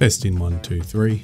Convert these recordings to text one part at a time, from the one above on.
Testing one, two, three.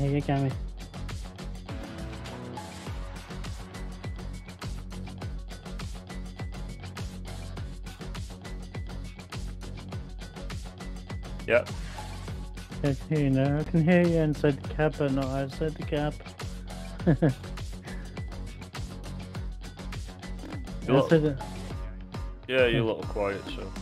Hear you, can we? Yep. I can hear you now. I can hear you inside the cab, but not outside the cab. You look, yeah, you're a uh, little quiet, so.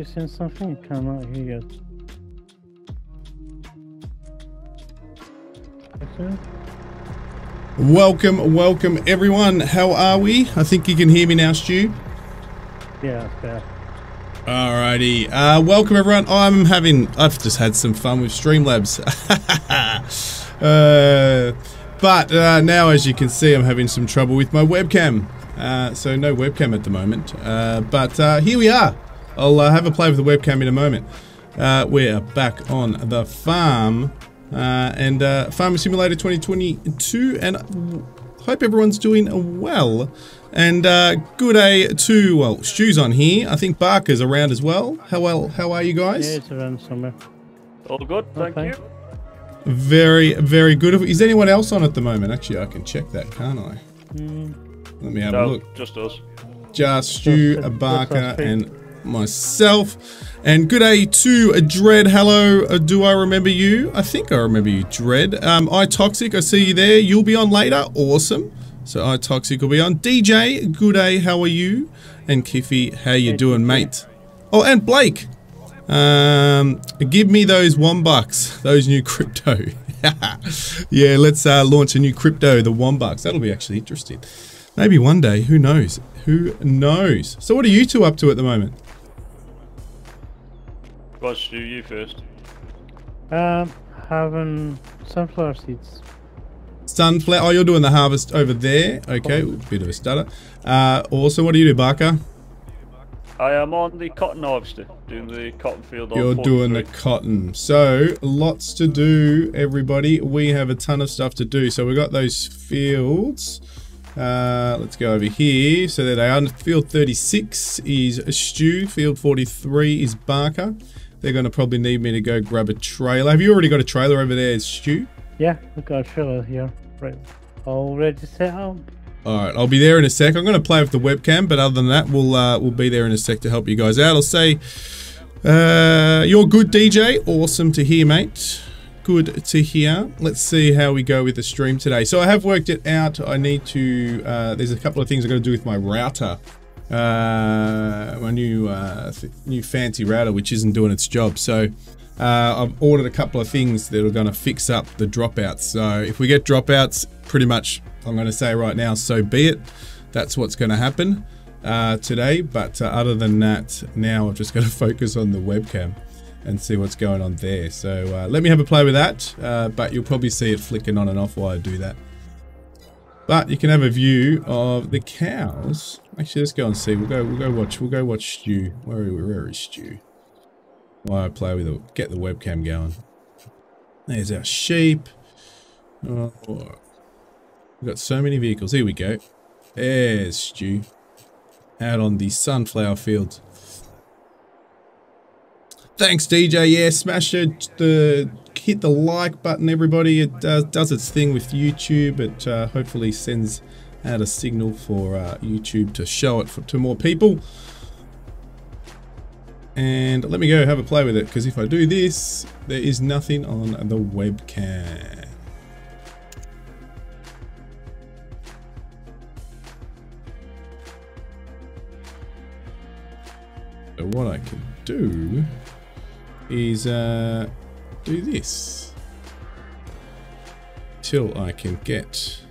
Yeah, if you seen something, come out here. Okay. Welcome, welcome everyone. How are we? I think you can hear me now, Stu. Yeah, fair. Alrighty. Uh, welcome everyone. I'm having, I've just had some fun with Streamlabs. uh, but uh, now, as you can see, I'm having some trouble with my webcam. Uh, so no webcam at the moment. Uh, but uh, here we are. I'll uh, have a play with the webcam in a moment. Uh, we're back on the farm. Uh, and uh, Farmer Simulator 2022. And hope everyone's doing well. And uh, good day to, well, Stu's on here. I think Barker's around as well. How well, how are you guys? Yeah, it's around somewhere. All good, thank Okay. you. Very, very good. Is anyone else on at the moment? Actually, I can check that, can't I? Mm, Let me have No, a look. just us. Just Stu, Just- a Barker, and myself. And good day to a Dread. Hello, uh, do I remember you? I think I remember you, Dread. Um, iToxic, I see you there. You'll be on later. Awesome. So iToxic will be on. DJ, good day. How are you? And Kiffy, how you doing, mate? Oh, and Blake. Um, give me those Wombucks, those new crypto. yeah, let's uh, launch a new crypto, the Wombucks. That'll be actually interesting. Maybe one day, who knows? Who knows? So what are you two up to at the moment? Go on, Stu, you first. um, having sunflower seeds. Sunflower. Oh, you're doing the harvest over there. Okay, bit of a stutter. Uh, also, what do you do, Barker? I am on the cotton harvester, doing the cotton field You're doing the cotton. So, lots to do, everybody. We have a ton of stuff to do. So, we've got those fields. Uh, let's go over here. So, there they are. Field 36 is Stu. Field 43 is Barker. They're going to probably need me to go grab a trailer. Have you already got a trailer over there, Stu? Yeah, we've got a trailer here. Right. Already set up. All right, I'll be there in a sec. I'm going to play with the webcam, but other than that, we'll uh, we'll be there in a sec to help you guys out. I'll say, uh, you're good, DJ. Awesome to hear, mate. Good to hear. Let's see how we go with the stream today. So I have worked it out. I need to. Uh, there's a couple of things I've got to do with my router. Uh, my new uh, new fancy router, which isn't doing its job. So. Uh, I've ordered a couple of things that are going to fix up the dropouts. So if we get dropouts, pretty much, I'm going to say right now, so be it. That's what's going to happen uh, today. But uh, other than that, now I've just got to focus on the webcam and see what's going on there. So uh, let me have a play with that. Uh, but you'll probably see it flicking on and off while I do that. But you can have a view of the cows. Actually, let's go and see. We'll go. We'll go watch. We'll go watch Stu. Where, where is Stu? While I play with it, get the webcam going. There's our sheep. Oh, we've got so many vehicles. Here we go. There's Stu. Out on the sunflower field. Thanks, DJ. Yeah, smash it. The hit the like button, everybody. It does, does its thing with YouTube. It uh, hopefully sends out a signal for uh, YouTube to show it for, to more people. And let me go have a play with it, because if I do this, there is nothing on the webcam. So what I can do is uh, do this till I can get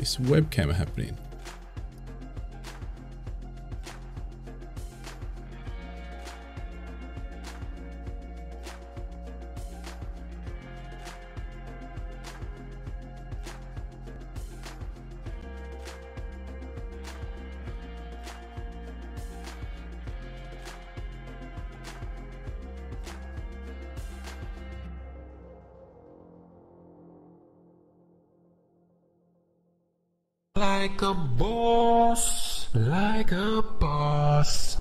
this webcam happening. Like a boss, like a boss.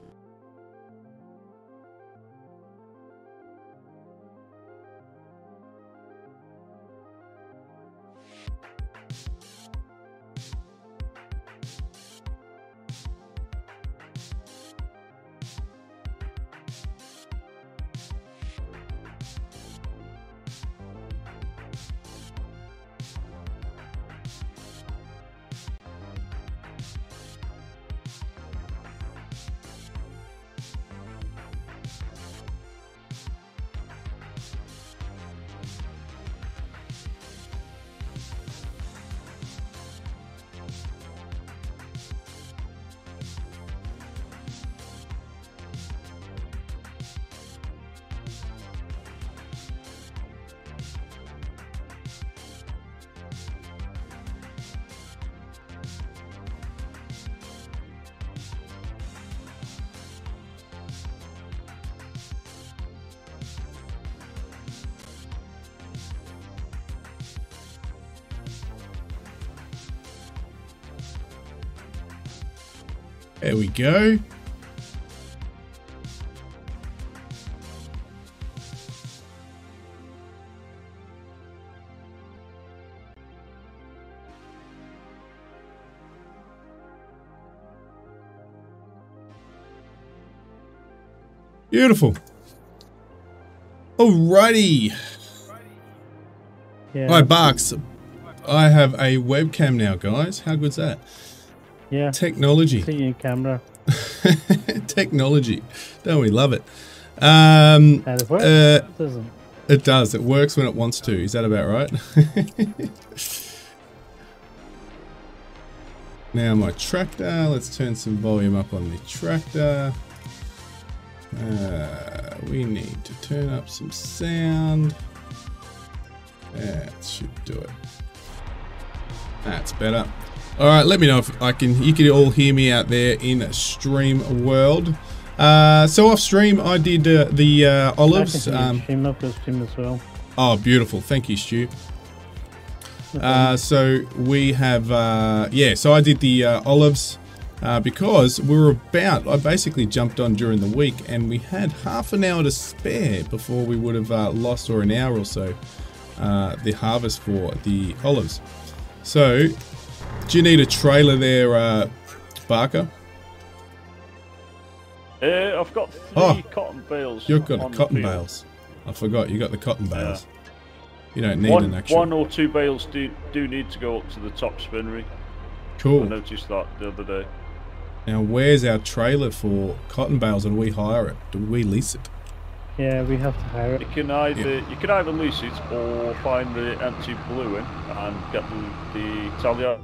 Go. Beautiful. Alrighty. Yeah. Alright, Barks. I have a webcam now, guys. How good's that? Yeah. Technology. See camera. Technology. Don't we love it? Um, does it work? uh, it doesn't. it does. It works when it wants to. Is that about right? now my tractor. Let's turn some volume up on the tractor. Uh, we need to turn up some sound. That should do it. That's better. All right, let me know if I can. You can all hear me out there in stream world. Uh, so off stream, I did uh, the uh, olives. Um, stream stream as well. oh, beautiful! Thank you, Stu. Uh, so we have, uh, yeah, so I did the uh, olives uh, because we were about, I basically jumped on during the week and we had half an hour to spare before we would have uh, lost, or an hour or so, uh, the harvest for the olives. So, do you need a trailer there, uh, Barker? Uh, I've got three Oh, cotton bales. You've got on the the cotton bales. I forgot, you got the cotton bales. You don't need One, an actual. one or two bales do do need to go up to the top spinnery. Cool. I noticed that the other day. Now, where's our trailer for cotton bales and we hire it? Do we lease it? Yeah, we have to hire it. You can either you can either lease it or find the empty blue in and get the, the Talia.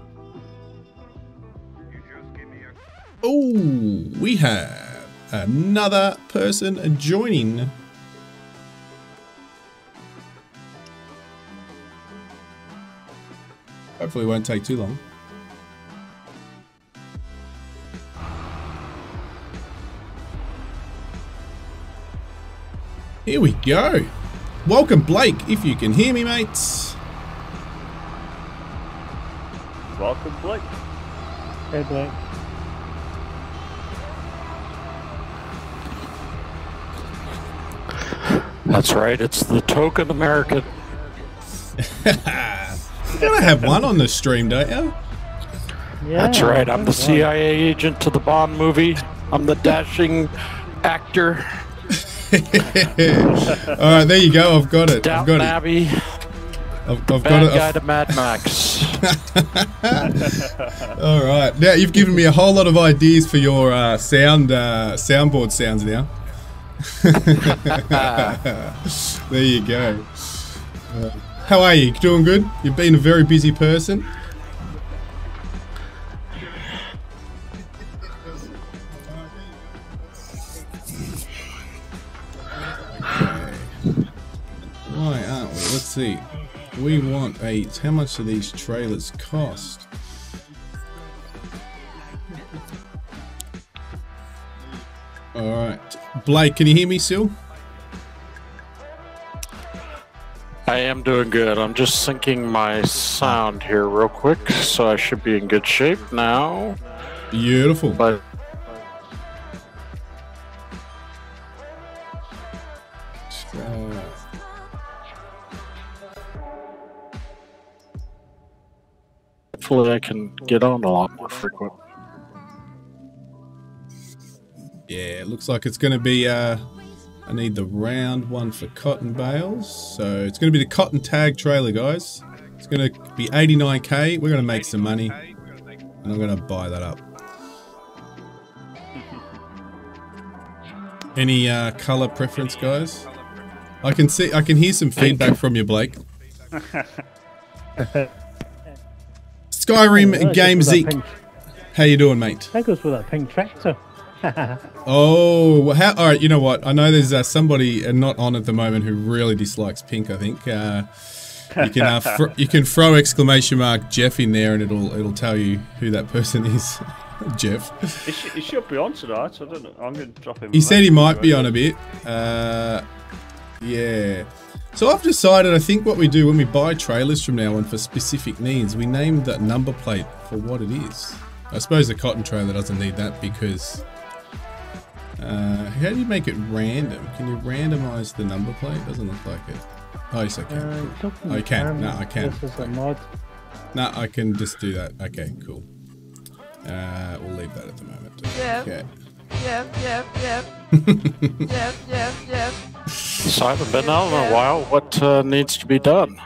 Oh, we have another person joining. Hopefully, it won't take too long. Here we go. Welcome, Blake, if you can hear me, mates. Welcome, Blake. Hey, Blake. That's right. It's the token American. You're gonna have one on the stream, don't you? Yeah, That's right. I'm the that's right. CIA agent to the Bond movie. I'm the dashing actor. All right, there you go. I've got it. I've Downton got it. Abbey. I've, I've got Bad it. guy to Mad Max. All right. Now you've given me a whole lot of ideas for your uh, sound uh, soundboard sounds. Now. there you go. Uh, how are you? Doing good? You've been a very busy person. Why aren't we? Let's see. We want eight. How much do these trailers cost? All right, Blake, can you hear me still? I am doing good. I'm just syncing my sound here real quick, so I should be in good shape now. Beautiful. But hopefully, I can get on a lot more frequent. Yeah, it looks like it's going to be. Uh, I need the round one for cotton bales, so it's going to be the cotton tag trailer, guys. It's going to be 89k. We're going to make some money, and I'm going to buy that up. Any uh, color preference, guys? I can see. I can hear some feedback from you, Blake. Skyrim that Game goes Zeke. How you doing, mate? That goes with that pink tractor. Oh, well, how, all right. You know what? I know there's uh, somebody uh, not on at the moment who really dislikes pink. I think uh, you can uh, fr- you can throw exclamation mark Jeff in there, and it'll it'll tell you who that person is. Jeff. He, sh- he should be on tonight. I don't know. I'm going to drop him. He said he might be on a bit. Uh, yeah. So I've decided. I think what we do when we buy trailers from now on for specific needs, we name that number plate for what it is. I suppose the cotton trailer doesn't need that because. Uh, how do you make it random? Can you randomize the number plate? Doesn't look like it. Oh, yes, I can. Uh, Cool. it doesn't Oh, you can. harm No. I can. This is a mod. No, I can just do that. Okay, cool. Uh, we'll leave that at the moment. Yeah. Okay. Yep, yep, yep. yep, yep, yep. So I haven't been out in a while. What uh, needs to be done?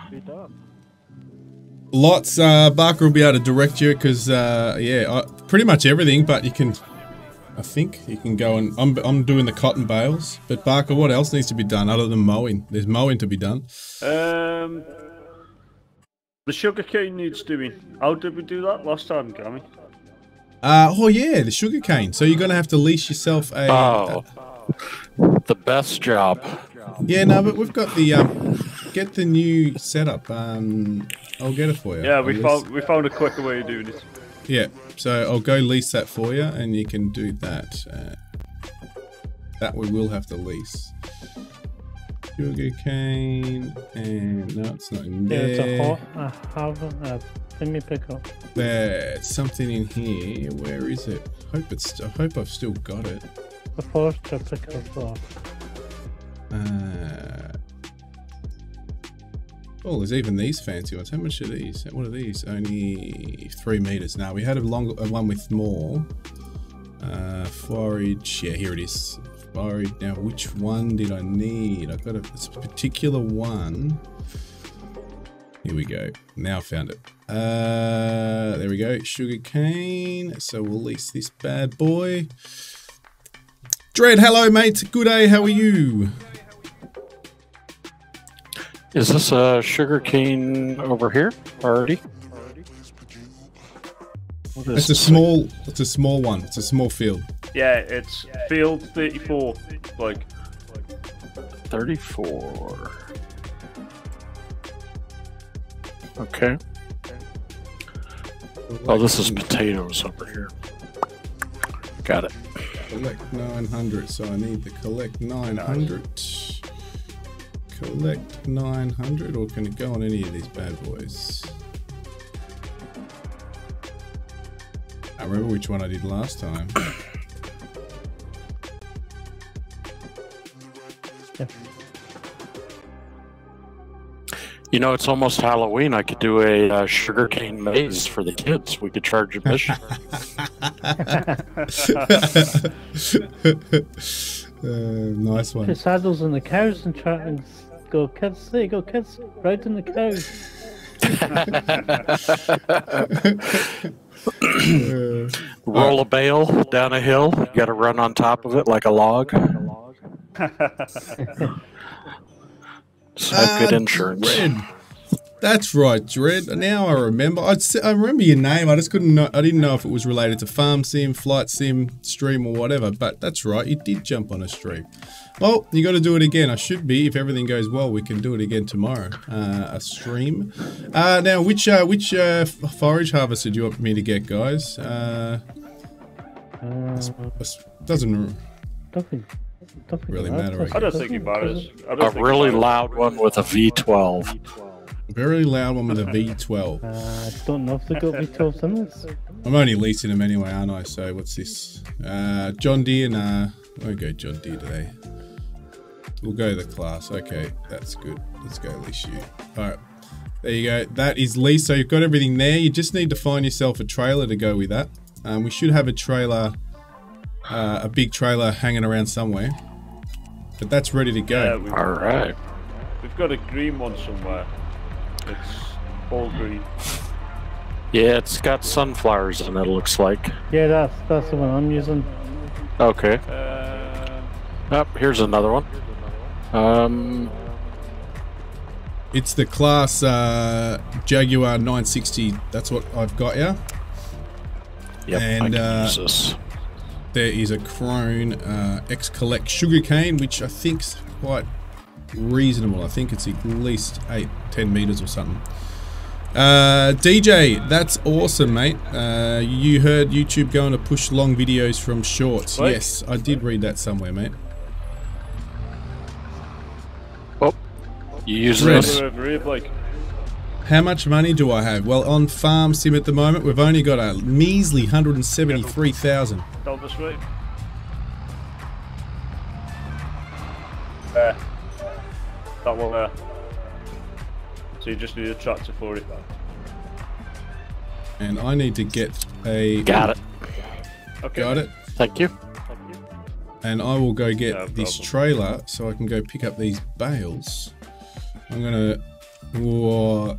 Lots. Uh, Barker will be able to direct you because, uh, yeah, uh, pretty much everything. But you can, I think you can go and I'm I'm doing the cotton bales. But Barker, what else needs to be done other than mowing? There's mowing to be done. Um, the sugarcane needs doing. How did we do that last time, Gami? Uh, oh yeah, the sugar cane. So you're gonna have to leash yourself a. Oh, the best job. yeah, no, but we've got the um, get the new setup. Um, I'll get it for you. Yeah, we found we found a quicker way of doing it. Yeah, so I'll go lease that for you, and you can do that. Uh, that we will have to lease. Sugar cane, and no, it's not in there. it's a hot. I haven't. Uh, let me pick up. There's something in here. Where is it? Hope it's. I hope I've still got it. The first to pick up. Uh, oh, there's even these fancy ones. How much are these? What are these? Only three meters. Now we had a long a one with more. Uh, forage. Yeah, here it is. Forage. Now, which one did I need? I got a, a particular one. Here we go. Now found it. Uh, there we go. Sugar cane. So we'll lease this bad boy. Dread, hello, mate. Good day. How are you? Is this a sugar cane over here already? It's a this? small. It's a small one. It's a small field. Yeah, it's field 34. Like, 34. Okay. Oh, this is potatoes over here. Got it. Collect 900. So I need to collect 900. Collect 900, or can it go on any of these bad boys? I remember which one I did last time. You know, it's almost Halloween. I could do a uh, sugarcane maze for the kids. We could charge admission. uh, nice one. put saddles on the cows and try and go, kids. There you go, kids. Right on the cows. Uh, Roll a bale down a hill. You got to run on top of it like a log. Just have good Ah, insurance. Dread. That's right, Dread. Now I remember. I'd, se- I remember your name. I just couldn't know. I didn't know if it was related to farm sim, flight sim, stream, or whatever. But that's right. You did jump on a stream. Well, you got to do it again. I should be. If everything goes well, we can do it again tomorrow. Uh, a stream. Uh, now, which uh, which uh, forage harvest did you want me to get, guys? Uh, Uh, doesn't. doesn't, doesn't Really matter. matter, I I don't Doesn't- think it matters. doesn't- I don't A really loud one with a V12. Very loud one with a V12. Uh, I don't know if they got V12s in this. I'm only leasing them anyway, aren't I? So what's this? Uh, John Deere. Nah, I won't go John Deere today. We'll go the Claas. Okay, that's good. Let's go lease you. All right. There you go. That is lease. So you've got everything there. You just need to find yourself a trailer to go with that. Um, we should have a trailer, uh, a big trailer hanging around somewhere. But that's ready to go. we've, All right. we've got a green one somewhere. It's all green. Yeah, it's got sunflowers in it, looks like. Yeah, that's that's the one I'm using. Okay. Uh, Oh, here's another one. Um, It's the Claas uh, Jaguar 960. That's what I've got here. yep, I And, can uh, use this. There is a Krone uh, X Collect sugarcane, which I think's quite reasonable. I think it's at least 8, 10 meters or something. Uh, DJ, that's awesome, mate. Uh, you heard YouTube going to push long videos from shorts. What? Yes, I did read that somewhere, mate. Oh, you use Red. this? over here, Blake. How much money do I have? Well, on Farm Sim at the moment, we've only got a measly 173,000. Down this. There. That one there. So you just need a tractor for it. And I need to get a... Got it. Okay. Got it. Thank you. And I will go get No this trailer so I can go pick up these bales. I'm gonna... Whoa.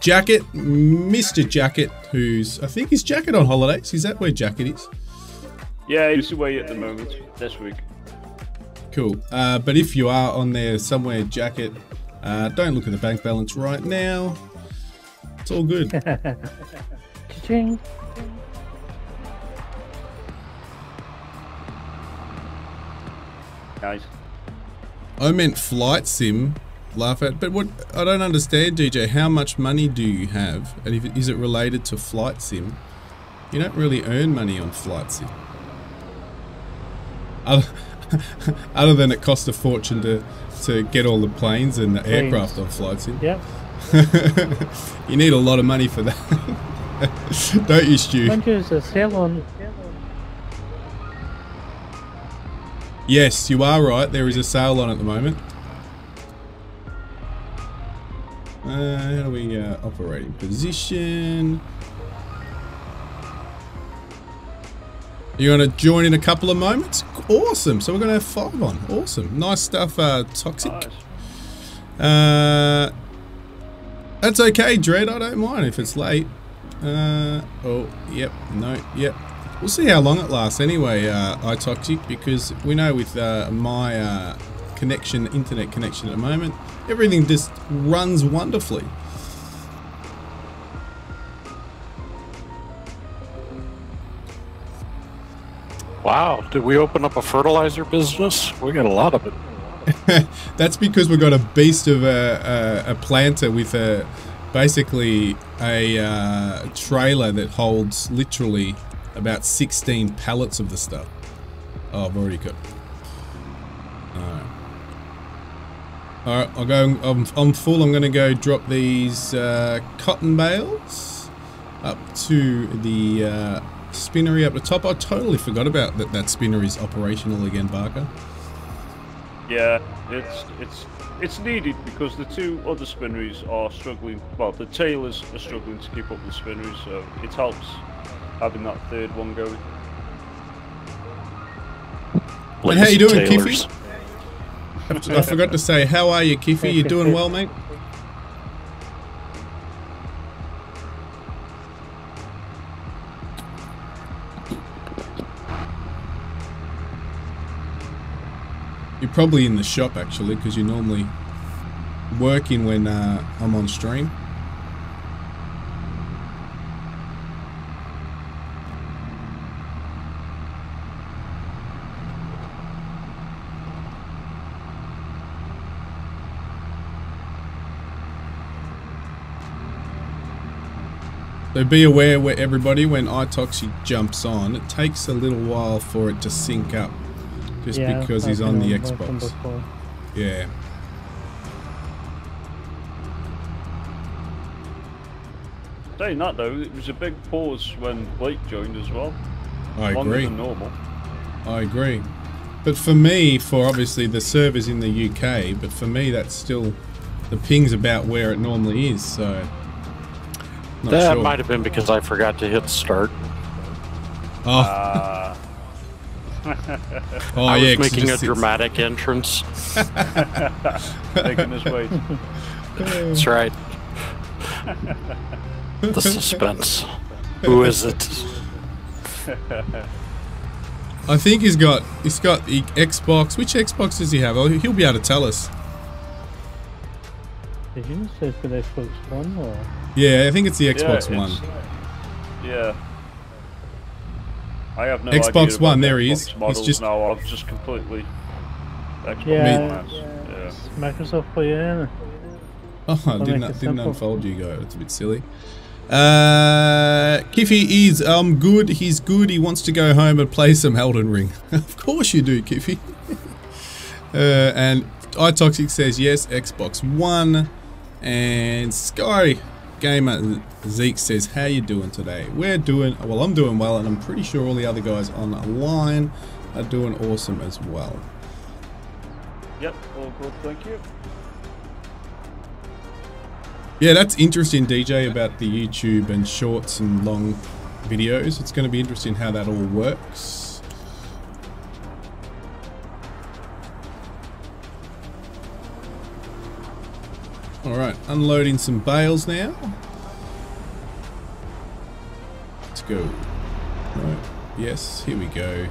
Jacket, Mr. Jacket, who's... I think is Jacket on holidays? Is that where Jacket is? Yeah, he's away at the moment, this week. Cool. Uh, but if you are on there somewhere, Jacket, uh, don't look at the bank balance right now. It's all good. Cha-ching. Nice. I meant flight sim. Laugh at, but what I don't understand, DJ. How much money do you have, and if, is it related to flight sim? You don't really earn money on flight sim. Other, other than it costs a fortune to to get all the planes and the aircraft on flight sim. Yep. you need a lot of money for that, don't you, Stu? Don't use a sale on. Yes, you are right. There is a sale on at the moment. Uh, how do we uh, operating position? You're going to join in a couple of moments? Awesome. So we're going to have five on. Awesome. Nice stuff, uh, Toxic. Uh, that's okay, Dread. I don't mind if it's late. Uh, oh, yep. No, yep. We'll see how long it lasts anyway, uh, iToxic, because we know with uh, my uh, connection, internet connection at the moment, everything just runs wonderfully. Wow, did we open up a fertilizer business? We got a lot of it. That's because we've got a beast of a, a, a planter with a basically a uh, trailer that holds literally about 16 pallets of the stuff. Oh, I've already got. Alright. Alright, I'll go. I'm, I'm full. I'm going to go drop these uh, cotton bales up to the uh, spinnery up the top. I totally forgot about that. That spinnery is operational again, Barker. Yeah, it's it's it's needed because the two other spinneries are struggling. Well, the tailors are struggling to keep up with spinneries, so it helps having that third one going. And how you doing, Tailors. Kiffy? I forgot to say, how are you, Kiffy? You doing well, mate? Probably in the shop actually, because you're normally working when uh, I'm on stream. So be aware where everybody when iToxic jumps on, it takes a little while for it to sync up. Just Yeah, because he's on the both of them Xbox. Yeah. Saying that though, it was a big pause when Blake joined as well. I Longer agree. than normal. I agree. But for me, for obviously the servers in the UK, but for me that's still the ping's about where it normally is, so not That sure. might have been because I forgot to hit start. Oh, Uh, oh I yeah, was 'cause making a just sits- dramatic entrance. taking his weight. That's right. the suspense. Who is it? I think he's got he's got the Xbox. Which Xbox does he have? Oh, he'll be able to tell us. Did you just say for the Xbox One or? Yeah, I think it's the Xbox yeah, One. it's- Yeah. I have no Xbox idea One, the there he Xbox is. He's just- now. I've just completely. Xbox Yeah, yeah. yeah. Microsoft for you, isn't? Oh, I didn't, didn't simple. unfold you guys. It's a bit silly. Uh, Kiffy is um good. He's good. He wants to go home and play some Elden Ring. of course you do, Kiffy. uh, and iToxic says yes. Xbox One and Sky Gamer Zeke says, "How you doing today?" We're doing well. I'm doing well, and I'm pretty sure all the other guys on the line are doing awesome as well. Yep, all good, thank you. Yeah, that's interesting, DJ, about the YouTube and shorts and long videos. It's going to be interesting how that all works. Alright, unloading some bales now. Let's go. Right. Yes, here we go.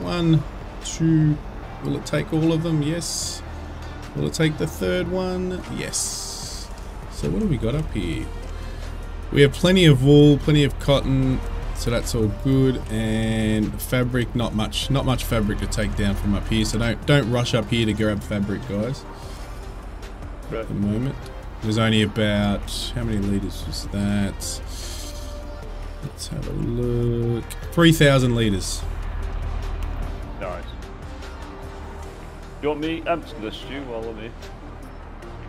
One, two. Will it take all of them? Yes. Will it take the third one? Yes. So what do we got up here? We have plenty of wool, plenty of cotton, so that's all good. And fabric, not much, not much fabric to take down from up here. So don't don't rush up here to grab fabric, guys. Right. At the moment, there's only about how many liters was that? Let's have a look. Three thousand liters. Nice. You want me empty this, Stu, while I'm here?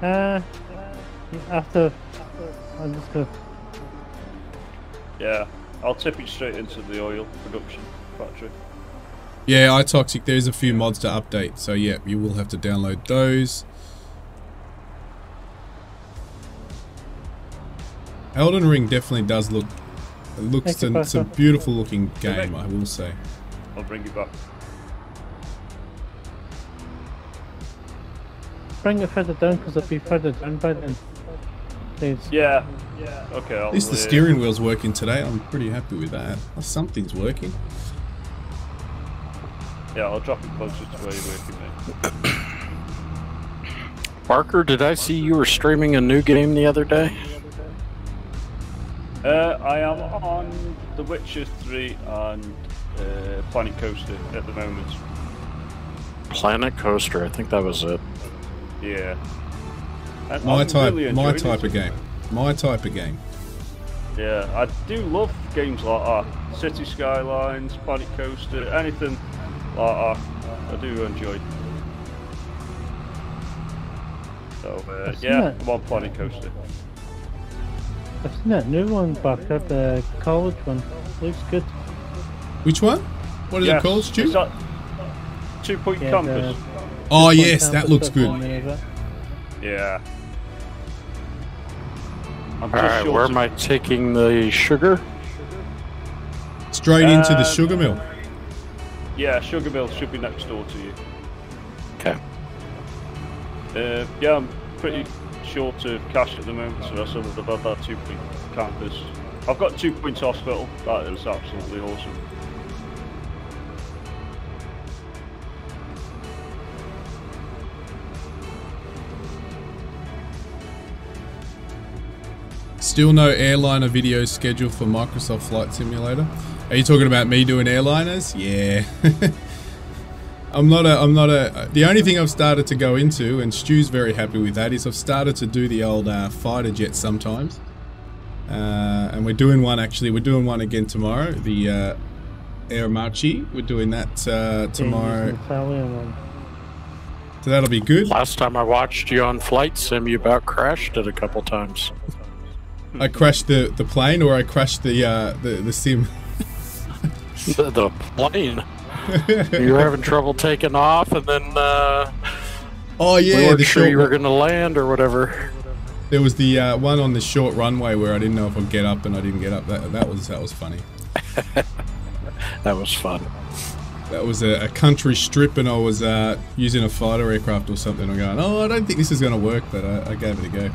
Uh, after, I'm just gonna. Yeah, I'll tip it straight into the oil production factory. Yeah, iToxic, there's a few mods to update. So yeah, you will have to download those. Elden Ring definitely does look it looks Thank you, to, it's a beautiful looking game, I will say. I'll bring you back. Bring it further down because it'll be further down by then. Please. Yeah. Yeah. Okay. I'll, At least the steering wheel's working today. I'm pretty happy with that. Oh, something's working. Yeah, I'll drop it closer to where you're working, mate. Barker, did I see you were streaming a new game the other day? Uh, I am on The Witcher 3 and uh, Planet Coaster at the moment. Planet Coaster, I think that was it. Yeah. And My I'm type really my type it. of game. My type of game. Yeah, I do love games like that. City Skylines, Planet Coaster, anything like that. I do enjoy. So, uh, yeah, that. I'm on Planet Coaster. I've seen that new one back up, the college one. Looks good. Which one? What is Yes, it called, Is Stu? Two Point Yeah, Campus? Oh Point yes, that looks good. Yeah. I'm All right, short where am I taking the sugar? Straight into the Um, sugar mill. Yeah, Sugar Mill should be next door to you. Okay. Uh, yeah, I'm pretty short of cash at the moment, so that's all about that two point campus. I've got two points hospital. That is absolutely awesome. Still no airliner video scheduled for Microsoft Flight Simulator. Are you talking about me doing airliners? Yeah. I'm not a. I'm not a. The only thing I've started to go into, and Stu's very happy with that, is I've started to do the old uh, fighter jets sometimes. Uh, and we're doing one actually. We're doing one again tomorrow. The uh, Aermacchi. We're doing that uh, tomorrow. the Italian. So that'll be good. Last time I watched you on Flight Sim, you about crashed it a couple times. I crashed the the plane, or I crashed the uh, the the sim. The, the plane. you were having trouble taking off, and then uh, Oh we yeah, weren't the sure short. you were going to land or whatever. There was the uh, one on the short runway where I didn't know if I'd get up, and I didn't get up. That that was that was funny. That was fun. That was a, a country strip, and I was uh, using a fighter aircraft or something. I'm going, oh, I don't think this is going to work, but I, I gave it a go.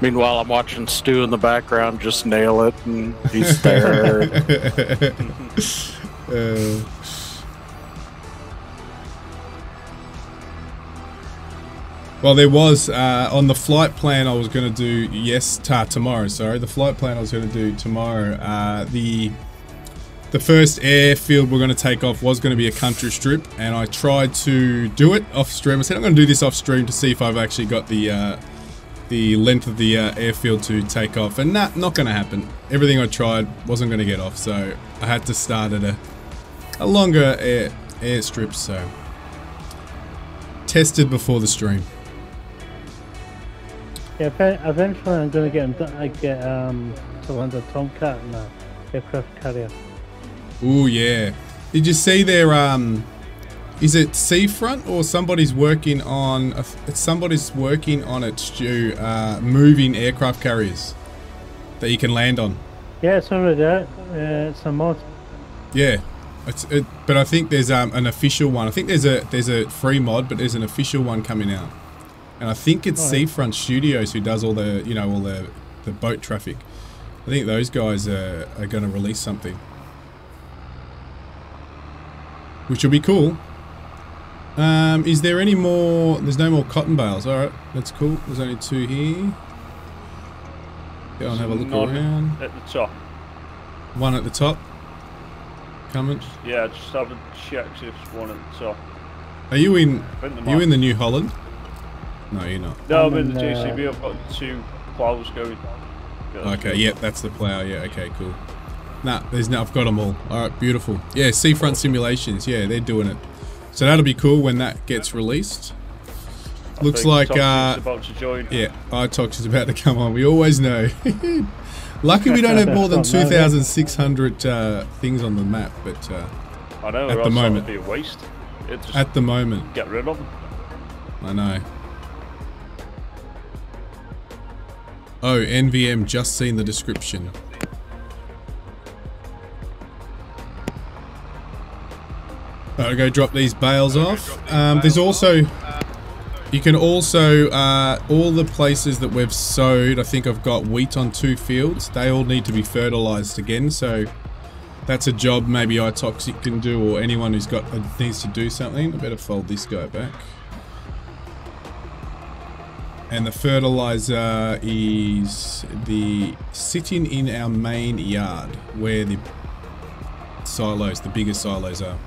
Meanwhile, I'm watching Stu in the background just nail it, and he's there. Uh, well, there was uh, on the flight plan I was going to do yes ta tomorrow. Sorry, the flight plan I was going to do tomorrow. Uh, the the first airfield we're going to take off was going to be a country strip, and I tried to do it off stream. I said I'm going to do this off stream to see if I've actually got the uh, the length of the uh, airfield to take off, and that not going to happen. Everything I tried wasn't going to get off, so I had to start at a a longer air airstrip. So tested before the stream. Yeah, eventually I'm gonna get him. I get um to land a Tomcat and a aircraft carrier. Oh yeah. Did you see their um? Is it Seafront or somebody's working on? A, somebody's working on it, Stu. Uh, moving aircraft carriers that you can land on. Yeah, it's already out. Uh, it's a mod. Yeah, it, but I think there's um, an official one. I think there's a there's a free mod, but there's an official one coming out, and I think it's Right. Seafront Studios who does all the you know all the the boat traffic. I think those guys are, are going to release something, which will be cool. Um, is there any more? There's no more cotton bales. All right, that's cool. There's only two here. Go and have a look around. At the top. One at the top. Coming. Yeah, just have a check if there's one at the top. Are you in? I think there Are you in the New Holland? No, you're not. No, I'm I'm in the JCB. I've got two plows going. Yeah, Okay, good. yep, that's the plow. Yeah, okay, cool. Nah, there's no. I've got them all. All right, beautiful. Yeah, Seafront Simulations. Yeah, they're doing it. So that'll be cool when that gets released. I Looks think like, Toxic's uh, about to join. yeah, iTox is about to come on. We always know. Lucky we don't have more than That's not bad. 2,600 uh, things on the map, but uh, I know. at the moment. be a waste. Just at the moment, get rid of them. I know. Oh, NVM, just seen the description. I'll go drop these bales off. Um, there's also, you can also, uh, all the places that we've sowed, I think I've got wheat on two fields. They all need to be fertilized again. So that's a job maybe iToxic can do or anyone who's got, uh, needs to do something. I better fold this guy back. And the fertilizer is the sitting in our main yard where the silos, the bigger silos are.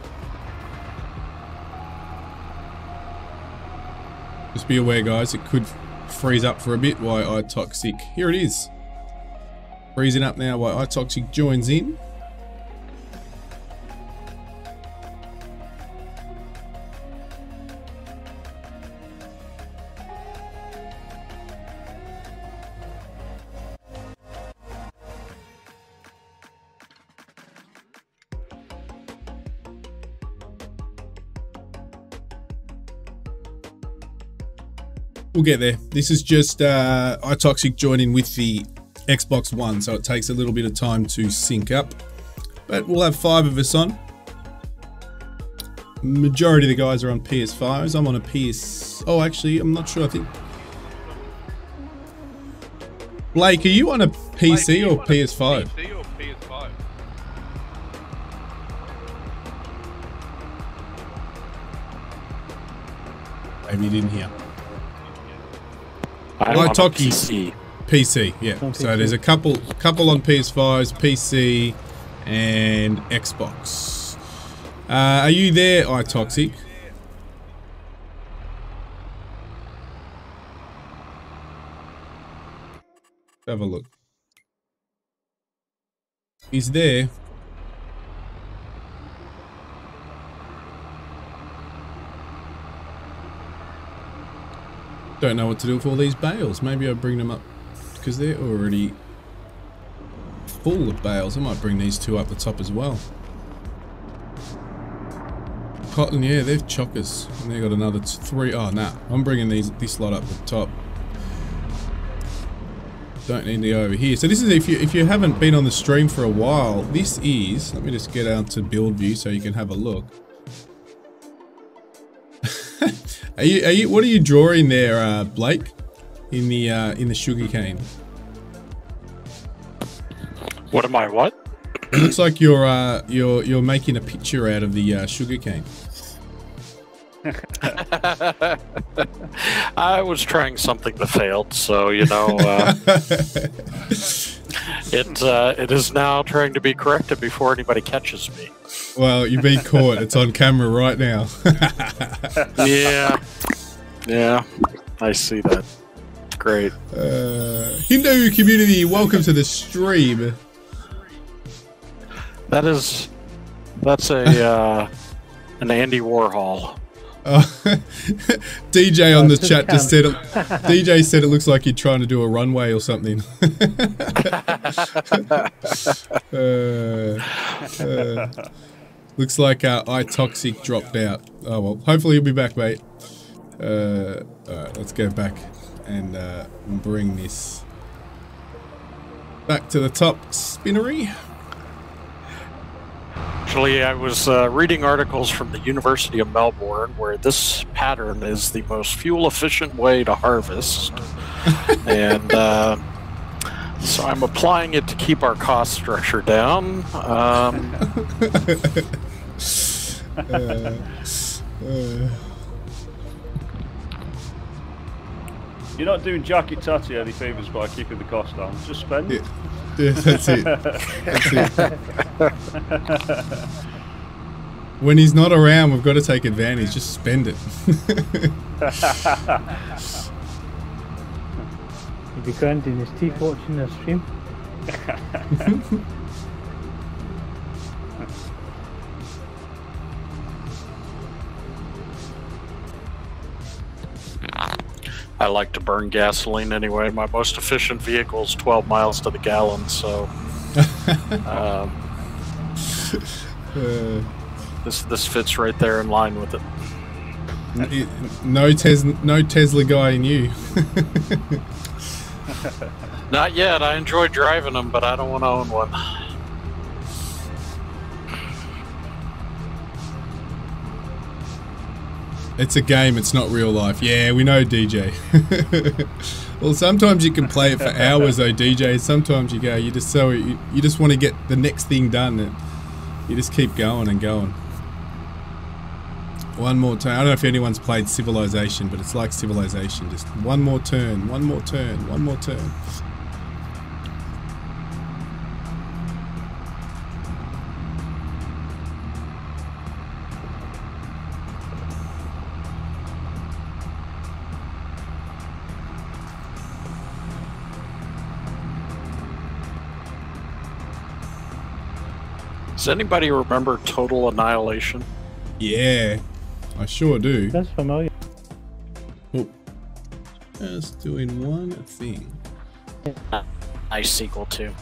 Just be aware guys, it could freeze up for a bit while iToxic, here it is. Freezing up now while iToxic joins in. We'll get there. This is just uh, iToxic joining with the Xbox One, so it takes a little bit of time to sync up. But we'll have five of us on. Majority of the guys are on PS5s. I'm on a PS. Oh, actually, I'm not sure. I think. Blake, are you on a PC or PS5? PC or PS5? Maybe you didn't hear. I'm Why on a? PC. PC, yeah. On So there's a couple couple on PS5s, PC, and Xbox. Uh, are you there, iToxic? Have a look. He's there. Don't know what to do with all these bales. Maybe I'll bring them up because they're already full of bales. I might bring these two up the top as well. Cotton, yeah, they're chockers. And they got another three. Oh, nah. I'm bringing these this lot up the top. Don't need go over here. So this is if you if you haven't been on the stream for a while. This is. Let me just get out to build view so you can have a look. Are you are you what are you drawing there, uh, Blake? In the uh, in the sugarcane. What am I? What? It looks like you're uh, you're you're making a picture out of the uh, sugarcane. I was trying something that failed, so you know, uh, it uh, it is now trying to be corrected before anybody catches me. Well, you've been caught. It's on camera right now. Yeah, yeah, I see that. Great. uh, Hindu community, welcome to the stream. That is, that's a uh, an Andy Warhol Oh, DJ on the chat just said it. DJ said it looks like you're trying to do a runway or something. uh, uh, looks like uh, iToxic dropped out. Oh well, hopefully he'll be back, mate. Uh, all right, let's go back and uh, bring this back to the top spinnery. Actually, I was uh, reading articles from the University of Melbourne where this pattern is the most fuel efficient way to harvest. and uh, so I'm applying it to keep our cost structure down. Um, Uh, You're not doing Jackie Tatty any favours by keeping the cost down. Just spend. Yeah. Yeah, that's it. That's it. when he's not around, we've got to take advantage. Just spend it. He'd be grinding his teeth watching the stream. I like to burn gasoline anyway. My most efficient vehicle is 12 miles to the gallon, so um, Uh, this this fits right there in line with it. it- no Tesla, no Tesla guy in you. Not yet. I enjoy driving them, but I don't want to own one. It's a game. It's not real life. Yeah, we know, DJ. well, sometimes you can play it for hours, though, DJ. Sometimes you go, you just so you, you just want to get the next thing done, and you just keep going and going. One more turn. I don't know if anyone's played Civilization, but it's like Civilization. Just one more turn, one more turn, one more turn. Does anybody remember Total Annihilation? Yeah, I sure do. That's familiar. Oh, just doing one thing. Nice sequel too.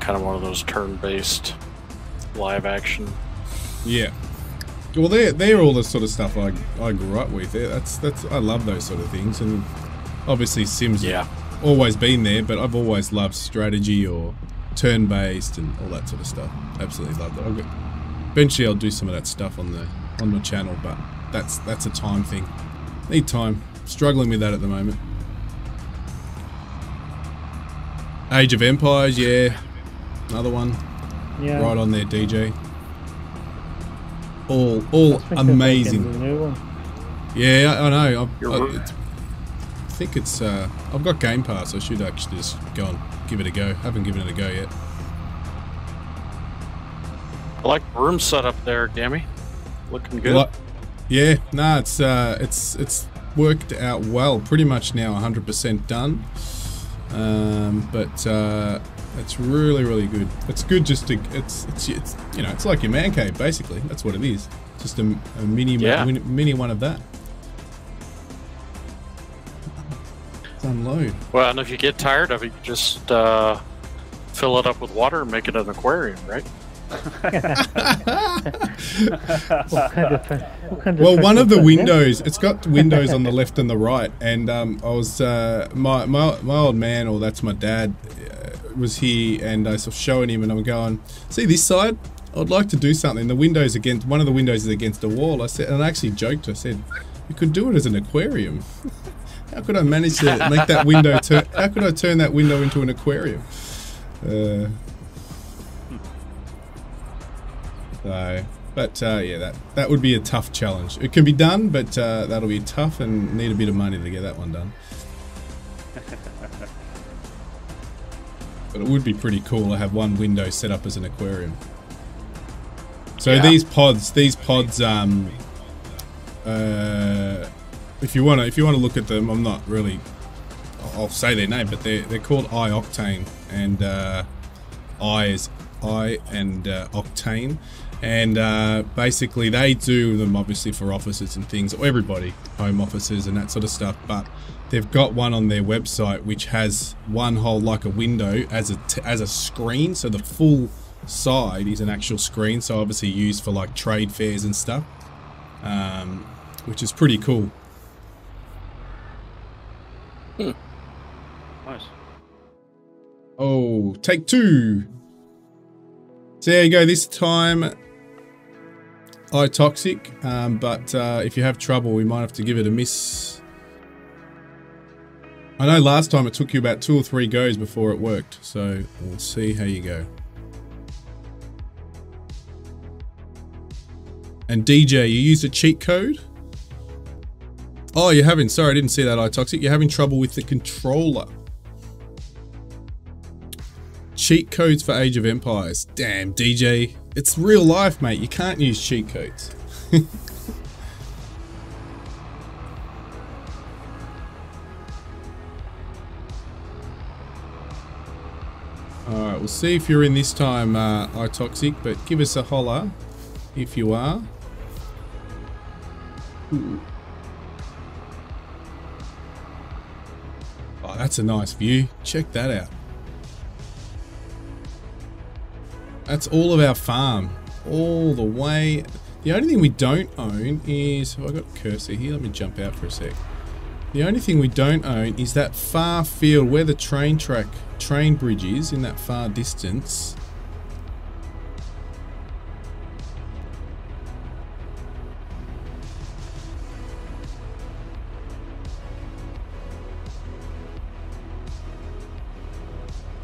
Kind of one of those turn-based live action. Yeah. Well, they're they're all the sort of stuff I I grew up with. They're- That's that's I love those sort of things, and obviously Sims Yeah. always been there, but I've always loved strategy or turn-based and all that sort of stuff. Absolutely love that. I'll get, eventually, I'll do some of that stuff on the on my channel, but that's that's a time thing. Need time. Struggling with that at the moment. Age of Empires, yeah, another one. Yeah. Right on there, DJ. All, all I think they're making amazing. New one. Yeah, I, I know. I've, I, it's- I think it's. Uh, I've got Game Pass. I should actually just go and give it a go. Haven't given it a go yet. I like the room setup there, Gami. Looking good. Yeah, nah, it's uh, it's it's worked out well. Pretty much now, 100% done. Um, but uh, it's really, really good. It's good just to. It's it's it's you know, it's like your man cave basically. That's what it is. Just a, a mini Yeah. mini, mini one of that. Unload. Well, and if you get tired of it, you just uh, fill it up with water and make it an aquarium, right? What kind of, what kind Well, one of the windows, it's got windows on the left and the right, and um, I was uh, my, my my old man, or that's my dad, uh, was here, and I was showing him, and I'm going, see this side. I'd like to do something. The windows against one of the windows is against a wall. I said, and I actually joked. I said, you could do it as an aquarium. How could I manage to make that window turn? How could I turn that window into an aquarium? Uh, so, but uh, yeah, that that would be a tough challenge. It can be done, but uh, that'll be tough and need a bit of money to get that one done. but it would be pretty cool to have one window set up as an aquarium. So Yeah. these pods, these pods, um, uh, if you want to, if you want to look at them, I'm not really. I'll- say their name, but they're they're called iOctane, and uh, I is I and uh, Octane, and uh, basically they do them obviously for offices and things, or everybody, home offices and that sort of stuff. But they've got one on their website which has one whole like a window as a t- as a screen, so the full side is an actual screen. So obviously used for like trade fairs and stuff, um, which is pretty cool. Nice. Oh, take two. So there you go. This time, iToxic. Um, but uh, if you have trouble, we might have to give it a miss. I know last time it took you about two or three goes before it worked. So we'll see how you go. And DJ, you used a cheat code? Oh, you're having, sorry, I didn't see that, iToxic. You're having trouble with the controller. Cheat codes for Age of Empires. Damn, DJ. It's real life, mate. You can't use cheat codes. Alright, we'll see if you're in this time, uh, iToxic, but give us a holler if you are. Ooh. Oh, that's a nice view. Check that out. That's all of our farm. All the way. The only thing we don't own is... Have I got cursor here? Let me jump out for a sec. The only thing we don't own is that far field where the train track, train bridge is in that far distance.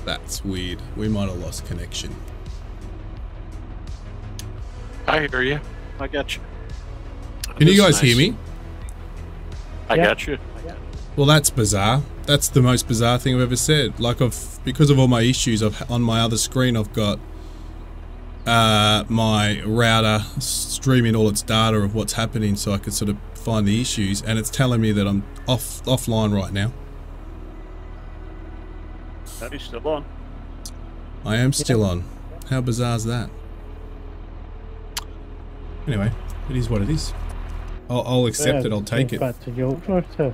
That's weird. We might have lost connection. I hear you. I got you. Can you That's guys hear me? I Yeah. got you. Well, that's bizarre. That's the most bizarre thing I've ever said. Like, I've because of all my issues, I've on my other screen, I've got uh, my router streaming all its data of what's happening, so I could sort of find the issues, and it's telling me that I'm off offline right now. That is still on. I am still on. How bizarre is that? Anyway, it is what it is. I'll, I'll accept it. I'll take it. Back to Yorkshire too.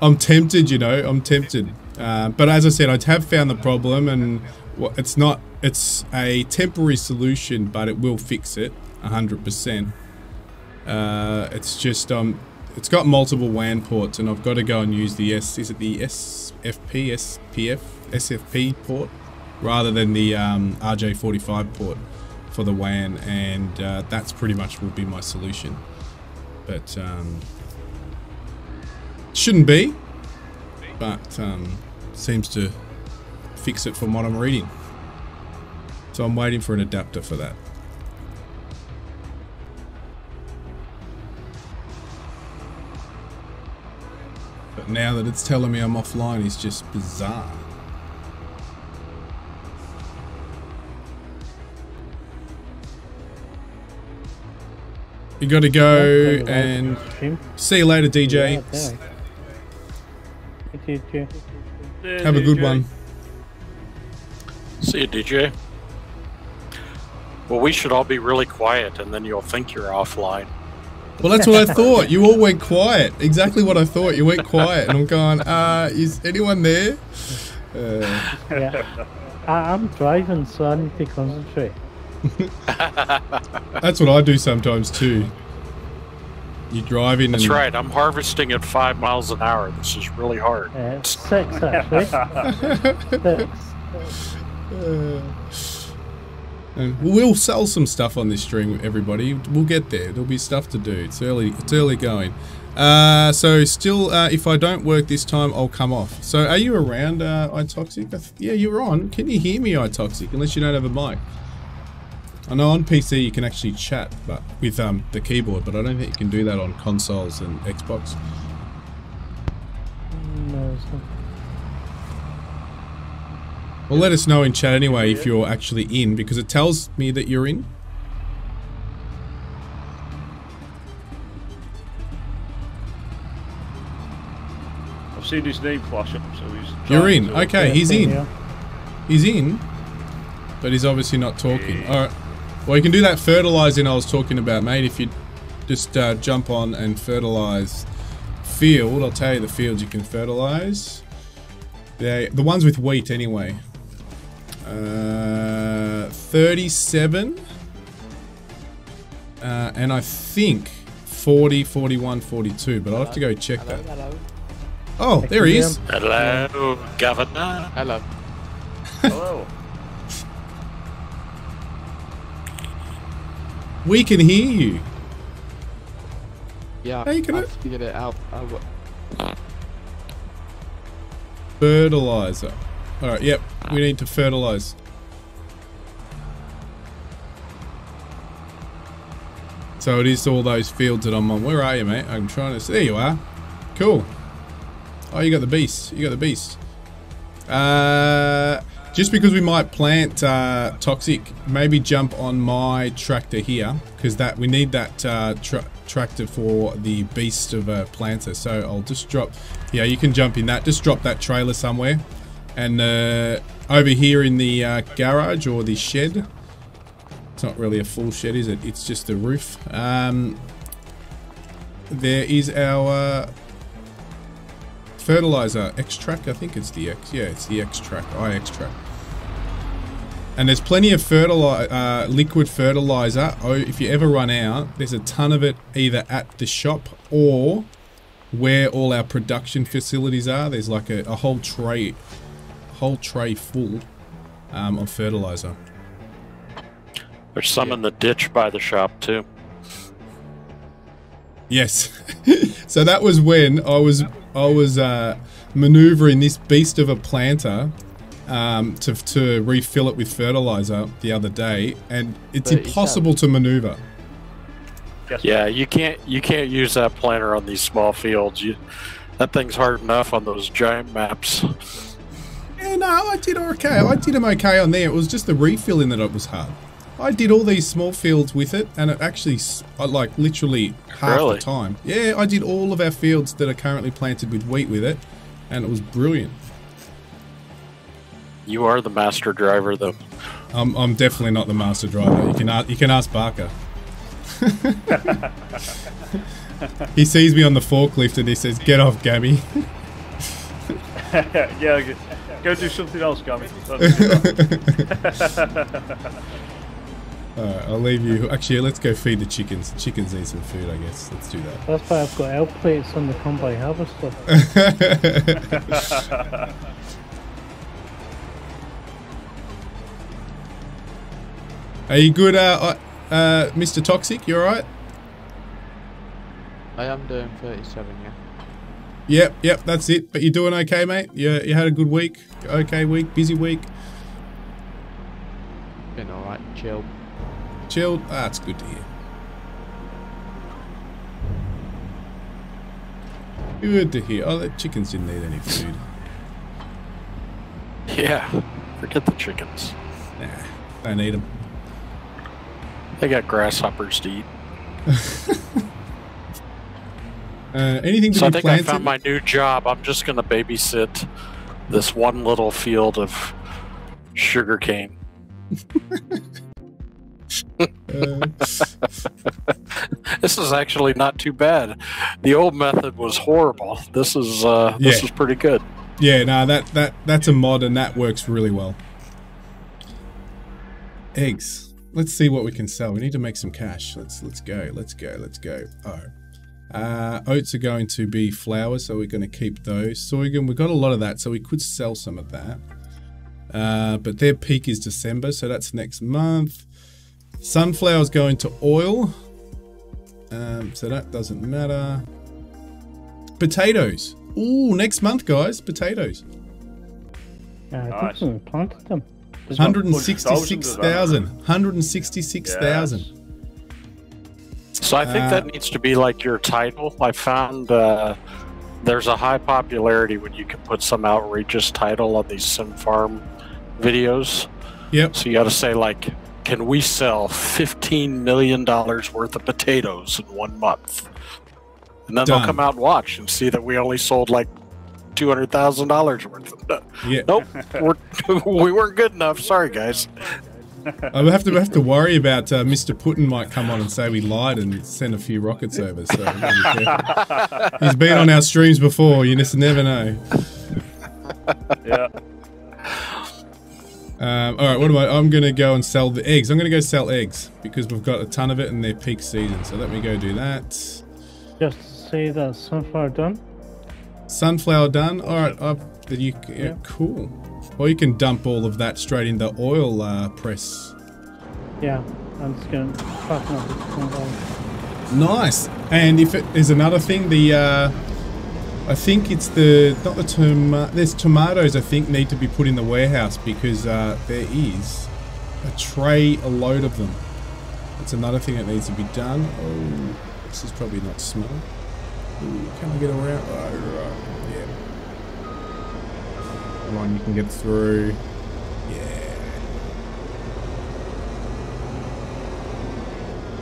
I'm tempted, you know. I'm tempted. Uh, but as I said, I have found the problem, and well, it's not. It's a temporary solution, but it will fix it, hundred percent. Uh, it's just um, it's got multiple WAN ports, and I've got to go and use the S. Is it the SFP, SPF, SFP port, rather than the um, RJ45 port for the WAN, and uh, that's pretty much will be my solution. But um, Shouldn't be, but um, seems to fix it from what I'm reading. So I'm waiting for an adapter for that. But now that it's telling me I'm offline is just bizarre. You gotta go and see you later, DJ. Yeah, there. Hey, DJ. There, Have a good one. See you, DJ. Well, we should all be really quiet, and then you'll think you're offline. Well, that's what I thought. You all went quiet. Exactly what I thought. You went quiet, and I'm going. Uh, is anyone there? Uh, Yeah. I, I'm driving, so I need to concentrate. that's what I do sometimes too. You drive in. That's and, right. I'm harvesting at five miles an hour. This is really hard. Uh, it's six actually. six. Uh, and we'll sell some stuff on this stream, everybody. We'll get there. There'll be stuff to do. It's early. It's early going. Uh, so still, uh, if I don't work this time, I'll come off. So are you around, uh, iToxic? Yeah, you're on. Can you hear me, iToxic? Unless you don't have a mic. I know on PC you can actually chat, but with um, the keyboard, but I don't think you can do that on consoles and Xbox. No, it's not. Well, let us know in chat anyway if you're actually in, because it tells me that you're in. I've seen his name flash up, so he's. You're in. Okay, he's in. He's in. but he's obviously not talking. All right. Well, you can do that fertilizing I was talking about, mate. If you just uh, jump on and fertilize field, I'll tell you the fields you can fertilize. They, the ones with wheat, anyway. Uh, 37. Uh, and I think 40, 41, 42, but I'll have to go check Hello, that. hello, Oh, there he is. Hello, Governor. hello. Hello. We can hear you. Yeah, Hey, can I've I- figured it out. I w- Fertilizer. Alright, yep. We need to fertilize. So it is all those fields that I'm on. Where are you, mate? I'm trying to see. There you are. Cool. Oh, you got the beast. You got the beast. Uh, just because we might plant uh, toxic, maybe jump on my tractor here because that we need that uh, tra- tractor for the beast of a planter. So I'll just drop. Yeah, you can jump in that. Just drop that trailer somewhere, and uh, over here in the uh, garage or the shed. It's not really a full shed, is it? It's just the roof. Um, there is our uh, fertilizer X-Track. I think it's the X. Yeah, it's the X-Track. I X-Track. And there's plenty of fertili- uh, liquid fertilizer. Oh, if you ever run out, there's a ton of it either at the shop or where all our production facilities are. There's like a, a whole tray, whole tray full um, of fertilizer. There's some in the ditch by the shop too. Yes. so that was when I was I was uh, maneuvering this beast of a planter um, to to refill it with fertilizer the other day, and it's 37. impossible to maneuver. Yeah, you can't you can't use that planter on these small fields. You that thing's hard enough on those giant maps. Yeah, no, I did okay. I did them okay on there. It was just the refilling that it was hard. I did all these small fields with it, and it actually, I uh, like literally half Really? the time. Yeah, I did all of our fields that are currently planted with wheat with it, and it was brilliant. You are the master driver though. I'm, I'm definitely not the master driver. You can ask, you can ask Barker. he sees me on the forklift and he says, "Get off, Gabby." yeah, go- go do something else, Gami. Alright, I'll leave you. Actually, let's go feed the chickens. The chickens need some food, I guess. Let's do that. That's why I've got L plates on the combine harvester. Are you good, uh, uh, uh, Mr. Toxic? You alright? I am doing 37, yeah. Yep, yep, that's it. But you're doing okay, mate? You, you had a good week? Okay week? Busy week? Been alright, chill. Chilled? Ah, that's good to hear. Good to hear. Oh, the chickens didn't need any food. Yeah, forget the chickens. Nah, don't need them. They got grasshoppers to eat. Uh, anything to So I think I found my new job. I'm just going to babysit this one little field of sugarcane. Uh, This is actually not too bad. The old method was horrible. This is uh, this Yeah. is pretty good. yeah, no, that, that that's a mod and that works really well. Eggs. Let's see what we can sell. We need to make some cash. Let's let's go. Let's go. Let's go. Oh. Uh, oats are going to be flour, so we're going to keep those. Sorghum, we've got a lot of that, so we could sell some of that. Uh, but their peak is December, so that's next month. Sunflower's going to oil, um, so that doesn't matter. Potatoes. Ooh, next month, guys. Potatoes. Yeah, I Nice. think we planted them. There's not- 166,000. 166,000. So I think Uh, that needs to be like your title. I found uh, there's a high popularity when you can put some outrageous title on these sim farm videos. Yep. So you got to say like, can we sell 15 million dollars worth of potatoes in one month? And then Done. they'll come out and watch and see that we only sold like two hundred thousand dollars worth of. Yeah. Nope, we're, we weren't good enough. Sorry, guys. I have to have to worry about uh, Mr. Putin might come on and say we lied and send a few rockets over. So be he's been on our streams before. You just never know. Yeah. Um, all right, what am I? I'm gonna go and sell the eggs. I'm gonna go sell eggs because we've got a ton of it and they're peak season. So let me go do that. Just to say that sunflower done. Sunflower done. All right, that you yeah, Yeah. cool. Or you can dump all of that straight in the oil uh, press. Yeah, I'm just gonna fucking up sunflower. Nice. And if it is another thing, the uh, I think it's the not the tom there's tomatoes I think need to be put in the warehouse because uh, there is a tray a load of them. That's another thing that needs to be done. Oh, this is probably not small. Ooh, can I get around? Come on, you can get through. Yeah.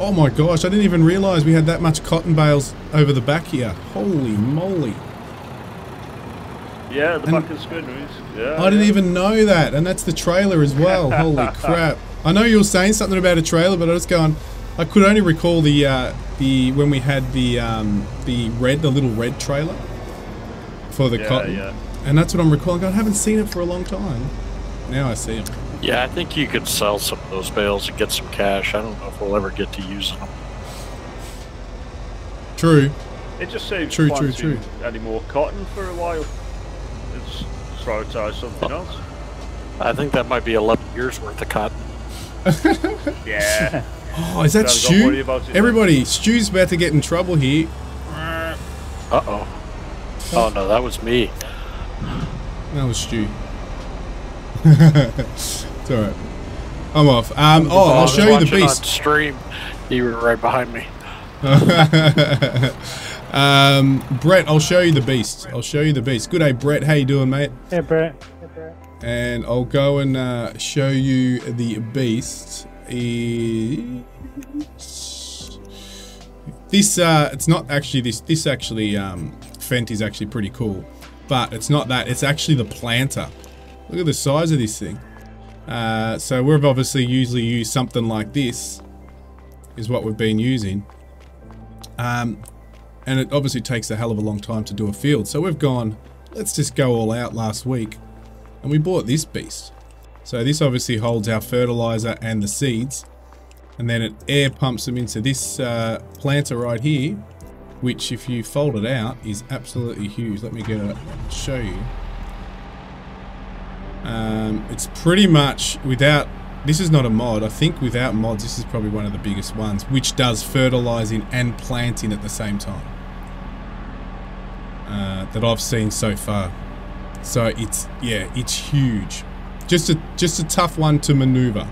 Oh my gosh, I didn't even realize we had that much cotton bales over the back here. Holy moly. Yeah, the And- of the spinneries. Yeah. I didn't yeah. even know that. And that's the trailer as well. Holy crap. I know you were saying something about a trailer, but I was going, I could only recall the, uh, the, when we had the, um, the red, the little red trailer for the Yeah, cotton. yeah. And that's what I'm recalling. I haven't seen it for a long time. Now I see them. Yeah, I think you could sell some of those bales and get some cash. I don't know if we'll ever get to using them. True. It just saves True, true, true. any more cotton for a while. It's prioritize something else. I think that might be 11 years worth of cotton. Yeah. Oh, is that Gotta go worry Stu? about it. Everybody, Stu's about to get in trouble here. Uh oh. Oh no, that was me. That was Stu. it's alright. I'm off. Um, oh, I'll show you the watching on beast. stream. You were right behind me. um, Brett, I'll show you the beast. I'll show you the beast. Good day, Brett. How you doing, mate? Hey, Brett. And I'll go and uh, show you the beast. Is this? Uh, it's not actually this. This actually, um, Fendt is actually pretty cool, but it's not that. It's actually the planter. Look at the size of this thing. Uh, so we've obviously usually used something like this. Is what we've been using. Um, and it obviously takes a hell of a long time to do a field. So we've gone, let's just go all out last week. And we bought this beast. So this obviously holds our fertilizer and the seeds. And then it air pumps them into this uh, planter right here. Which if you fold it out is absolutely huge. Let me get show you. Um, it's pretty much without this is not a mod. I think without mods, this is probably one of the biggest ones, which does fertilizing and planting at the same time. Uh, that I've seen so far. So it's yeah, it's huge. Just a just a tough one to maneuver.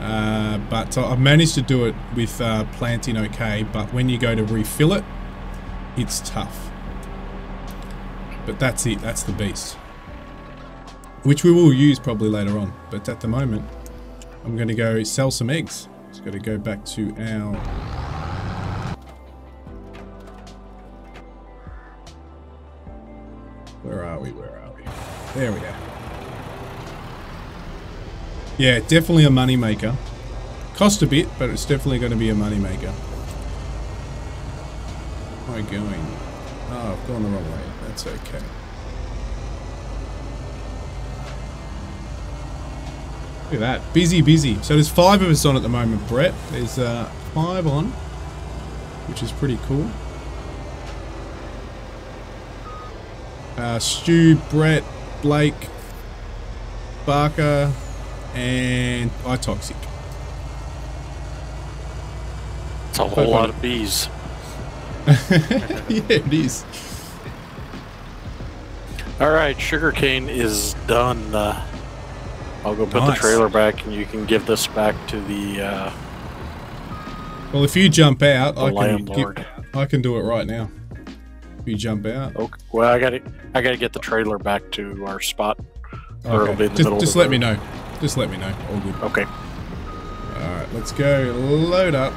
Uh, but I've managed to do it with uh, planting okay. But when you go to refill it, it's tough. But that's it. That's the beast. Which we will use probably later on. But at the moment, I'm going to go sell some eggs. Just got to go back to our... Where are we? Where are we? There we are. Yeah, definitely a moneymaker. Cost a bit, but it's definitely going to be a money maker. Where am I going? Oh, I've gone the wrong way. That's okay. Look at that. Busy, busy. So there's five of us on at the moment, Brett. There's uh, five on, which is pretty cool. Uh, Stu, Brett, Blake, Barker, and iToxic. It's a whole lot of bees. yeah, it is. All right, sugarcane is done. Uh, I'll go put Nice. the trailer back, and you can give this back to the uh, Well, if you jump out, I can give- I can do it right now. If you jump out, Okay. Well, I got to I got to get the trailer back to our spot. Or it'll be in the just, just let me know. Just let me know. All good. Okay. All right, let's go. Load up.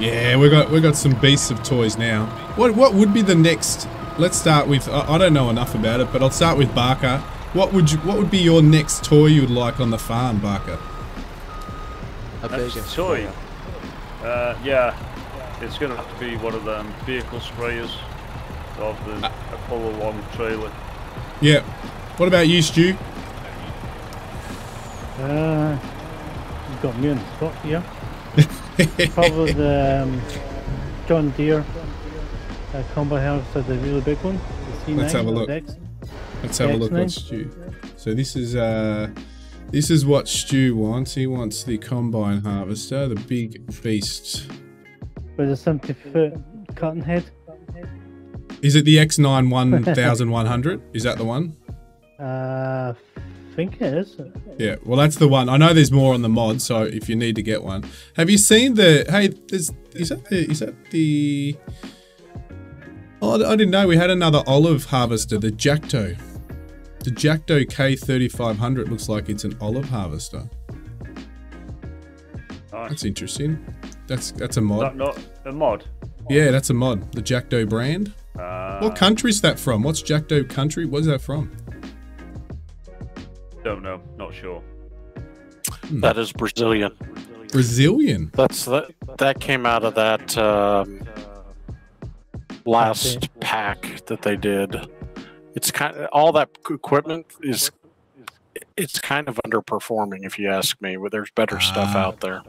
Yeah, we got we got some beasts of toys now. What what would be the next? Let's start with. I, I don't know enough about it, but I'll start with Barker. What would you? What would be your next toy you'd like on the farm, Barker? A That's toy. Uh, yeah, it's going to have to be one of them vehicle sprayers of the a pull along trailer. Yeah. What about you, Stu? Uh, you got me on the spot here. Probably the um, John Deere uh, combo harvester, the really big one. The C9 Let's have a look. the X. Let's have a look what Stu. So this is uh, this is what Stu wants. He wants the combine harvester, the big beast. With a 70 foot cutting head. Is it the X9 1100? is that the one? Uh, think it is. Yeah, well, that's the one. I know there's more on the mod, so if you need to get one, have you seen the? Hey, there's is that the is that the? Oh, I didn't know we had another olive harvester, the Jacto. The Jacto K3500 looks like it's an olive harvester. Nice. That's interesting. That's that's a mod. that not a mod? Yeah, that's a mod. The Jacto brand. Uh, What country's that from? What's Jacto country? Where's that from? Don't know. Not sure. That is Brazilian. Brazilian. That's that. That came out of that um, last pack that they did. It's kind of all that equipment is. It's kind of underperforming, if you ask me. But there's better stuff Ah. out there.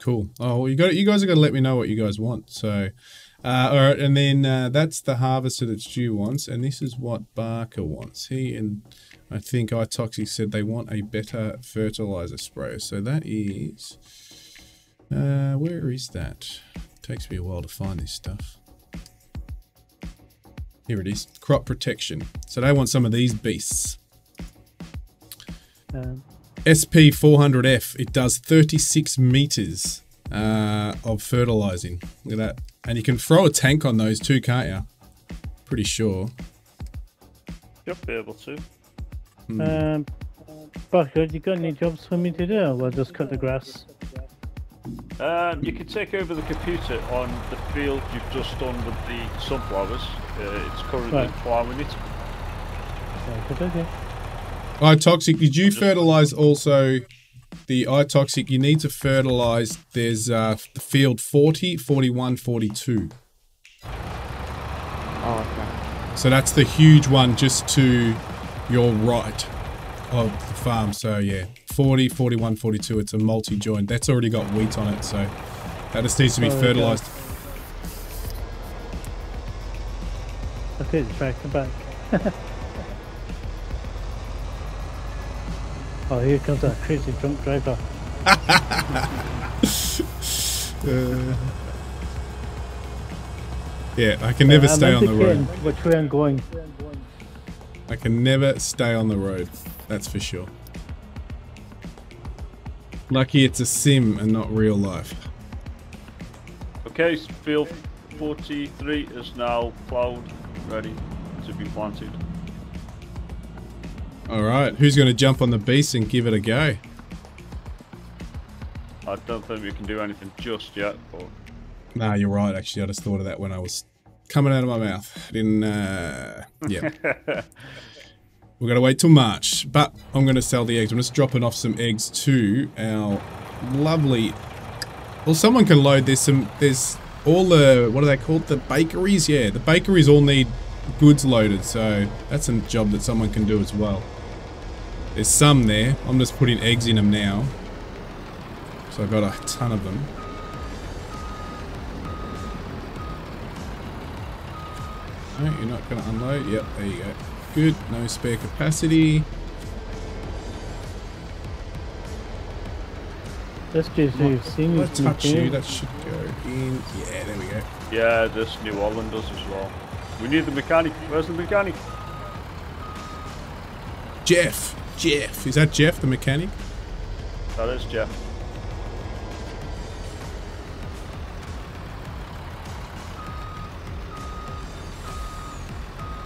Cool. Oh, well, you got you guys are gonna let me know what you guys want. So, uh, all right, and then uh, that's the harvester that Stu wants, and this is what Barker wants. He and I think iToxic said they want a better fertilizer sprayer. So that is, uh, where is that? takes me a while to find this stuff. Here it is, crop protection. So they want some of these beasts. Um, SP400F. It does 36 meters uh, of fertilizing. Look at that. And you can throw a tank on those too, can't you? Pretty sure. You'll be able to. Hmm. um, Barker, you got any jobs for me to do? Or will just cut the grass? Um, you can take over the computer on the field you've just done with the sunflowers. Uh, it's currently Right. ploughing it. Okay, okay. iToxic, did you fertilize also the iToxic? You need to fertilize. There's uh, the field 40, 41, 42. Oh, okay. So that's the huge one just to your right of the farm. So yeah, 40, 41, 42. It's a multi-joint. That's already got wheat on it. So that just needs to be Oh, okay. fertilized. Okay, the tractor back. oh, here comes that crazy drunk driver. Uh, yeah, I can never Uh, stay on the road. Which way I'm going. I can never stay on the road. That's for sure. Lucky it's a sim and not real life. Okay, field 43 is now ploughed, ready to be planted. All right, who's going to jump on the beast and give it a go? I don't think we can do anything just yet, but Nah, you're right. Actually, I just thought of that when I was coming out of my mouth. I. Uh, yeah. We're gonna wait till March, but I'm gonna sell the eggs. I'm just dropping off some eggs to our lovely. Well, someone can load. There's some. There's all the what are they called? The bakeries. Yeah, the bakeries all need goods loaded. So that's a job that someone can do as well. There's some there. I'm just putting eggs in them now. So I've got a ton of them. No, you're not going to unload. Yep, there you go. Good. No spare capacity. This gives you senior Let's touch you. That should go in. Yeah, there we go. yeah, this New Holland does as well. We need the mechanic. Where's the mechanic? Jeff. Jeff. Is that Jeff, the mechanic? That is Jeff.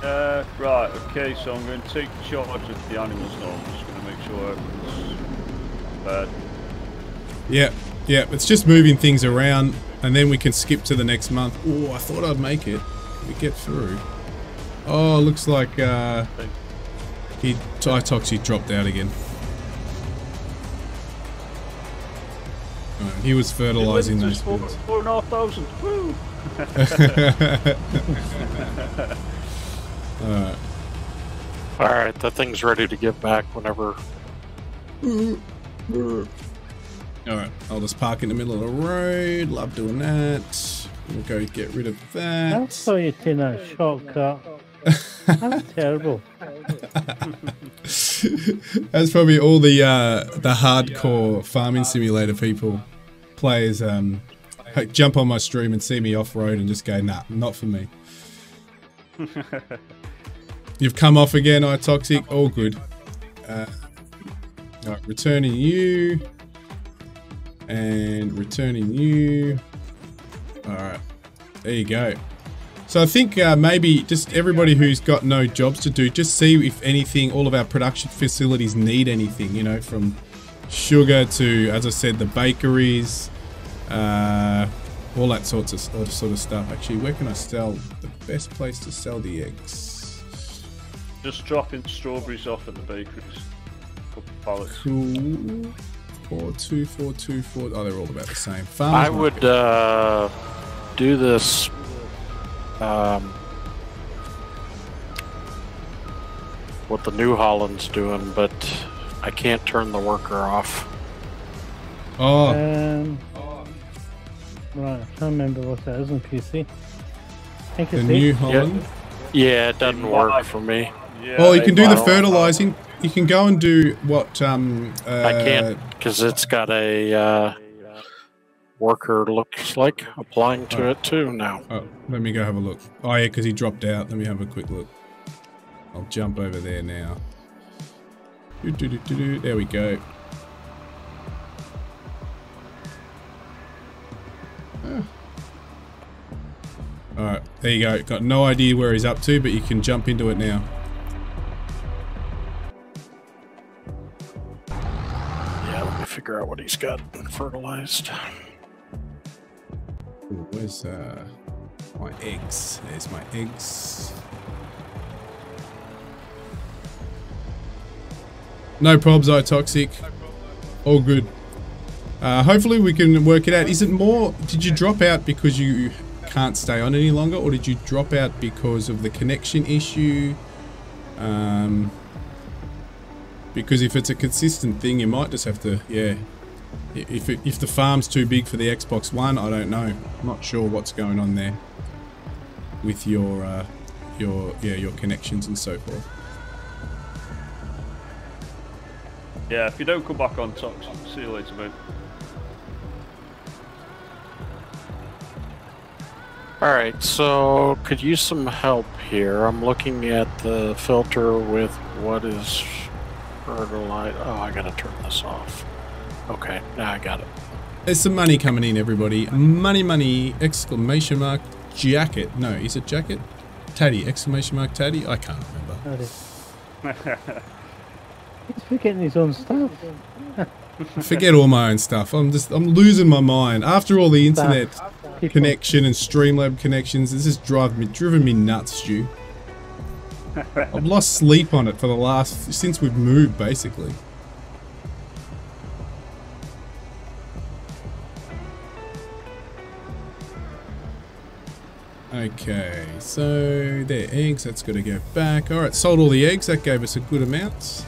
Uh, right, okay, so I'm going to take charge of the animals now. I'm just going to make sure everything's bad. Yeah. Yeah, it's just moving things around and then we can skip to the next month. Oh, I thought I'd make it. We get through. Oh, looks like uh He iToxic dropped out again. Alright, he was fertilizing those four, four and a half thousand. Woo! Alright. All right, the thing's ready to get back whenever. Alright, I'll just park in the middle of the road. Love doing that. We'll go get rid of that. I that. saw you taking that shortcut. That's terrible. That's probably all the uh, the hardcore farming simulator people players um, jump on my stream and see me off road and just go, nah, not for me. You've come off again, iToxic. All good. Uh, returning you. And returning you. All right. There you go. So I think uh, maybe just everybody who's got no jobs to do, just see if anything, all of our production facilities need anything, you know, from sugar to, as I said, the bakeries, uh, all that sorts of sort of- sort of stuff. Actually, where can I sell the best place to sell the eggs? Just dropping strawberries off at the bakeries. Couple pallets. Cool. Four two four two four. Oh, they're all about the same. Farmers I market. would uh, do this. Um, what the New Holland's doing, but I can't turn the worker off. Oh, Um, right, I can't remember what that is on PC. I think the New. Holland. Yeah, it doesn't work for me. Yeah, Oh, you can do the fertilizing. You can go and do what? Um, uh, I can't because it's got a uh, worker looks like applying to Oh. it too now. Oh, let me go have a look. Oh yeah, because he dropped out. Let me have a quick look. I'll jump over there now. Doo, doo, doo, doo, doo. There we go. Alright, there you go. Got no idea where he's up to, but you can jump into it now. Figure out what he's got fertilized. Where's uh, my eggs? There's my eggs. No probs, toxic All good. Uh, hopefully we can work it out. Is it more, did you drop out because you can't stay on any longer or did you drop out because of the connection issue? Um, because if it's a consistent thing, you might just have to, yeah. If, it, if the farm's too big for the Xbox One, I don't know. I'm not sure what's going on there with your, uh, your, yeah, your connections and so forth. Yeah, if you don't come back on Tox, see you later, mate. All right, so could use some help here. I'm looking at the filter with what is fertilized. Oh, I gotta turn this off. Okay, now I got it. There's some money coming in, everybody. Money, money! Exclamation mark jacket. No, is it jacket? Tatty! Exclamation mark Tatty. I can't remember. Sorry. He's forgetting his own stuff. Forget all my own stuff. I'm just I'm losing my mind after all the internet People. connection and Streamlab connections. This has driven me driven me nuts, Stu. I've lost sleep on it for the last since we've moved, basically. Okay, so their eggs, that's got to go back. All right, sold all the eggs. That gave us a good amount.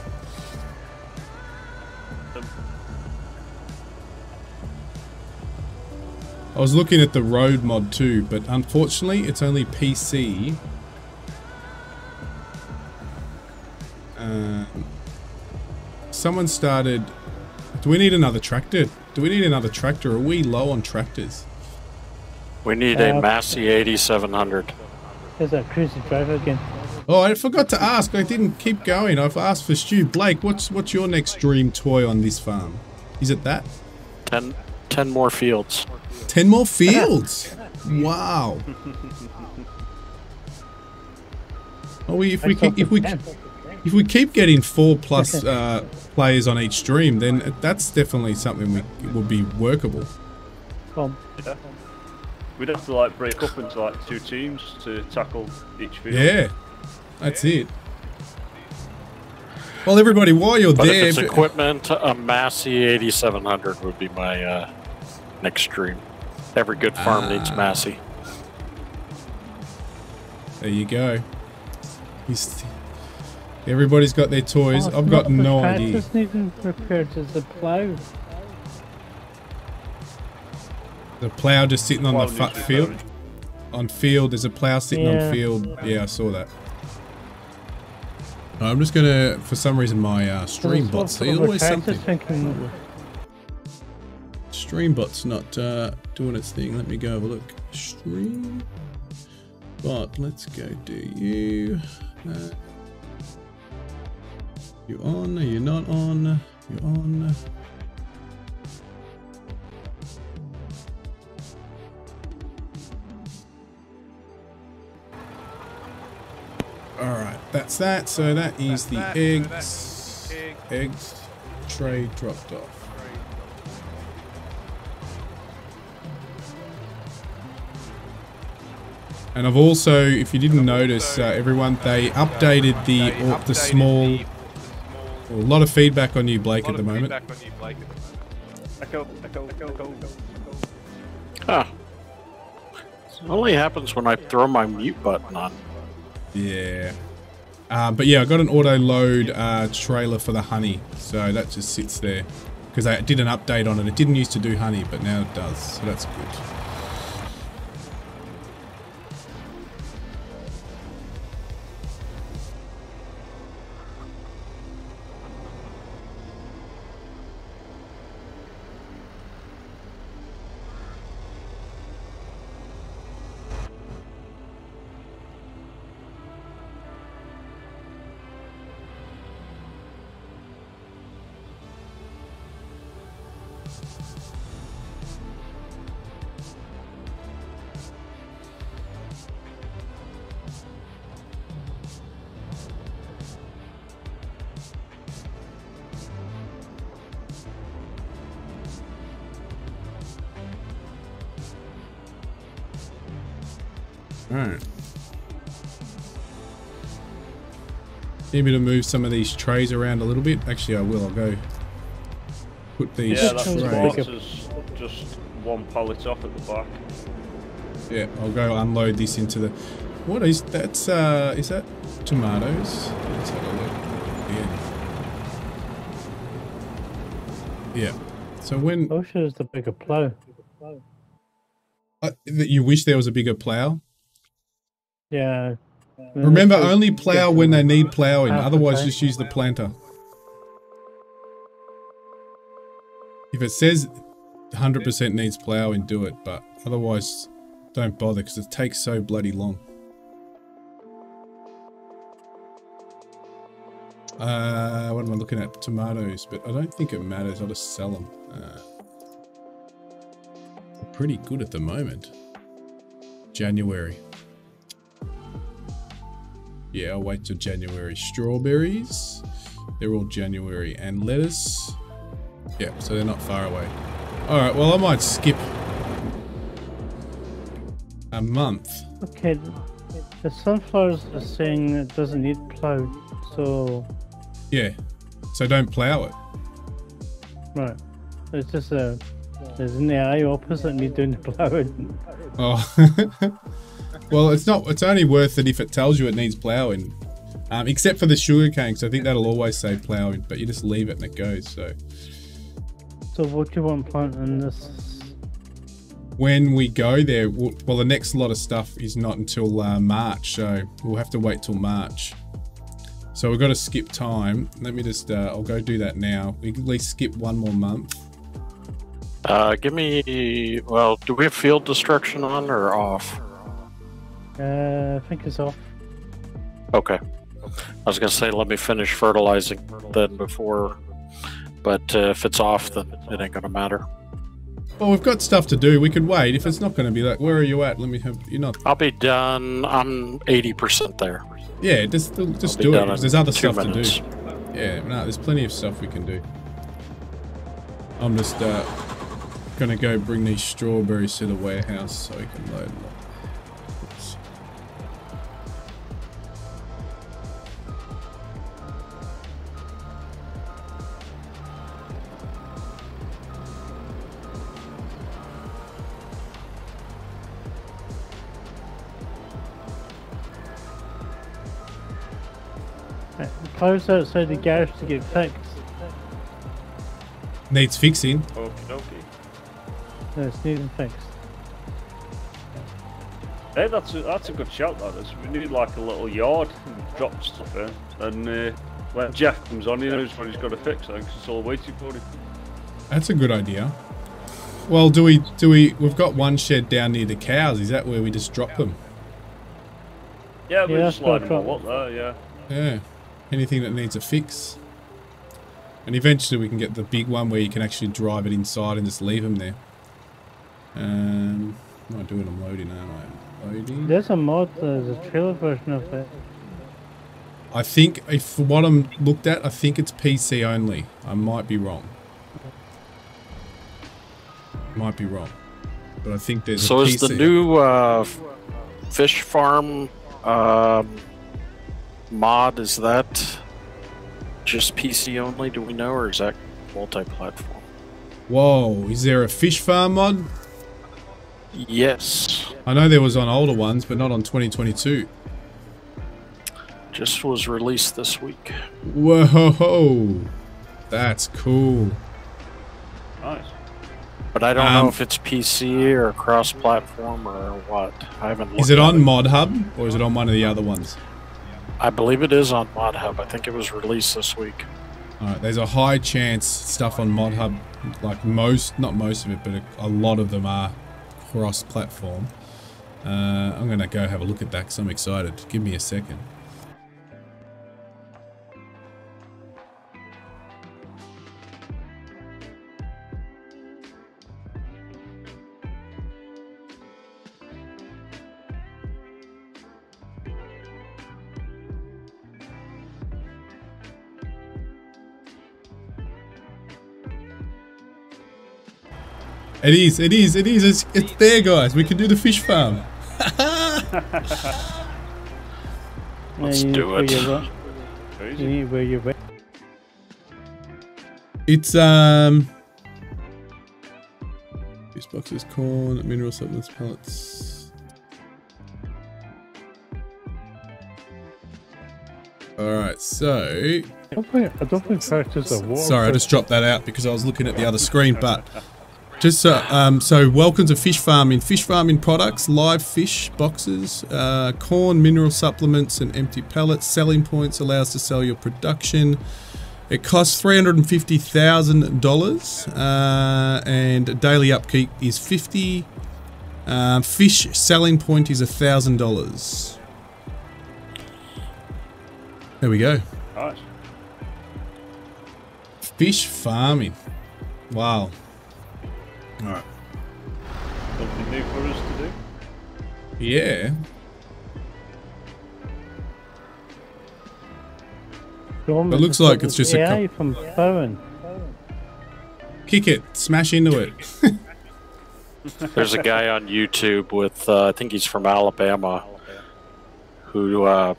I was looking at the road mod too, but unfortunately it's only PC. Um, someone started. Do we need another tractor? Do we need another tractor? Are we low on tractors? We need a Uh, Massey 8700. There's that crazy driver again. Oh, I forgot to ask. I didn't keep going. I've asked for Stu. Blake, what's what's your next dream toy on this farm? Is it that? 10, 10 more fields. Ten more fields. wow. Oh, we, if we That's if we 10. If we keep getting four plus uh, players on each stream, then that's definitely something we would be workable. Well, We'd have to like break up into like two teams to tackle each field. Yeah, that's it. Well, everybody, while you're But there, if it's if- equipment, a Massey 8700 would be my uh, next stream. Every good farm needs Ah. Massey. there you go. He's, everybody's got their toys. Oh, I've got not the no tractor idea. that's needing repaired, it's the plough. The plow just sitting on Plough the needs field. repairing. On field, there's a plow sitting Yeah. on field. Yeah, I saw that. I'm just gonna, for some reason, my uh, stream Well, bots. it's There's always something. thinking. Stream bot's not uh, doing its thing. Let me go have a look. Stream bot. Let's go. Do you? Uh, you on? You not on? You on? All right, that's that. So that is the eggs. Eggs tray dropped off. And I've also, if you didn't notice, uh, everyone, they updated the or, the small. A lot of feedback on you, Blake, at the moment. Echo, echo, echo, echo. Ah. It only happens when I throw my mute button on. Yeah. Um, but yeah, I got an auto load uh, trailer for the honey, so that just sits there because I did an update on it. It didn't used to do honey, but now it does, so that's good. Need me to move some of these trays around a little bit? Actually, I will. I'll go put these Yeah, that Trays. sport just one pallet off at the back. Yeah, I'll go unload this into the. What is that's? Uh, is that tomatoes? Let's have a look. Yeah. Yeah. So when Oh, sure, it's the bigger plough. uh, you wish there was a bigger plow. Yeah. Remember, only plow when they need plowing. Otherwise, just use the planter. If it says 100% needs plowing, do it. But otherwise, don't bother because it takes so bloody long. Uh, what am I looking at? Tomatoes, but I don't think it matters. I'll just sell them. Uh, pretty good at the moment. January. Yeah, I'll wait till January. Strawberries. They're all January. And lettuce. Yeah, so they're not far away. Alright, well, I might skip a month. Okay, the sunflowers are saying it doesn't need plowed, so Yeah, so don't plow it. right. It's just a there's an AI opposite me doing the plowing. Oh. well, it's not. It's only worth it if it tells you it needs ploughing. Um, except for the sugar cane, because I think that'll always say ploughing, but you just leave it and it goes. So So what do you want planting this? when we go there, we'll, well, the next lot of stuff is not until uh, March, so we'll have to wait till March. So we've got to skip time. Let me just, uh, I'll go do that now. We can at least skip one more month. Uh, give me. Well, do we have field destruction on or off? Uh, I think it's off. Okay. I was gonna say let me finish fertilizing then before, but uh, if it's off, then it ain't gonna matter. Well, we've got stuff to do. We could wait. If it's not going to be like, where are you at? Let me have, you're not, I'll be done. I'm 80% there. yeah, just, just do it. done 'cause in There's other stuff minutes. to do. Yeah, no, there's plenty of stuff we can do. I'm just uh, gonna go bring these strawberries to the warehouse so we can load them Right, The outside the garage to get fixed. Needs fixing. Okie dokie. No, it's needing fixed. Hey, that's a, that's a good shout, that is. We need like a little yard and drop stuff in. And uh, when Jeff comes on, he knows what he's got to fix, because it's all waiting for him. That's a good idea. Well, do we do we we've got one shed down near the cows. Is that where we just drop them? Yeah, we Yeah, just that's what slide them all up there, yeah. Yeah. Anything that needs a fix. And eventually we can get the big one where you can actually drive it inside and just leave them there. Um, I'm not doing I'm loading, aren't I? Loading. There's a mod, there's a trailer version of it. I think, if for what I'm looked at, I think it's PC only. I might be wrong. Might be wrong. But I think there's So a is the new uh, fish farm um, mod is that just PC only? Do we know, or is that multi-platform? Whoa, is there a fish farm mod? Yes, I know there was on older ones, but not on 2022. just was released this week. Whoa, that's cool. Nice. But I don't Um, know if it's PC or cross-platform or what. I haven't. Is it on Mod Hub or is it on one of the other ones? I believe it is on Mod Hub. I think it was released this week. All right, there's a high chance stuff on Mod Hub, like most, not most of it, but a, a lot of them are cross-platform. Uh, I'm gonna go have a look at that because I'm excited. Give me a second. It is, it is, it is. It's, it's there, guys. We can do the fish farm. Let's do it. You, wa- Crazy. you need where you wa- It's um. Fish boxes, corn, mineral supplements, pellets. All right, so I don't think, I don't think a water. Sorry, I just dropped that out because I was looking at the other screen. But just so, um, so welcome to Fish Farming. Fish Farming products, live fish boxes, uh, corn, mineral supplements, and empty pellets. Selling points allows to sell your production. It costs three hundred and fifty thousand dollars, uh, and daily upkeep is fifty. Um, fish selling point is a thousand dollars. There we go. Nice. Fish farming. Wow. Alright. Something new for us to do. Yeah. It It looks like it's just a AI from Bowen. Kick it. Smash into it. There's a guy on YouTube with, uh, I think he's from Alabama, who uh,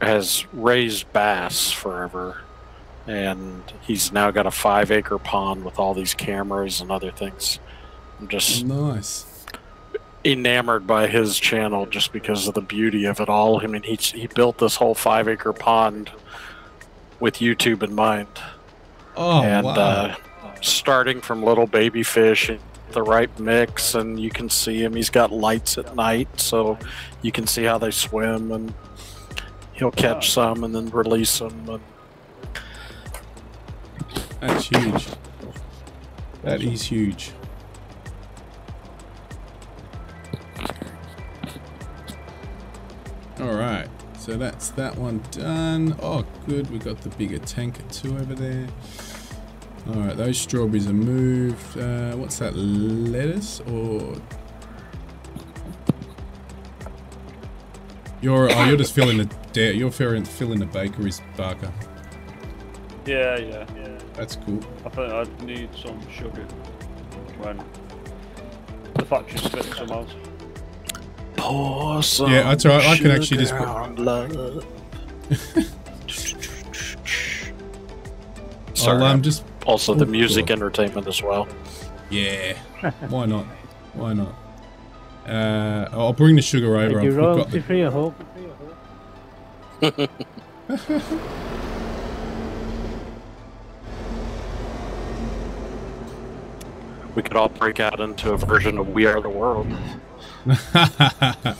has raised bass forever. And he's now got a five acre pond with all these cameras and other things. I'm just nice. enamored by his channel just because of the beauty of it all. I mean, he, he built this whole five acre pond with YouTube in mind. Oh, and wow. uh, starting from little baby fish and the right mix and you can see him he's got lights at night so you can see how they swim and he'll catch some and then release them and That's huge. That is huge. Alright, so that's that one done. Oh, good, we got the bigger tanker too over there. Alright, those strawberries are moved. Uh, what's that, lettuce or... You're, oh, you're just filling the, you're filling the bakeries, Barker. Yeah, yeah, yeah. That's cool. I think I'd need some sugar when the factory's fitting some out. pour some Yeah, that's all right, I can actually just put- on. I'll Sorry, um, I'm just also the Oh, music cool. entertainment as well. Yeah. Why not? Why not? Uh, I'll bring the sugar over. Are I've you we've got royalty the, free, I hope? We could all break out into a version of We Are the World.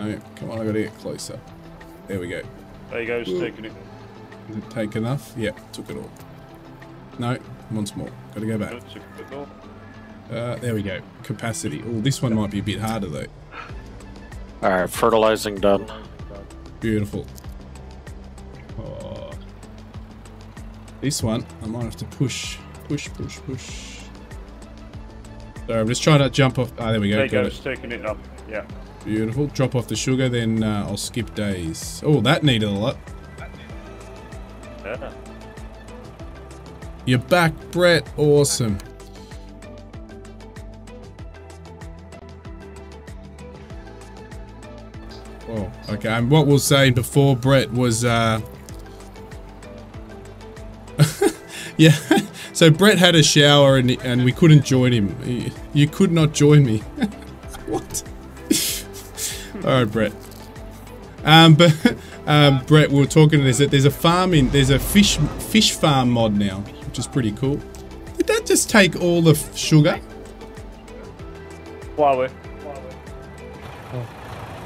Okay, come on, I gotta get closer. There we go. There you go, it's taking it. Did it take enough? Yep, took it all. No, once more. Gotta go back. Good, took it all. Uh, there we go. Capacity. Oh, this one might be a bit harder though. All right, fertilizing done. Beautiful. This one, I might have to push, push, push, push. Sorry, I'm just trying to jump off. Ah, there we go. There you Got go, it. taking it up. Yeah. Beautiful. Drop off the sugar, then uh, I'll skip days. Oh, that needed a lot. Yeah. You're back, Brett. Awesome. Oh, okay. And what we we'll saying before Brett was, uh, yeah. so Brett had a shower and and we couldn't join him. You- could not join me. what? All right, Brett. Um, but um, Brett, we were talking to this. That there's a farm in there's a fish fish farm mod now, which is pretty cool. Did that just take all the f- sugar? Flower.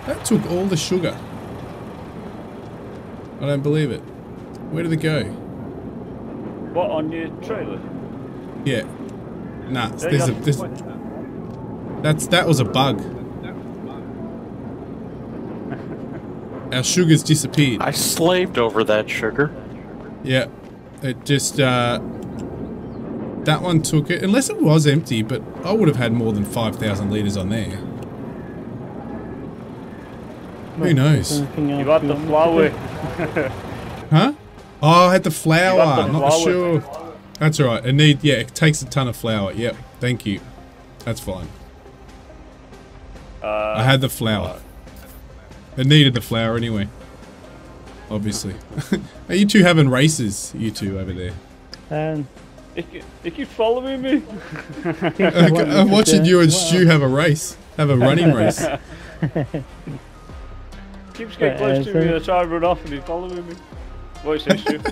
That took all the sugar. I don't believe it. Where did it go? What, on your trailer? Yeah. Nah, There there's a, there's, that's that was a bug. Our sugar's disappeared. I slaved over that sugar. Yeah, it just uh, that one took it. Unless it was empty, but I would have had more than five thousand liters on there. Who knows? You had the want flower. Huh? Oh, I had the flour. The Not flour. sure. That's all right. It need yeah. It takes a ton of flour. Yep. Thank you. That's fine. Uh, I had the flour. It needed the flour anyway. Obviously. Are you two having races? You two over there. And you, keep- you keep following me? I'm watching you and Stu have a race. Have a running race. Keeps getting Uh, close so- to me, I try and run off and he's following me. What is this, Stu? Is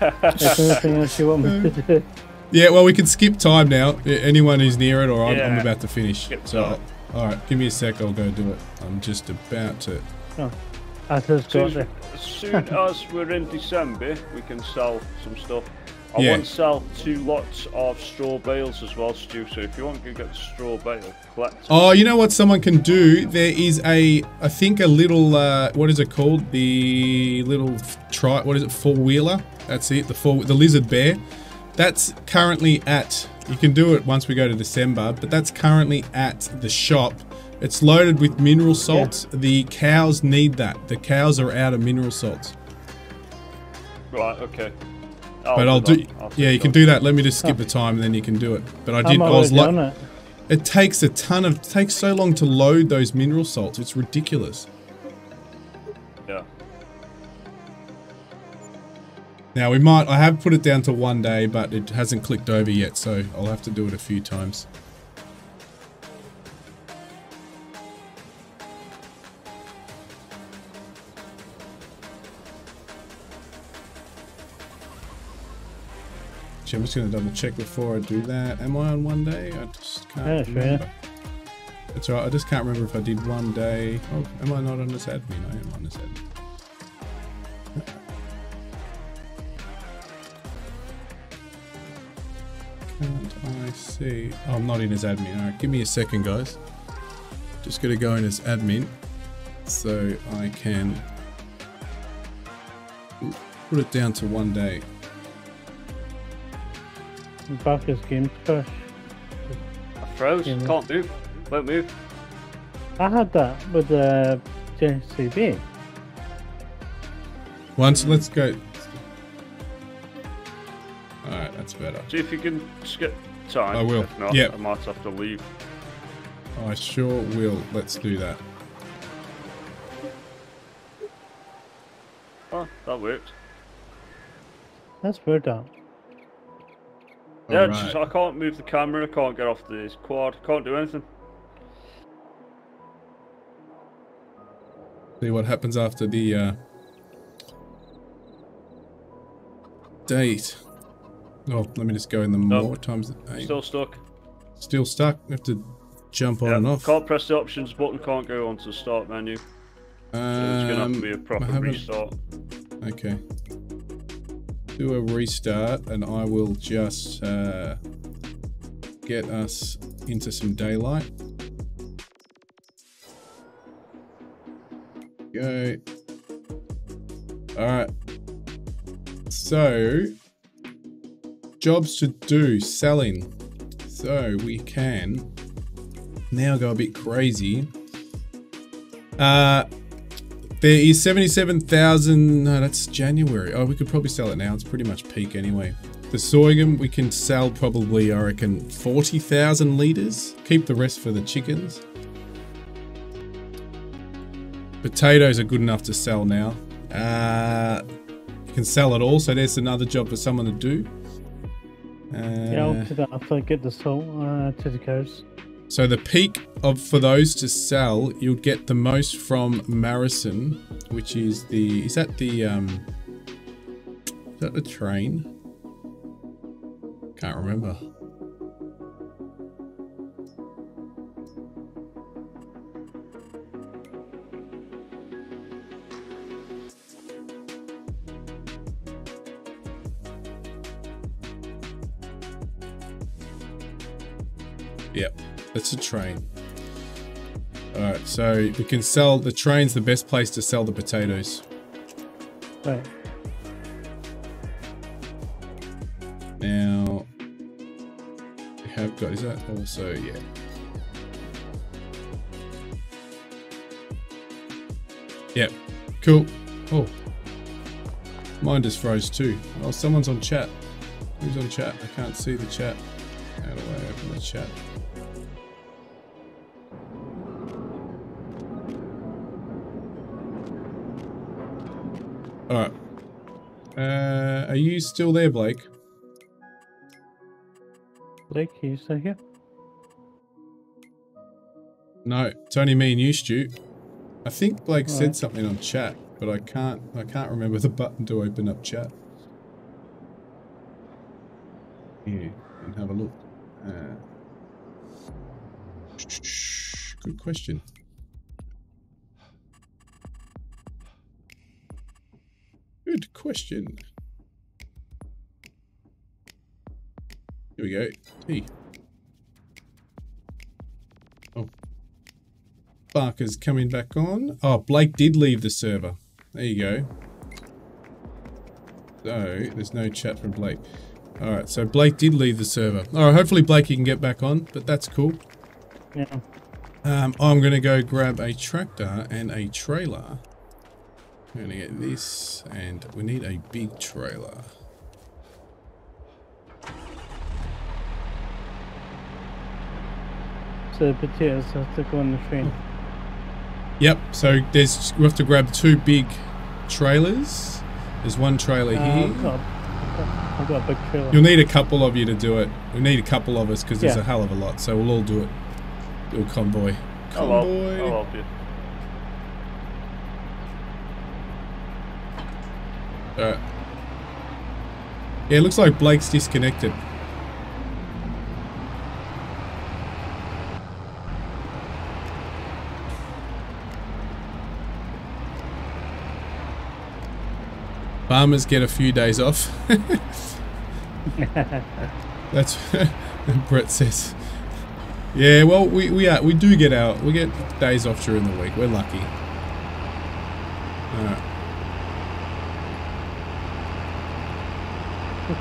there anything else you want me to do? Yeah, well, we can skip time now. Anyone who's near it, or I'm, I'm about to finish. Skip So, time. all right, give me a sec. I'll go do it. I'm just about to. Oh, I just got there. as, as soon as we're in December, we can sell some stuff. I Yeah. want to sell two lots of straw bales as well, Stu. So if you want to get the straw bale, collect. Oh, you know what someone can do? There is a, I think a little, uh, what is it called? The little tri, what is it? Four wheeler. That's it. The four, the lizard bear. That's currently at. You can do it once we go to December, but that's currently at the shop. It's loaded with mineral salts. The cows need that. The cows are out of mineral salts. Right, okay. But I'll do. I'll Yeah, you can do that. Let me just skip the time, and then you can do it. But I did. I was like, it. it takes a ton of. It takes so long to load those mineral salts. It's ridiculous. Yeah. Now we might. I have put it down to one day, but it hasn't clicked over yet, so I'll have to do it a few times. Actually, I'm just going to double check before I do that. Am I on one day? I just can't Yeah, remember. That's right. I just can't remember if I did one day. Oh, am I not on this admin? I am on this admin. Can't I see? Oh, I'm not in as admin. Alright, give me a second, guys. Just gonna go in as admin so I can put it down to one day. Back is game crash. I froze. Yeah. Can't move. Won't move. I had that with uh, the JCB. Once, let's go. Alright, that's better. See if you can skip time. I will. If not, Yep. I might have to leave. I sure will. Let's do that. Oh, that worked. That's weird, that. Yeah, Alright. just, I can't move the camera, I can't get off this quad, can't do anything. See what happens after the uh, date. Oh, let me just go in the Nope. more times. Eight. Still stuck. Still stuck. Have to jump on and off. Can't press the options button, can't go onto the start menu. So it's gonna have to be a Um, proper restart. Okay. Do a restart, and I will just uh, get us into some daylight. Go. Alright. So, jobs to do, selling. So, we can now go a bit crazy. Uh, there is 77,000. No, that's January. Oh, we could probably sell it now. It's pretty much peak anyway. The sorghum, we can sell probably, I reckon, 40,000 litres. Keep the rest for the chickens. Potatoes are good enough to sell now. Uh, you can sell it all, so there's another job for someone to do. Yeah, Uh, I'll do that after I get the salt uh, to the cows. So the peak of for those to sell, you'll get the most from Marison, which is the is that the um is that the train? Can't remember. Yep, that's a train. Alright, so we can sell the train's the best place to sell the potatoes. Right. Now we have got is that also yeah. Yep. Cool. Oh. Mine just froze too. Oh someone's on chat. Who's on chat? I can't see the chat. How do I open the chat? Alright. Uh, are you still there, Blake? Blake, are you still here? No, it's only me and you, Stu. I think Blake said Alright. something on chat, but I can't I can't remember the button to open up chat. Here, and have a look. Uh, good question. Question. Here we go. Hey. Oh. Barker's coming back on. Oh, Blake did leave the server. There you go. So, there's no chat from Blake. Alright, so Blake did leave the server. Alright, hopefully Blake you can get back on, but that's cool. Yeah. Um, I'm going to go grab a tractor and a trailer. I'm going to get this, and we need a big trailer. So the potatoes have to go on the train. Yep, so there's we have to grab two big trailers. There's one trailer Uh, here. I've, got, I've, got, a big trailer. You'll need a couple of you to do it. We need a couple of us because there's Yeah. a hell of a lot. So we'll all do it. Do a convoy. I'll help, Convoy. I'll help you. Yeah, it looks like Blake's disconnected. Farmers get a few days off. That's Brett says. Yeah, well, we we are, we do get out. We get days off during the week. We're lucky. Alright. The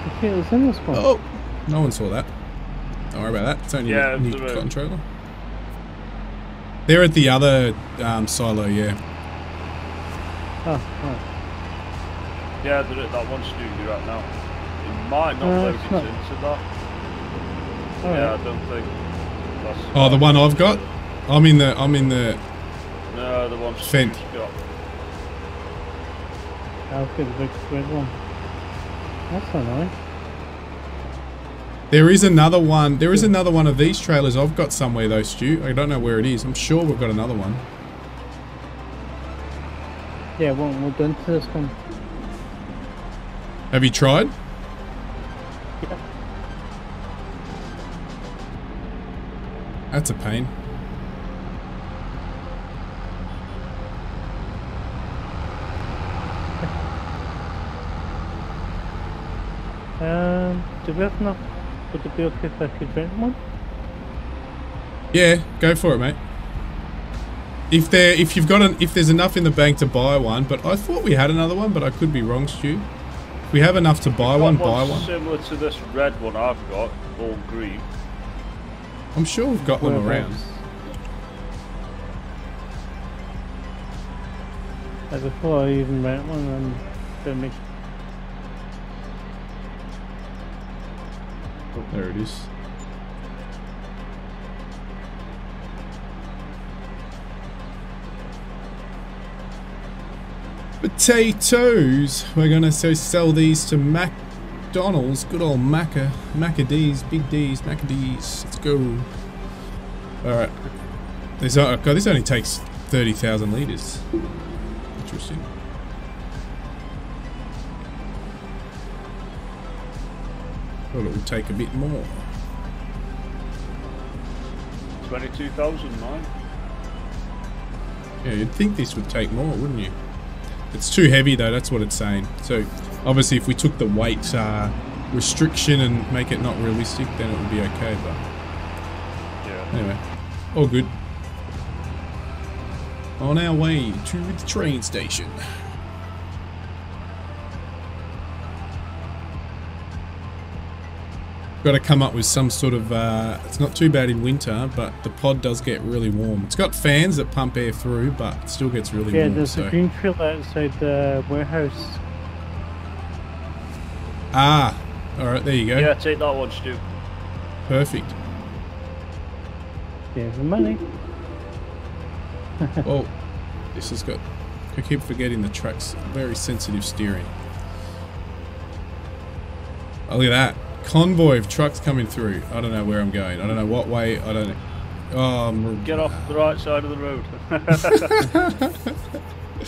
potatoes in this one. Oh, no one saw that. Don't worry about that. It's only Yeah, a new the road. cotton trailer. They're at the other um, silo, yeah. Oh, right. Yeah, they're at that one studio right now. It might not Uh, load it not- into that. All yeah, right. I don't think. That's Oh, the one I've got. I'm in the. I'm in the. No, the one Fent. Stu's got. I'll get the big red one. That's annoying. There is another one. There is another one of these trailers I've got somewhere though, Stu. I don't know where it is. I'm sure we've got another one. Yeah, well, we're done to this one. Have you tried? Yeah. That's a pain. Um, do we have enough? Would it be okay if I could rent one? Yeah, go for it, mate. If there, if you've got an, if there's enough in the bank to buy one, but I thought we had another one, but I could be wrong, Stu. If we have enough to buy one, Got buy one one. Similar to this red one I've got, all green. I'm sure we've got them around. Whereabouts? Like before I even rent one, I'm gonna make There it is. Potatoes. We're gonna so sell these to McDonald's. Good old Macca, Macca D's, Big D's, Macca D's. Let's go. All right. This uh, God, this only takes thirty thousand liters. Interesting. Thought it will take a bit more. 22,000 mine. Yeah, you'd think this would take more, wouldn't you? It's too heavy though, that's what it's saying. So obviously if we took the weight uh, restriction and make it not realistic, then it would be okay, but Yeah. anyway, all good. On our way to the train station. Got to come up with some sort of. Uh, it's not too bad in winter, but the pod does get really warm. It's got fans that pump air through, but it still gets really Yeah, warm. there's so. a green field outside the warehouse. Ah, all right, there you go. Yeah, take that one, Stu. Perfect. Yeah, the money. oh, this has got. I keep forgetting the track's very sensitive steering. Oh, look at that convoy of trucks coming through. I don't know where I'm going. I don't know what way. I don't. I'm, Get off the right side of the road.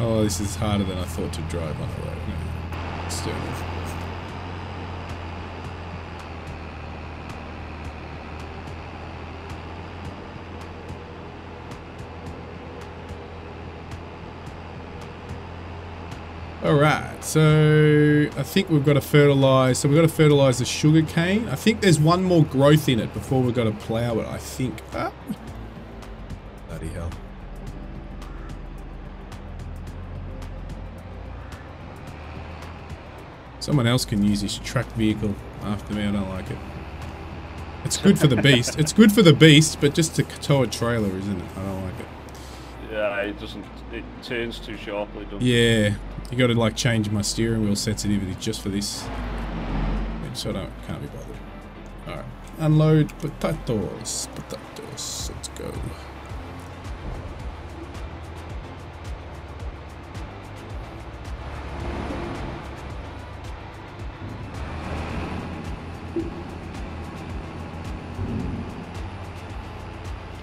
Oh, this is harder than I thought to drive on the road. Let's do it. All right, so I think we've got to fertilize. So we've got to fertilize the sugar cane. I think there's one more growth in it before we've got to plow it. I think. Ah. Bloody hell. Someone else can use this truck vehicle after me. I don't like it. It's good for the beast. It's good for the beast, but just to tow a trailer, isn't it? I don't like it. yeah, it doesn't. It turns too sharply, doesn't it? Yeah, you got to like change my steering wheel sensitivity just for this. So I don't can't be bothered. All right, unload potatoes. Potatoes. Let's go.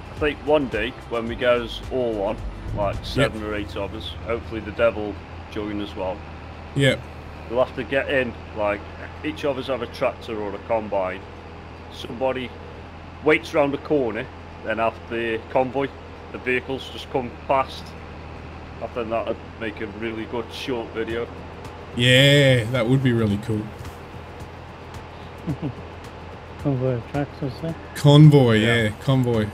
I think one day when we us all on, like seven or eight of us, hopefully the devil join as well. Yeah. We'll have to get in, like each of us have a tractor or a combine. Somebody waits round the corner, then have the convoy, the vehicles just come past. I think that would make a really good short video. Yeah, that would be really cool. Convoy of tractors there. Convoy, Yeah. yeah, convoy.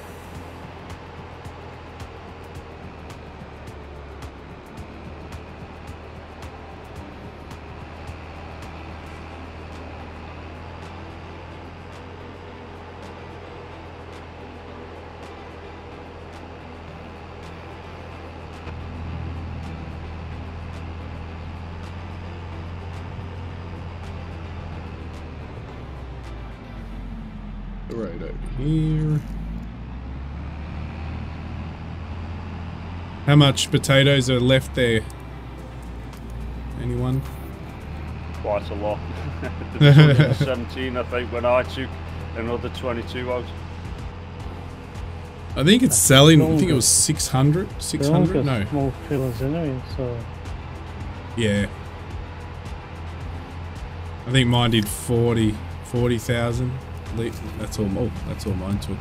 Here. How much potatoes are left there? Anyone? Quite a lot. 17, I think, when I took another 22 out. I think it's selling. I think it was 600. They only 600? got No. small trailers anyway, so Yeah. I think mine did 40 40,000. Li- that's all. Oh, that's all mine took.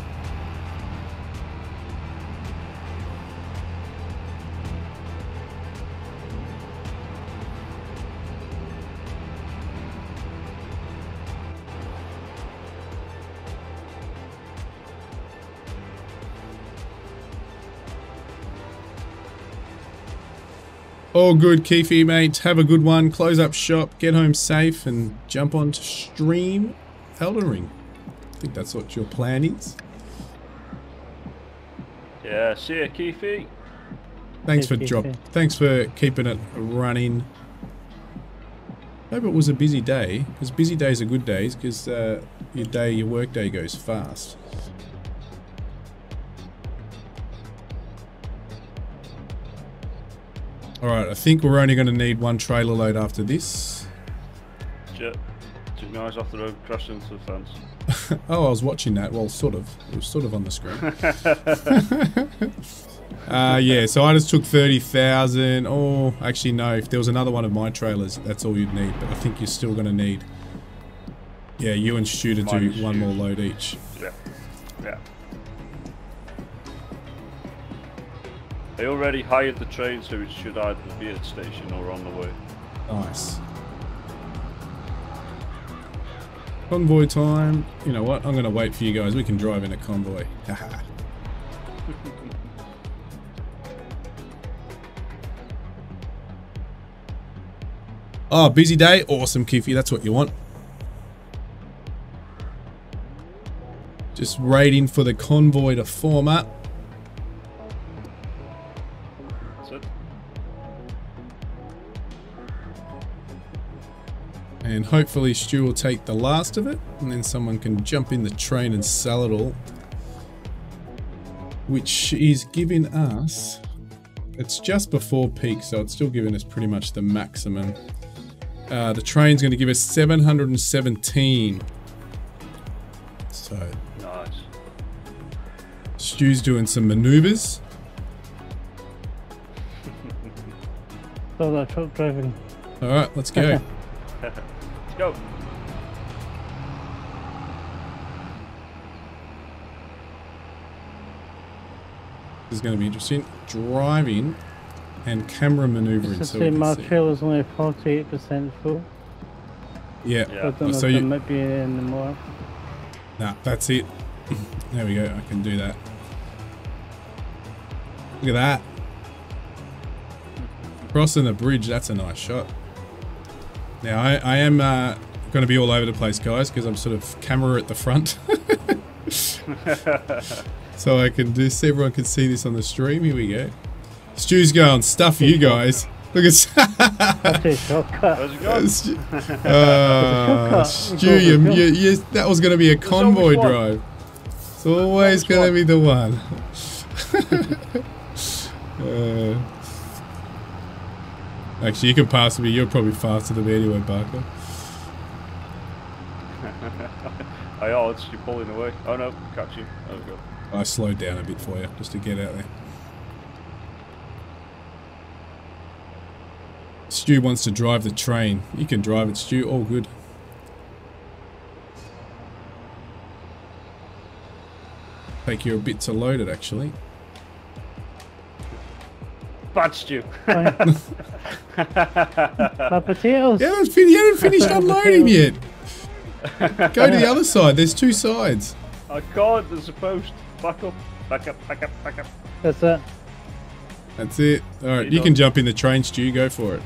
All good, Keefe, mate. Have a good one. Close up shop, get home safe, and jump on to stream Elden Ring. I think that's what your plan is. Yeah, see ya, Keefe. Thanks for Okay, drop. Thanks for keeping it running. Hope it was a busy day, because busy days are good days, because uh, your day, your work day goes fast. All right, I think we're only going to need one trailer load after this. Shit. Took my eyes off the road, crashed into the fence. Oh, I was watching that. Well, sort of. It was sort of on the screen. uh, yeah, so I just took 30,000. Oh, actually, no. If there was another one of my trailers, that's all you'd need. But I think you're still going to need... Yeah, you and Stu to Mine do one Stu. more load each. Yeah. Yeah. They already hired the train, so it should either be at station or on the way. Nice. Convoy time. You know what? I'm going to wait for you guys. We can drive in a convoy. Haha. oh, busy day. Awesome, Kiffy. That's what you want. Just waiting for the convoy to form up. And hopefully Stu will take the last of it, and then someone can jump in the train and sell it all. Which is giving us... It's just before peak, so it's still giving us pretty much the maximum. Uh, the train's going to give us 717. So Nice. Stu's doing some maneuvers. so that truck driving. All right, let's go. Let's go. this is going to be interesting. Driving and camera maneuvering. Just So to we say my see. trailer's only 48% full. Yeah. I don't know so if there you- might be any more. Nah, that's it. there we go. I can do that. Look at that. Crossing the bridge. That's a nice shot. Now, I, I am uh, going to be all over the place, guys, because I'm sort of camera at the front. so I can do, so everyone can see this on the stream. Here we go. Stu's going, stuff you guys. Look at That's a shortcut. How's it going? Stu, uh, Stu, you, you, you, that was going to be a convoy drive. It's always going to be the one. uh, actually, you can pass me. You're probably faster than me anyway, Barker. I oh, it's you're pulling away. Oh no, catch you. There we go. I slowed down a bit for you just to get out there. Stu wants to drive the train. You can drive it, Stu. All good. Take you a bit to load it, actually. Bad Stu. My potatoes. You haven't, fin- you haven't finished unloading yet. Go to the other side. There's two sides. I can't, there's a post. Back up, back up, back up, back up. That's it. That's it. All right, You you can jump in the train, Stu. Go for it.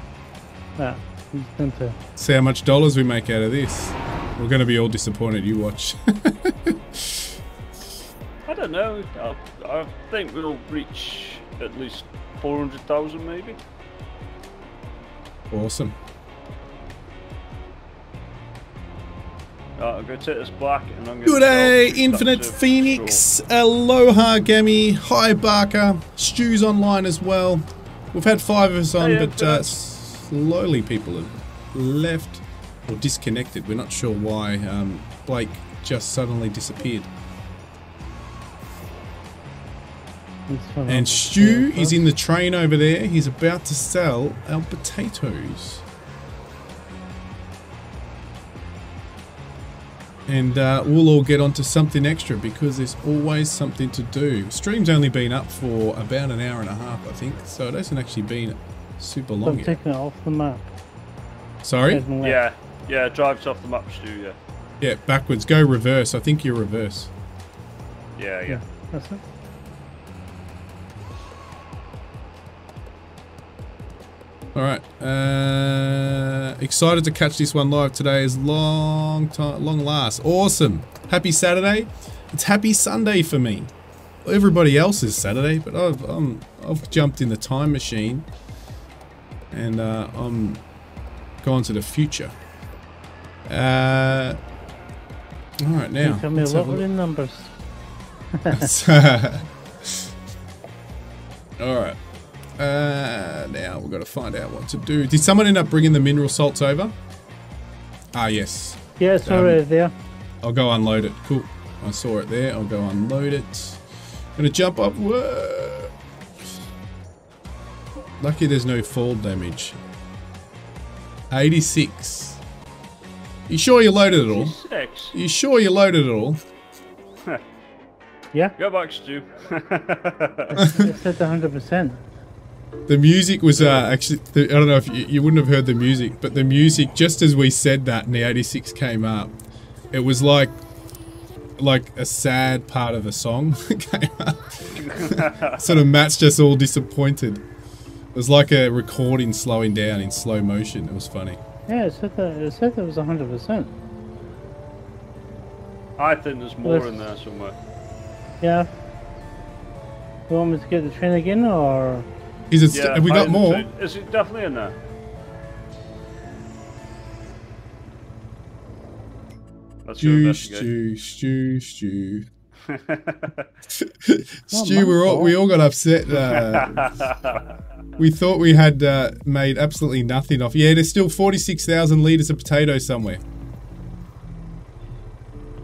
Nah, he's going to. See how much dollars we make out of this. We're going to be all disappointed. You watch. I don't know. I, I think we'll reach at least 400,000 maybe. awesome. Right, I'm going to take this black and I'm going Good day, Infinite Phoenix. Aloha, Gami. Hi, Barker. Stu's online as well. We've had five of us on, Hiya, but uh, slowly people have left or disconnected. We're not sure why. Um, Blake just suddenly disappeared. And up Stu there is first. in the train over there. He's about to sell our potatoes. And uh, we'll all get onto something extra because there's always something to do. Stream's only been up for about an hour and a half, I think. So it hasn't actually been super So I'm long yet. taking it off the map. Sorry? Yeah, yeah, it drives off the map, Stu. Yeah, Yeah, backwards. Go reverse. I think you're reverse. yeah, yeah. Yeah, that's it. All right. Uh, excited to catch this one live today. Is long time, long last. Awesome. Happy Saturday. It's happy Sunday for me. Everybody else is Saturday, but I've um, I've jumped in the time machine, and uh, I'm gone to the future. Uh, all right now. Tell me a let's lot in numbers. All right. Uh, now we've got to find out what to do. Did someone end up bringing the mineral salts over? Ah, yes. Yeah, it's Um, already there. I'll go unload it. Cool. I saw it there. I'll go unload it. Gonna jump up. Whoa. Lucky there's no fall damage. 86. You sure you loaded it all? Six. You sure you loaded it all? Yeah, Go back, Stu. it said 100%. The music was uh, actually, the, I don't know if you, you wouldn't have heard the music, but the music, just as we said that and the 86 came up, it was like, like a sad part of a song came up. sort of matched us all disappointed. It was like a recording slowing down in slow motion. It was funny. Yeah, it said that it said that was 100%. I think there's more Let's- in there somewhere. Yeah. You want me to get the train again, or Is it? Yeah, have we I got more? Is it definitely in there? Let's Stu, Stu, Stu, Stu. Stu, we're all, we all got upset. Uh, we thought we had uh, made absolutely nothing off. Yeah, there's still 46,000 litres of potatoes somewhere.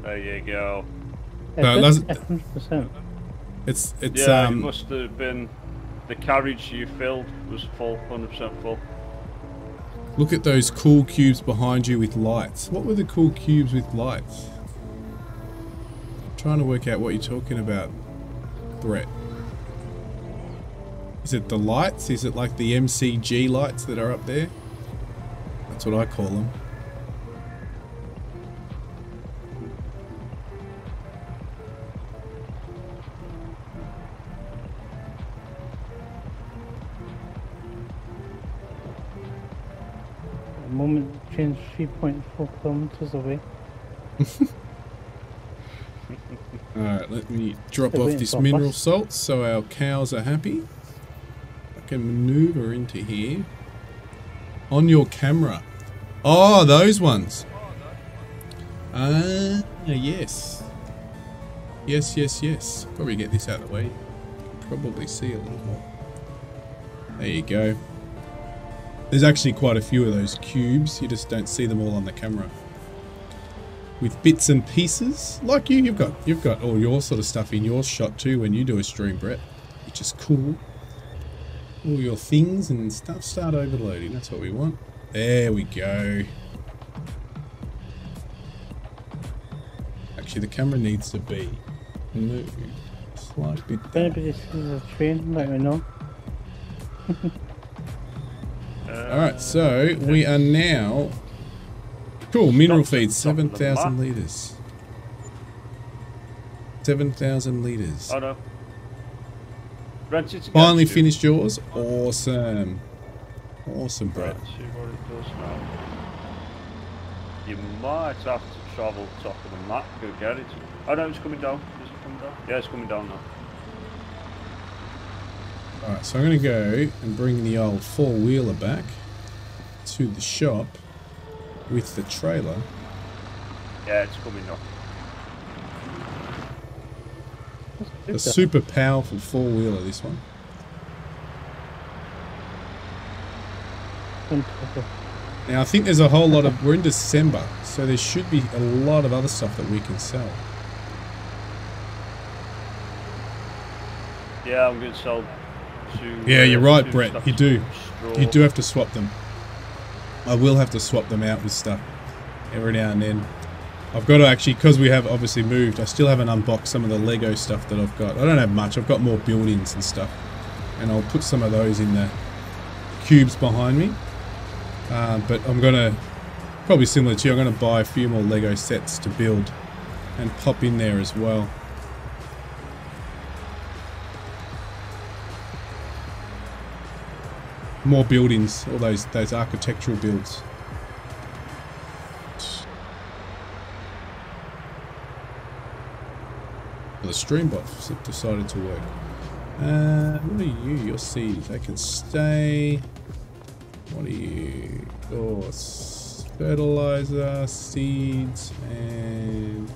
there you go. No, It's that's- 100%. It's it's yeah, it um must have been the carriage you filled was full, 100% full. look at those cool cubes behind you with lights. What were the cool cubes with lights? trying to work out what you're talking about, Brett. Is it the lights? Is it like the MCG lights that are up there? That's what I call them. Change 3.4 kilometers away. Alright, let me drop off this mineral bus. salt so our cows are happy. I can maneuver into here. On your camera. Oh, those ones. Ah, yes. Yes, yes, yes. Probably get this out of the way. Probably see a little more. There you go. There's actually quite a few of those cubes. You just don't see them all on the camera with bits and pieces. Like you, you've got you've got all your sort of stuff in your shot too when you do a stream, Brett, which is cool. All your things and stuff start overloading. That's what we want. There we go. Actually, the camera needs to be moved a slight bit. If down. anybody sees a train, let me know. All right, so we are now. Cool, mineral feed, top of seven the thousand map. liters. Seven thousand liters. Oh no. Finally finished yours. Awesome. Awesome, Brett. Let's see what it does now. You might have to travel top of the map, go get it. Oh no, it's coming down. Is it coming down? Yeah, it's coming down now. Alright, so I'm going to go and bring the old four wheeler back to the shop with the trailer. Yeah, it's coming now. A super powerful four wheeler, this one. on top of. Now I think there's a whole lot of. We're in December, so there should be a lot of other stuff that we can sell. Yeah, I'm sell two. Yeah, you're right, Brett. You do. You do have to swap them. I will have to swap them out with stuff every now and then. I've got to actually, because we have obviously moved, I still haven't unboxed some of the Lego stuff that I've got. I don't have much. I've got more buildings and stuff. And I'll put some of those in the cubes behind me. Uh, but I'm going to, probably similar to you, I'm going to buy a few more Lego sets to build and pop in there as well. More buildings, all those those architectural builds. The streambot s- decided to work. Uh, what are you? Your seeds. They can stay. What are you? Oh, fertilizer, seeds, and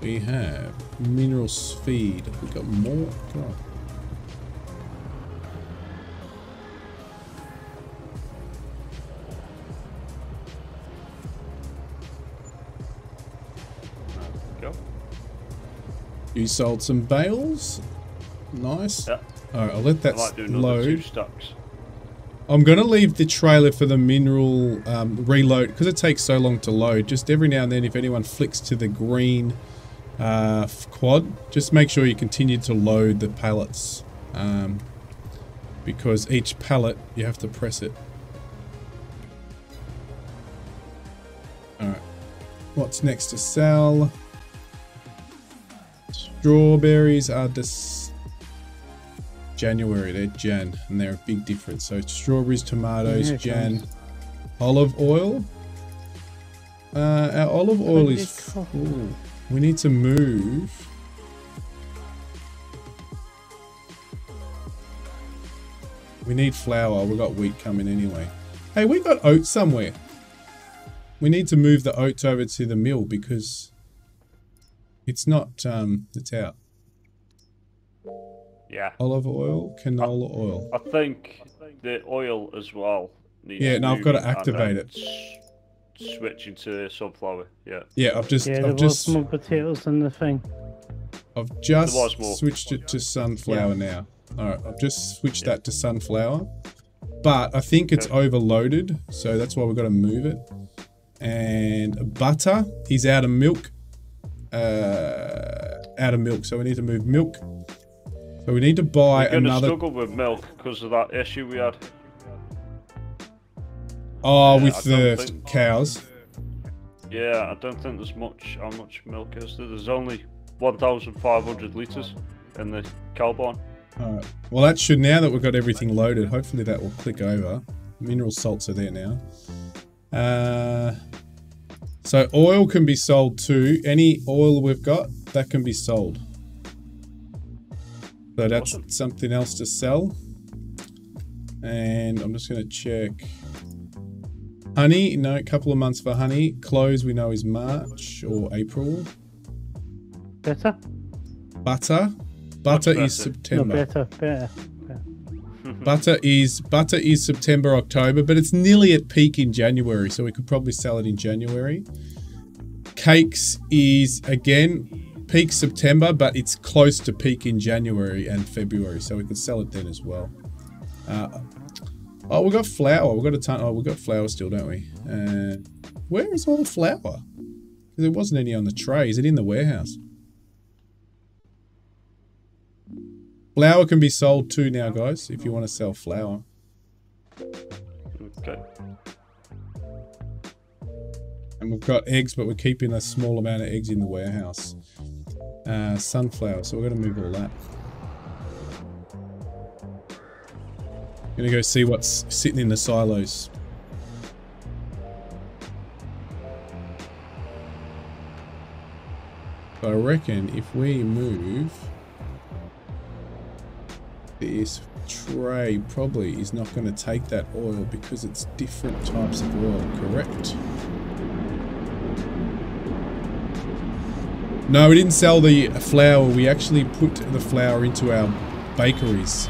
we have minerals feed. We got more. God. Go. You sold some bales. Nice. Yeah. Alright, I'll let that might do another two load. I'm going to leave the trailer for the mineral um, reload because it takes so long to load. Just every now and then, if anyone flicks to the green uh, quad, just make sure you continue to load the pallets um, because each pallet you have to press it. Alright, what's next to sell? Strawberries are dis- January, they're Jan, and they're a big difference. So strawberries, tomatoes, Yeah, Jan, olive oil. Uh, our olive oil is cool. We need to move. We need flour. We've got wheat coming anyway. Hey, we got oats somewhere. We need to move the oats over to the mill because it's not. Um, it's out. Yeah. Olive oil, canola oil. I think the oil as well. Needs Yeah, now I've gotta activate then it. S- Switching to sunflower. Yeah. Yeah, I've just, Yeah, there I've was just, some potatoes in the thing. I've just There was more. switched it to sunflower now. All right, I've just switched that to sunflower, but I think it's Okay. overloaded, so that's why we've got to move it. And butter is out of milk. Uh, out of milk, so we need to move milk. So we need to buy We're gonna another. struggle with milk because of that issue we had. Oh, Yeah, with the think- cows. Yeah, I don't think there's much. How much milk is there? There's only 1,500 liters in the cow barn. Alright. Well, that should, now that we've got everything loaded, hopefully that will click over. Mineral salts are there now. Uh, so oil can be sold too. Any oil we've got, that can be sold. So that's Awesome. something else to sell. And I'm just going to check. Honey, no, a couple of months for honey. Clothes we know is March or April. Better? Butter. Butter better. is No, September. better, better. better. Butter is butter is September, October, but it's nearly at peak in January, so we could probably sell it in January. Cakes is again peak September, but it's close to peak in January and February, so we could sell it then as well. Uh, oh, we got flour. We got a ton. Oh, we got flour still, don't we? Uh, where is all the flour? 'Cause There wasn't any on the tray. Is it in the warehouse? Flour can be sold too now, guys, if you want to sell flour. Okay. And we've got eggs, but we're keeping a small amount of eggs in the warehouse. Uh, sunflower, so we're going to move all that. Gonna go see what's sitting in the silos. So I reckon if we move this tray probably is not going to take that oil because it's different types of oil, correct? No, we didn't sell the flour. We actually put the flour into our bakeries.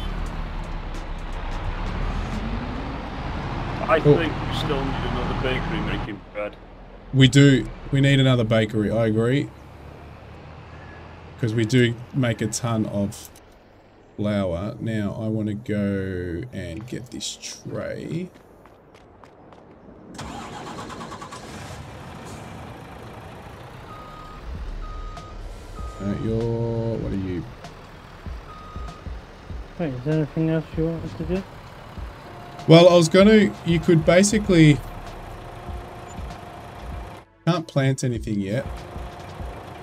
I Oh. think we still need another bakery making bread. We do. We need another bakery. I agree. Because we do make a ton of flour. Now I want to go and get this tray. Uh, you're. What are you? Wait, is there anything else you wanted to do? Well, I was gonna. You could basically. Can't plant anything yet.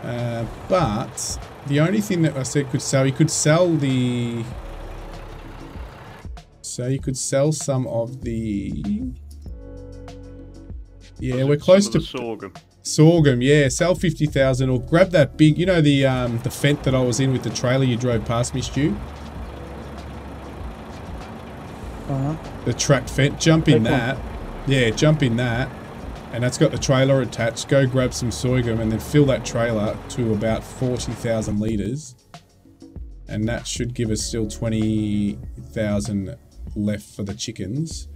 Uh, but the only thing that I said could sell, you could sell the. So you could sell some of the. Yeah, we're close to sorghum. sorghum. Yeah, sell fifty thousand or grab that big. You know the um the Fendt that I was in with the trailer you drove past me, Stu. Uh-huh. The track fence. Jump in one. that. Yeah, jump in that. And that's got the trailer attached. Go grab some sorghum and then fill that trailer to about 40,000 litres. And that should give us still 20,000 left for the chickens.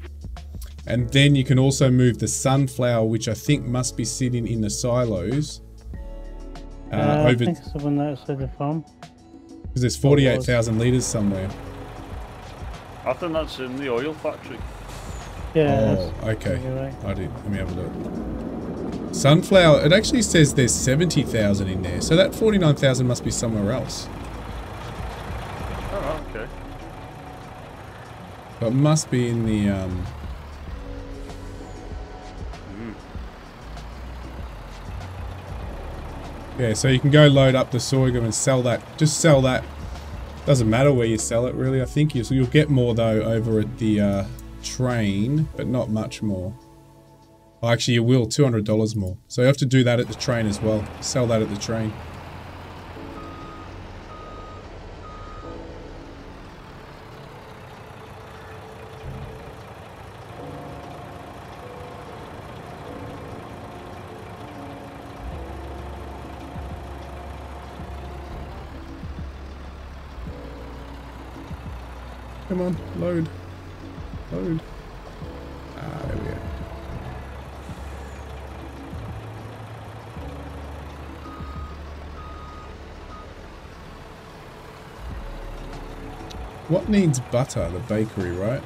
And then you can also move the sunflower, which I think must be sitting in the silos. Uh, Uh, I think it's the one outside the farm. because there's 48,000 litres somewhere. I think that's in the oil factory. Yeah, Oh, okay. right. I did. Let me have a look. Sunflower. It actually says there's seventy thousand in there, so that forty-nine thousand must be somewhere else. Oh, okay. So it must be in the um. Yeah, so you can go load up the sorghum and sell that. Just sell that. Doesn't matter where you sell it, really. I think you, so you'll get more though over at the uh, train, but not much more. Oh, actually, you will two hundred dollars more. So you have to do that at the train as well. Sell that at the train. On, load. Load. Ah, there we go. What needs butter? The bakery, right?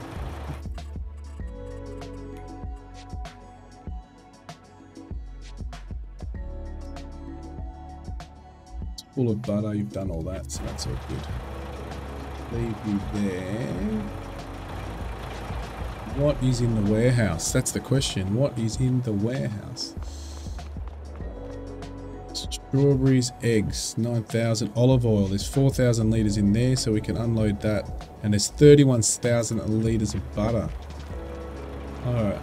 It's full of butter. You've done all that, so that's all good. Leave you there. What is in the warehouse? That's the question. What is in the warehouse? Strawberries, eggs, 9,000. Olive oil, there's 4,000 litres in there, so we can unload that. And there's 31,000 litres of butter. Alright.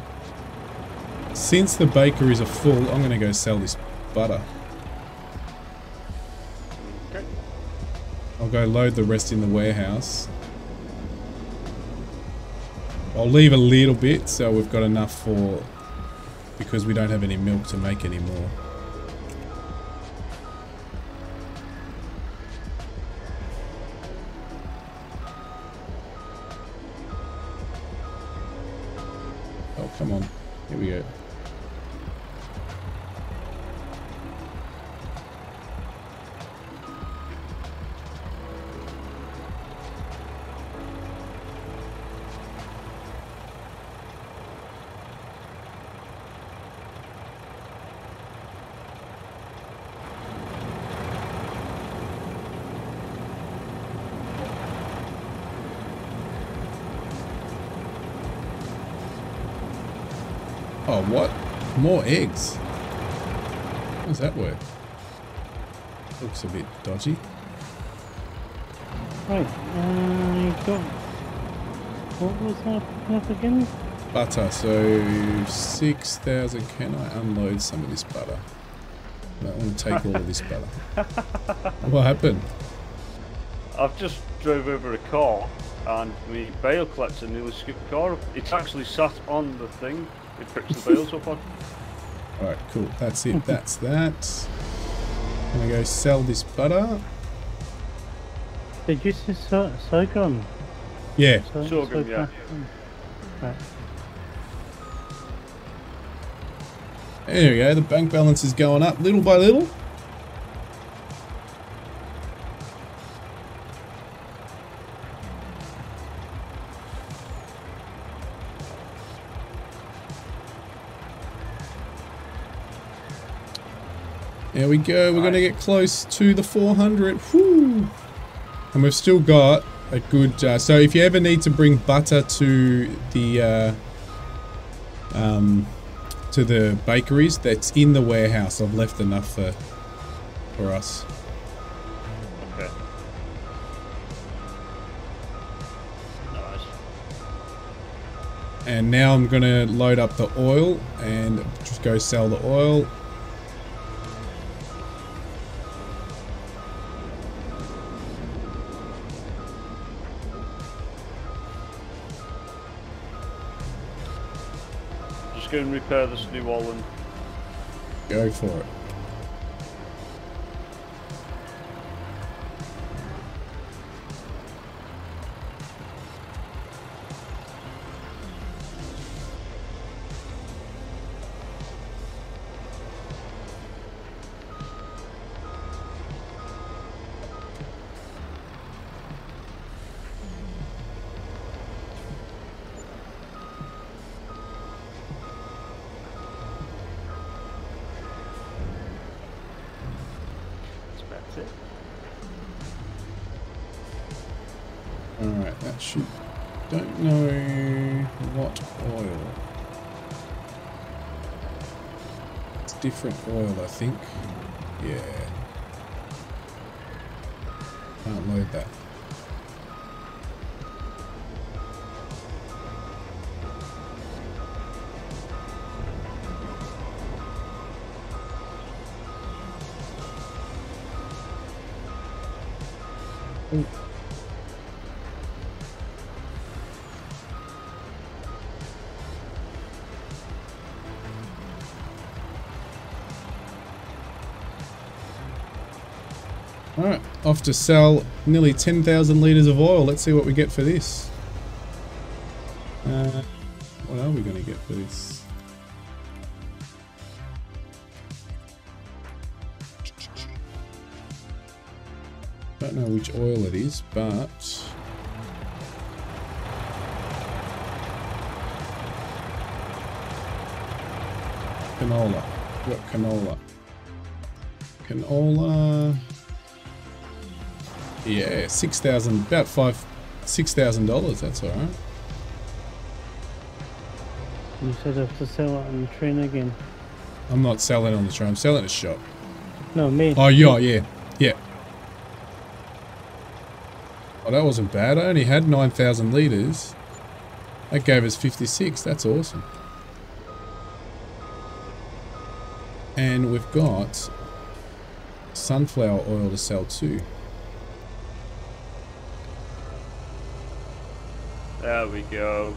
Since the bakeries are full, I'm going to go sell this butter. Go load the rest in the warehouse. I'll leave a little bit so we've got enough for because we don't have any milk to make any More eggs? How does that work? Looks a bit dodgy. Right, I got... What was that again? Butter, so 6,000. Can I unload some of this butter? I don't want to take all of this butter. What happened? I've just drove over a car and the bale collector nearly skipped the car. up. It's actually sat on the thing. It picks the bales up on. Alright, cool. That's it. That's that. I'm Gonna go sell this butter. Did you say so- sorghum? Yeah. So- Sorghum, yeah. Right. There we go. The bank balance is going up little by little. There we go. We're going to get close to the 400. Whew. And we've still got a good... Uh, so if you ever need to bring butter to the... Uh, um, to the bakeries that's in the warehouse. I've left enough for for us. Okay. Nice. And now I'm gonna load up the oil and just go sell the oil. And repair this New Holland. Go for it. Think. Off to sell nearly 10,000 litres of oil. Let's see what we get for this. Six thousand, about five, six thousand dollars. That's all right. You said I have to sell it on the train again. I'm not selling on the train. I'm selling a shop. No, me. Oh yeah, yeah, yeah. Oh, that wasn't bad. I only had nine thousand liters. That gave us fifty-six. That's awesome. And we've got sunflower oil to sell too. There we go.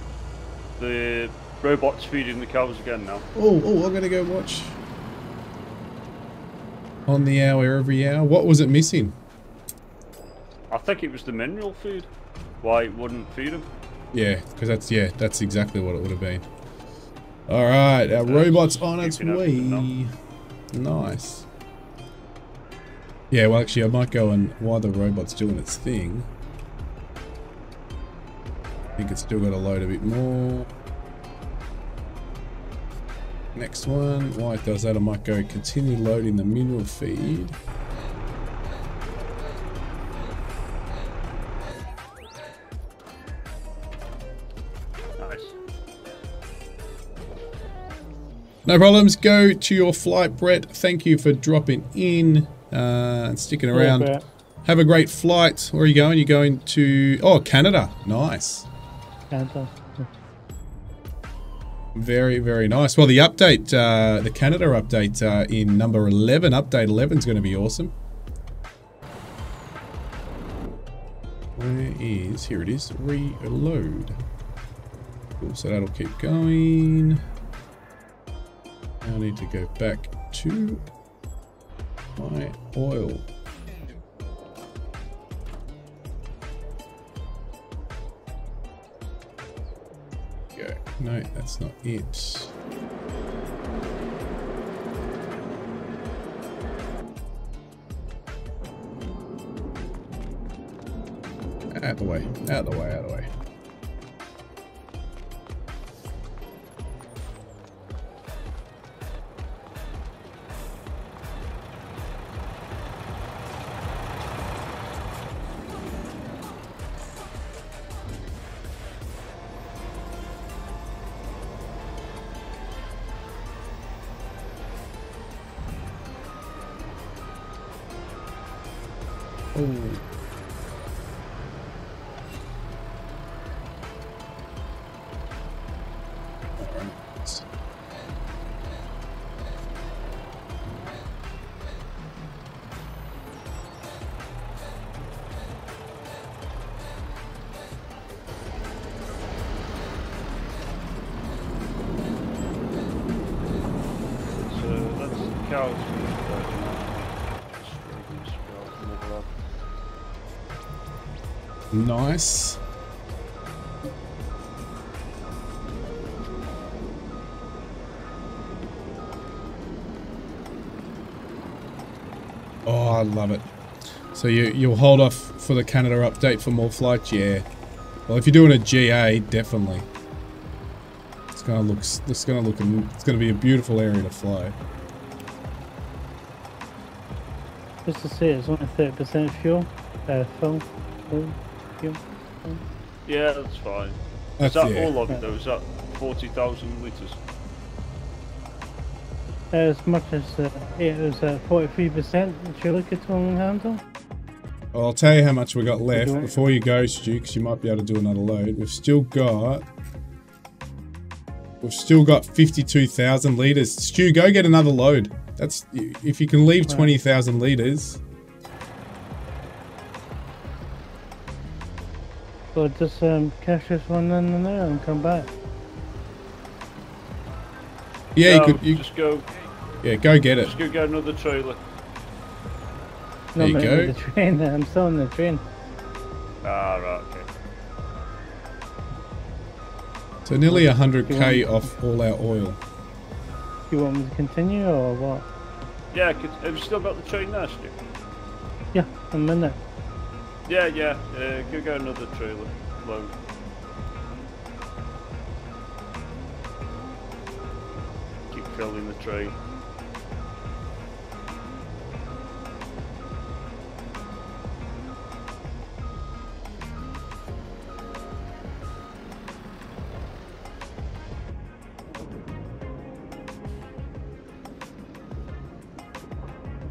The robot's feeding the cows again now. Oh, oh, I'm gonna go watch. On the hour, every hour. What was it missing? I think it was the mineral food. Why it wouldn't feed him. Yeah, because that's yeah, that's exactly what it would have been. All right, our robot's on its way. Nice. Yeah, well, actually, I might go and while the robot's doing its thing. I think it's still got to load a bit more. Next one, while it does that, I might go continue loading the mineral feed. Nice. No problems. Go to your flight, Brett. Thank you for dropping in uh, and sticking around. Have a great flight. Where are you going? You're going to oh Canada. Nice. Very very nice. Well, the update, uh, the Canada update uh, in number eleven, update eleven is going to be awesome. Where is here? It is reload. Cool. So that'll keep going. I need to go back to my oil. No, that's not it. Out of the way, out of the way, out of the way. Nice. Oh, I love it. So you you'll hold off for the Canada update for more flights, yeah. Well, if you're doing a GA, definitely. It's gonna look it's gonna look it's gonna be a beautiful area to fly. Just to see, it's only 30% fuel. Uh. Fuel. Yeah, that's fine. That's Is that yeah. all of it though? Is that 40,000 litres? As much as uh, it was uh, 43% that you're looking to handle. Well, I'll tell you how much we got left Okay. before you go, Stu, because you might be able to do another load. We've still got. We've still got 52,000 litres. Stu, go get another load. That's if you can leave Right. 20,000 litres. So just um, cash this one in and there and come back. Yeah, No, you could. You, just go, yeah, go get it. just go get another trailer. There you go. The train. I'm still on the train. Ah, right, okay. So nearly You 100k want- off all our oil. Do You want me to continue or what? Yeah, could, have you still got the train there, Stu? Yeah, I'm in it. Yeah, yeah. Uh, go get another trailer load. Keep filling the train.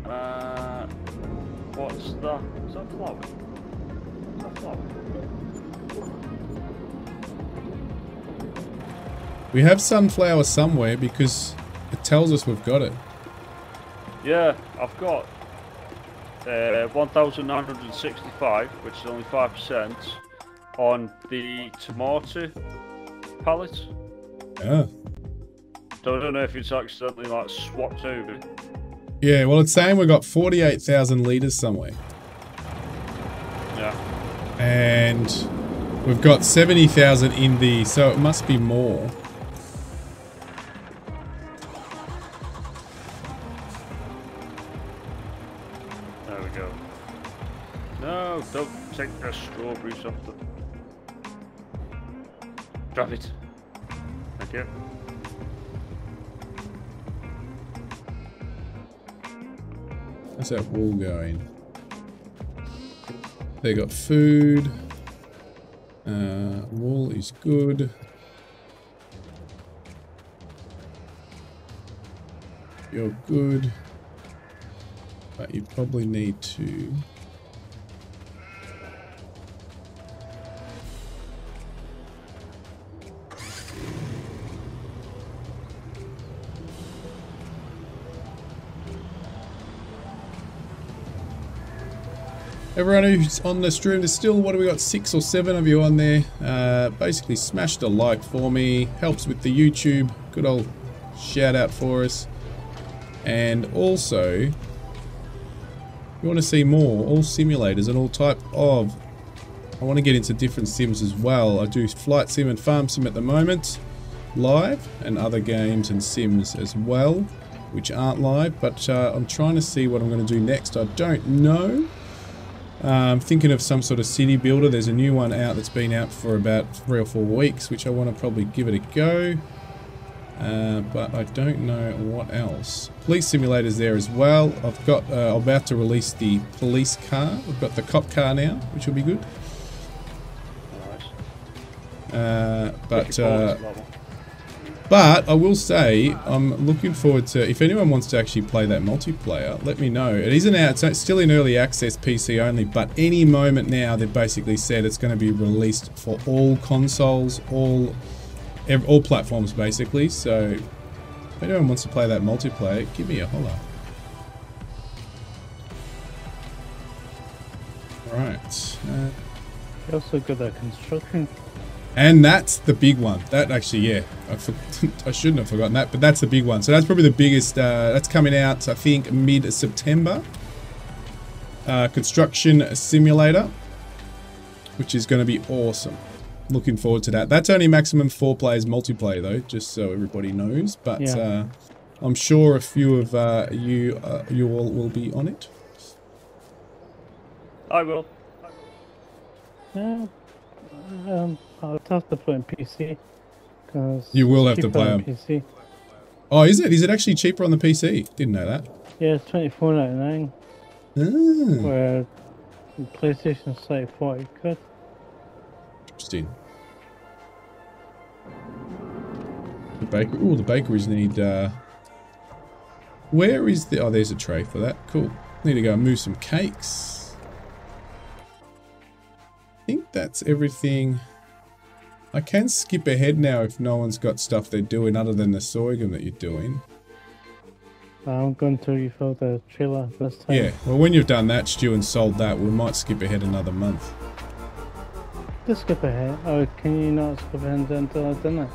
Uh, what's that? Is that flower? Is that flower? We have sunflower somewhere because it tells us we've got it. Yeah, I've got uh, 1,965, which is only 5%, on the tomato pallet. Yeah. So I don't know if it's accidentally like swapped over. Yeah, well, it's saying we've got 48,000 litres somewhere. And we've got 70,000 in the, so it must be more. They got food. Uh, wool is good. You're good. But you probably need to. Everyone who's on the stream, there's still, what do we got, six or seven of you on there. Uh, basically, smash the like for me. Helps with the YouTube. Good old shout out for us. And also, you want to see more, all simulators and all type of... I want to get into different sims as well. I do flight sim and farm sim at the moment. live and other games and sims as well, which aren't live. But uh, I'm trying to see what I'm going to do next. I don't know. I'm um, thinking of some sort of city builder. There's a new one out that's been out for about three or four weeks, which I want to probably give it a go. Uh, but I don't know what else. Police simulators there as well. I've got. Uh, I'm about to release the police car. I've got the cop car now, which will be good. Uh, but but I will say I'm looking forward to. If anyone wants to actually play that multiplayer, let me know. It isn't out. It's still in early access, PC only. But any moment now, they've basically said it's going to be released for all consoles, all all platforms basically. So if anyone wants to play that multiplayer, give me a holler. Right. Uh, also got a construction. And that's the big one. That actually, yeah, I, for, I shouldn't have forgotten that, but that's the big one. So that's probably the biggest. Uh, that's coming out, I think, mid September. Uh, construction simulator, which is going to be awesome. Looking forward to that. That's only maximum four players multiplayer, though, just so everybody knows. But Yeah. uh, I'm sure a few of uh, you, uh, you all will be on it. I will. Yeah. Um, I'll have to play on PC. Cause You will have to play on PC. Oh, is it? Is it actually cheaper on the PC? Didn't know that. Yeah, it's twenty four ninety nine. Ah, Where PlayStation's like forty quid. interesting. The bakery. Oh, the bakeries need. Uh, where is the? Oh, there's a tray for that. Cool. Need to go and move some cakes. I think that's everything. I can skip ahead now if no one's got stuff they're doing other than the sorghum that you're doing. I'm going to refill the trailer this time. Yeah. Well, when you've done that, Stu, and sold that, we might skip ahead another month. Just skip ahead. Oh, can you not skip ahead until I've done it?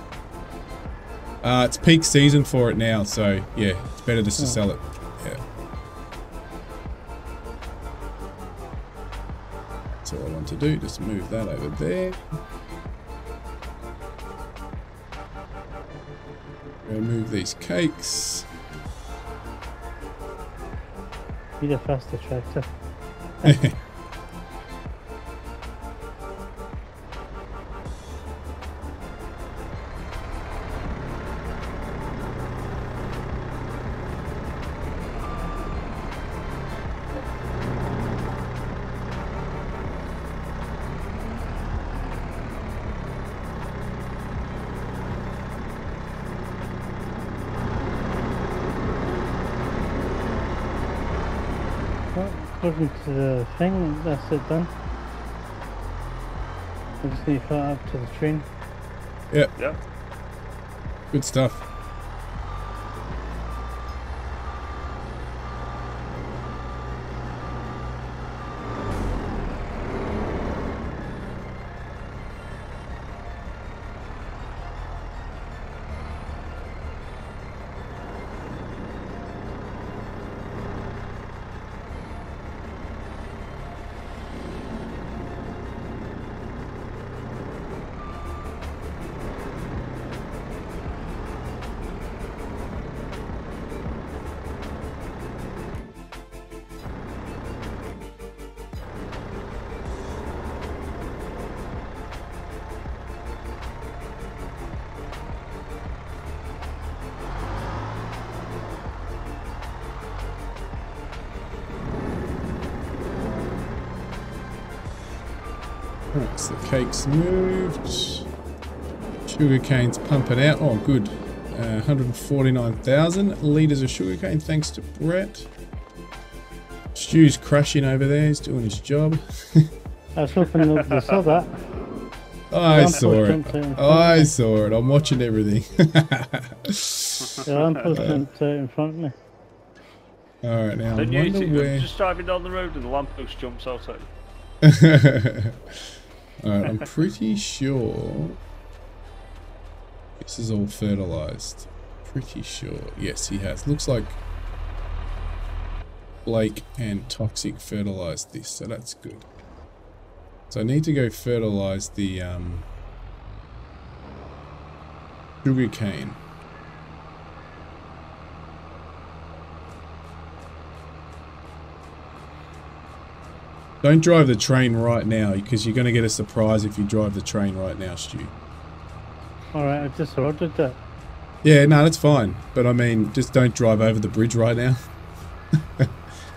Uh, it's peak season for it now, so yeah, it's better just to Oh. sell it. Yeah. That's all I want to do. Just move that over there. Remove these cakes. Need the faster tractor. to the thing, that's it done. I just need to fill it up to the train. Yeah. Yeah. Good stuff. Right, so the cake's moved. Sugar cane's pumping out. Oh, good. Uh, 149,000 litres of sugar cane, thanks to Brett. Stu's crushing over there. He's doing his job. I was hoping nobody saw that. I saw it. jumped out in front of I saw it. I'm watching everything. The lamppost jumped out in front of me. All right, now I Then you wonder need where. just driving down the road and the lamppost jumps out at you. Alright, I'm pretty sure this is all fertilized. Pretty sure. Yes, he has. Looks like Blake and Toxic fertilized this, so that's good. So I need to go fertilize the um Sugar cane. Don't drive the train right now because you're going to get a surprise if you drive the train right now, Stu. Alright, I just ordered that. Yeah, no, that's fine. But I mean, just don't drive over the bridge right now.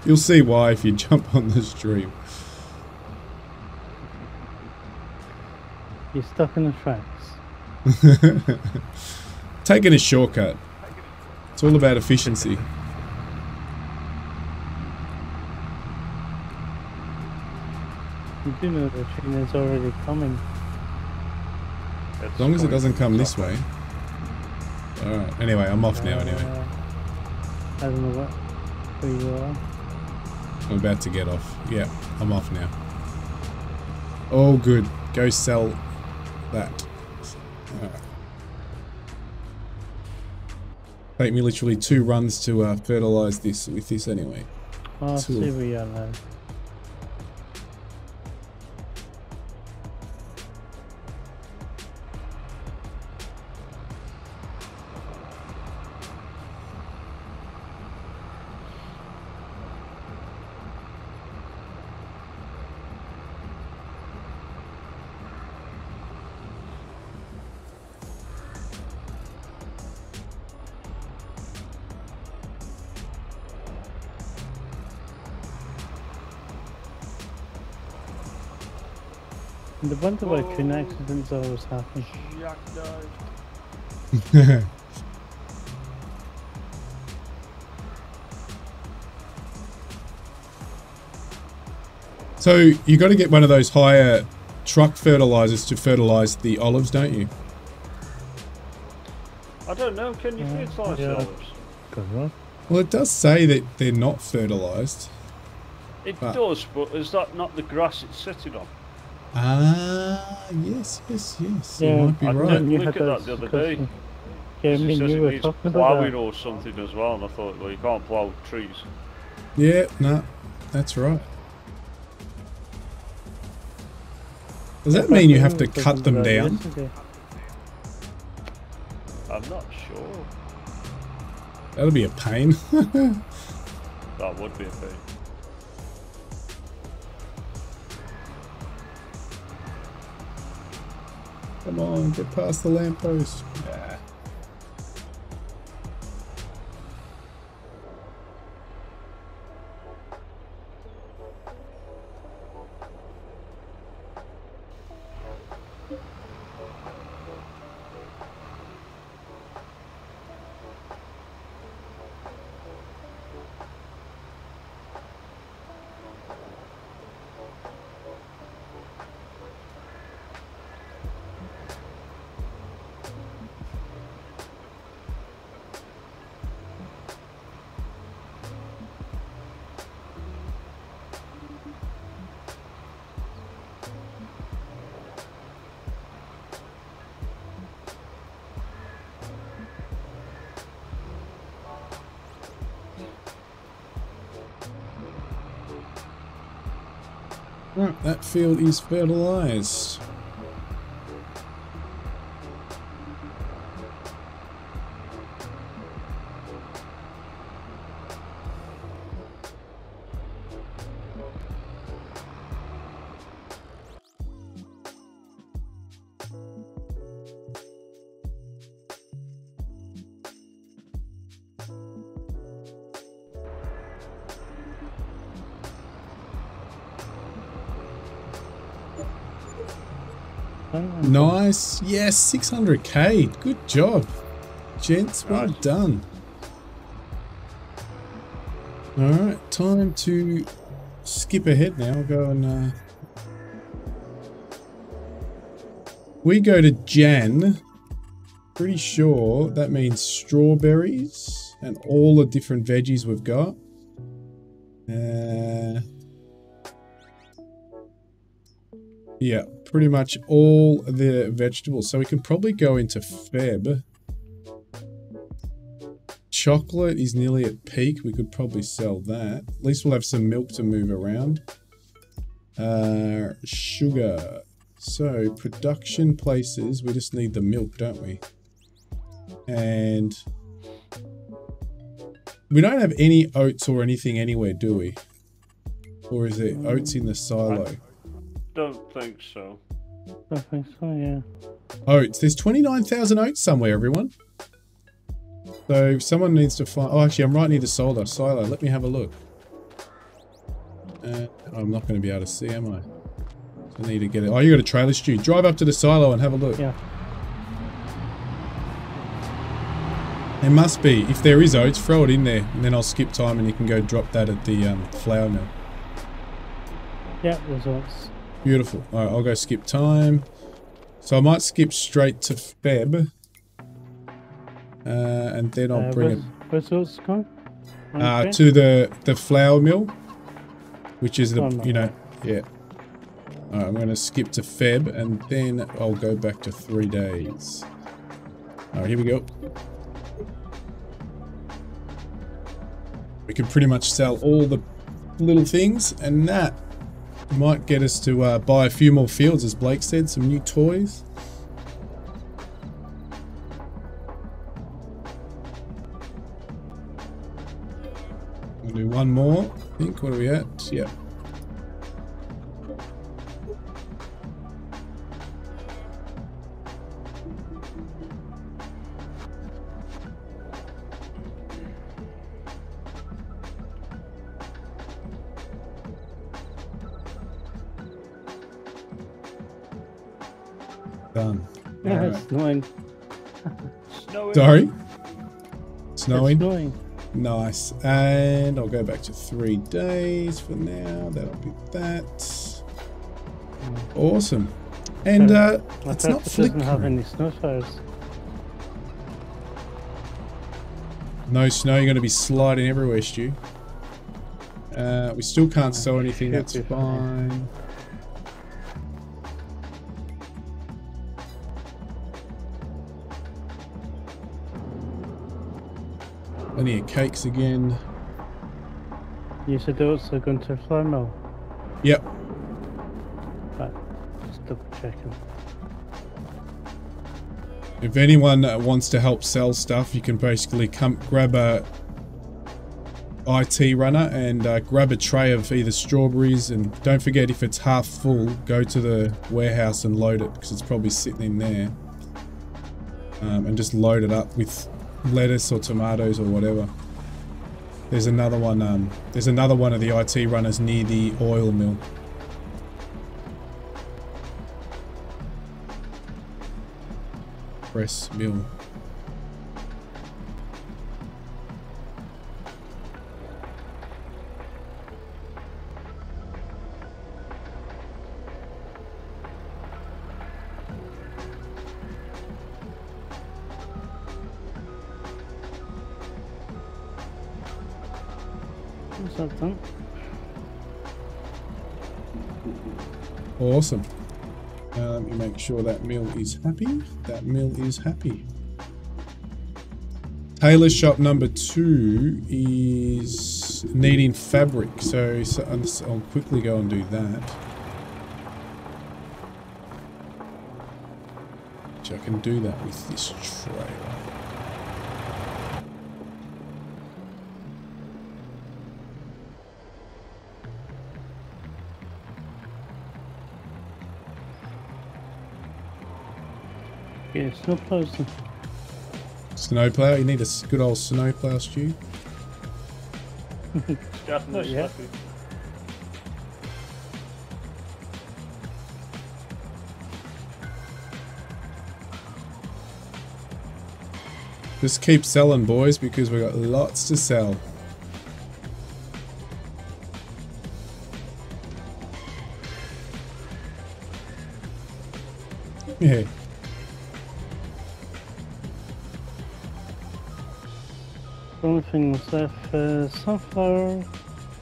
You'll see why if you jump on the stream. You're stuck in the tracks. Taking a shortcut. It's all about efficiency. You do know the train is already coming. As long as it doesn't come this way. Alright, anyway, I'm off now anyway. Uh, I don't know what where you are. I'm about to get off. Yeah, I'm off now. Oh, good. Go sell that. Alright. Take me literally two runs to uh, fertilize this with this anyway. Oh, I Two. see where you are now. Wonder why train accidents always happen. Jack died. so you got to get one of those higher truck fertilizers to fertilize the olives, don't you? I don't know, can you Yeah, fertilise yeah. olives? Good. Well, it does say that they're not fertilized. It Ah. does, but is that not the grass it's sitting on? Ah, yes, yes, yes. You Yeah, might be I right. didn't You look had at that those the other day. discussions. Yeah, It me and says you it were needs talking ploughing that. or something as well, and I thought, well, you can't plough trees. Yeah, no, that's right. Does that mean you have to cut them down? I'm not sure. That'll be a pain. That would be a thing. Come on, get past the lamppost. Yeah. Right, that field is fertilized. Yes, 600k. Good job. Gents, well Nice. done. Alright, time to skip ahead now. I'll go and... Uh... We go to Jan. Pretty sure that means strawberries and all the different veggies we've got. Pretty much all the vegetables. So we can probably go into Feb. Chocolate is nearly at peak. We could probably sell that. At least we'll have some milk to move around. Uh, sugar. So production places, we just need the milk, don't we? And we don't have any oats or anything anywhere, do we? Or is it oats in the silo? Don't think so. I think so, yeah. Oats. There's 29,000 oats somewhere, everyone. So someone needs to find... Oh, actually, I'm right near the silo. Silo. Let me have a look. Uh, I'm not going to be able to see, am I? I need to get it. Oh, you got a trailer Stu. Drive up to the silo and have a look. Yeah. There must be. If there is oats, throw it in there. And then I'll skip time and you can go drop that at the um, flour mill. Yeah, results. Beautiful. All right, I'll go skip time. So I might skip straight to Feb. Uh, and then I'll Uh, bring it where's, going? Uh, to the, the flour mill. Which is the, Oh, you know, yeah. All right, I'm going to skip to Feb and then I'll go back to three days. All right, here we go. We can pretty much sell all the little things and that might get us to uh, buy a few more fields, as Blake said, some new toys. We'll do one more. I think. What are we at? Yeah. Snowing. Snowing. Sorry. It's Snowing. snowing. Nice. And I'll go back to three days for now. That'll be that. Awesome. And uh, My it's not tractor doesn't have flickering. any snow tires. No snow. You're going to be sliding everywhere, Stu. Uh, we still can't sell anything. Should That's be fine. Plenty of cakes again. You said those are going to flour mill. Yep. But just double checking. If anyone uh, wants to help sell stuff, you can basically come grab a IT runner and uh, grab a tray of either strawberries and don't forget if it's half full, go to the warehouse and load it because it's probably sitting in there. Um, and just load it up with lettuce or tomatoes or whatever. There's another one. Um, there's another one of the IT runners near the oil mill. Press mill. Awesome. Uh, let me make sure that mill is happy. That mill is happy. Tailor shop number two is needing fabric, so, so I'll quickly go and do that. Which I can do that with this trailer. Yeah, snow plows. then. Snowplow, you need a good old snowplow, Stu. Getting Not yet. happy. Just keep selling, boys, because we got lots to sell. The only thing was left uh, sunflower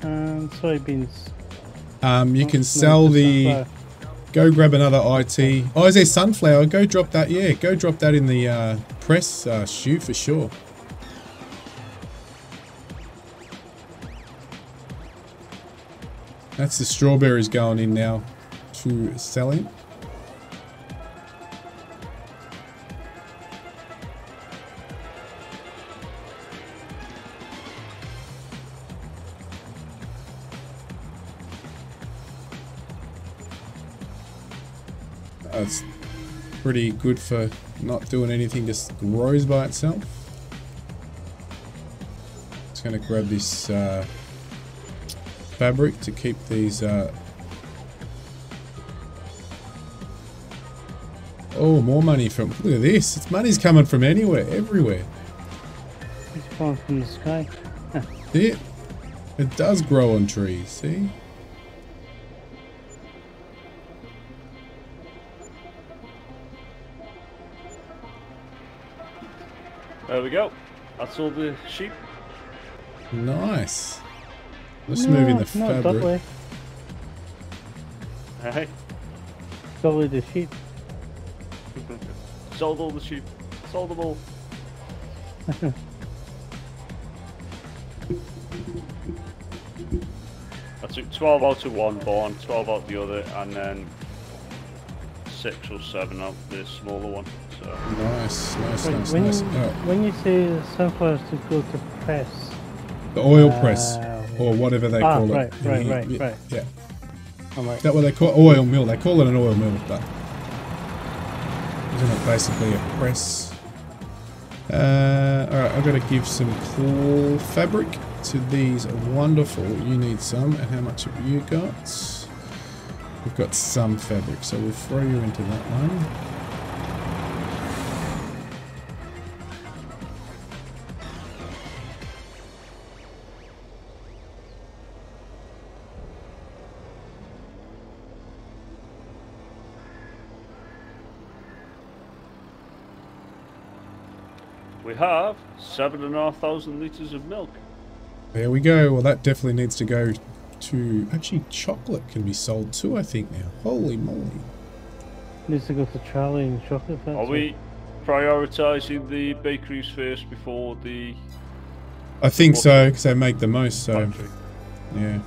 and soybeans. Um, you can sell the. Go grab another IT. Oh, is there sunflower? Go drop that. Yeah, go drop that in the uh, press uh, shoe for sure. That's the strawberries going in now to selling. Pretty good for not doing anything, just grows by itself. Just gonna grab this uh, fabric to keep these. Uh... Oh, more money from. Look at this. It's money's coming from anywhere, everywhere. It's falling from the sky. See it? It does grow on trees. See? There we go. That's all the sheep. Nice. Let's no, move in the not fabric. doubly. Hey, Doubly the sheep. sold all the sheep. Sold them all. I took 12 out of one barn, 12 out the other, and then 6 or 7 out the smaller one. So, Nice, nice, Wait, nice, when, nice. you, Oh, when you say the sunflowers to go to press, the oil press, uh, or whatever they Ah, call right, it. right, Yeah, right, yeah, right. Yeah. I'm like, Is that what they call oil mill? They call it an oil mill, but isn't it basically a press? Uh, all right, I've got to give some cool fabric to these wonderful. You need some, and how much have you got? We've got some fabric, so we'll throw you into that one. Have 7,500 litres of milk. There we go. Well, that definitely needs to go to. Actually, chocolate can be sold too. I think now. Holy moly! needs to go to Charlie and chocolate factory. Are we prioritising the bakeries first before the I think so because they make the most. So factory? yeah.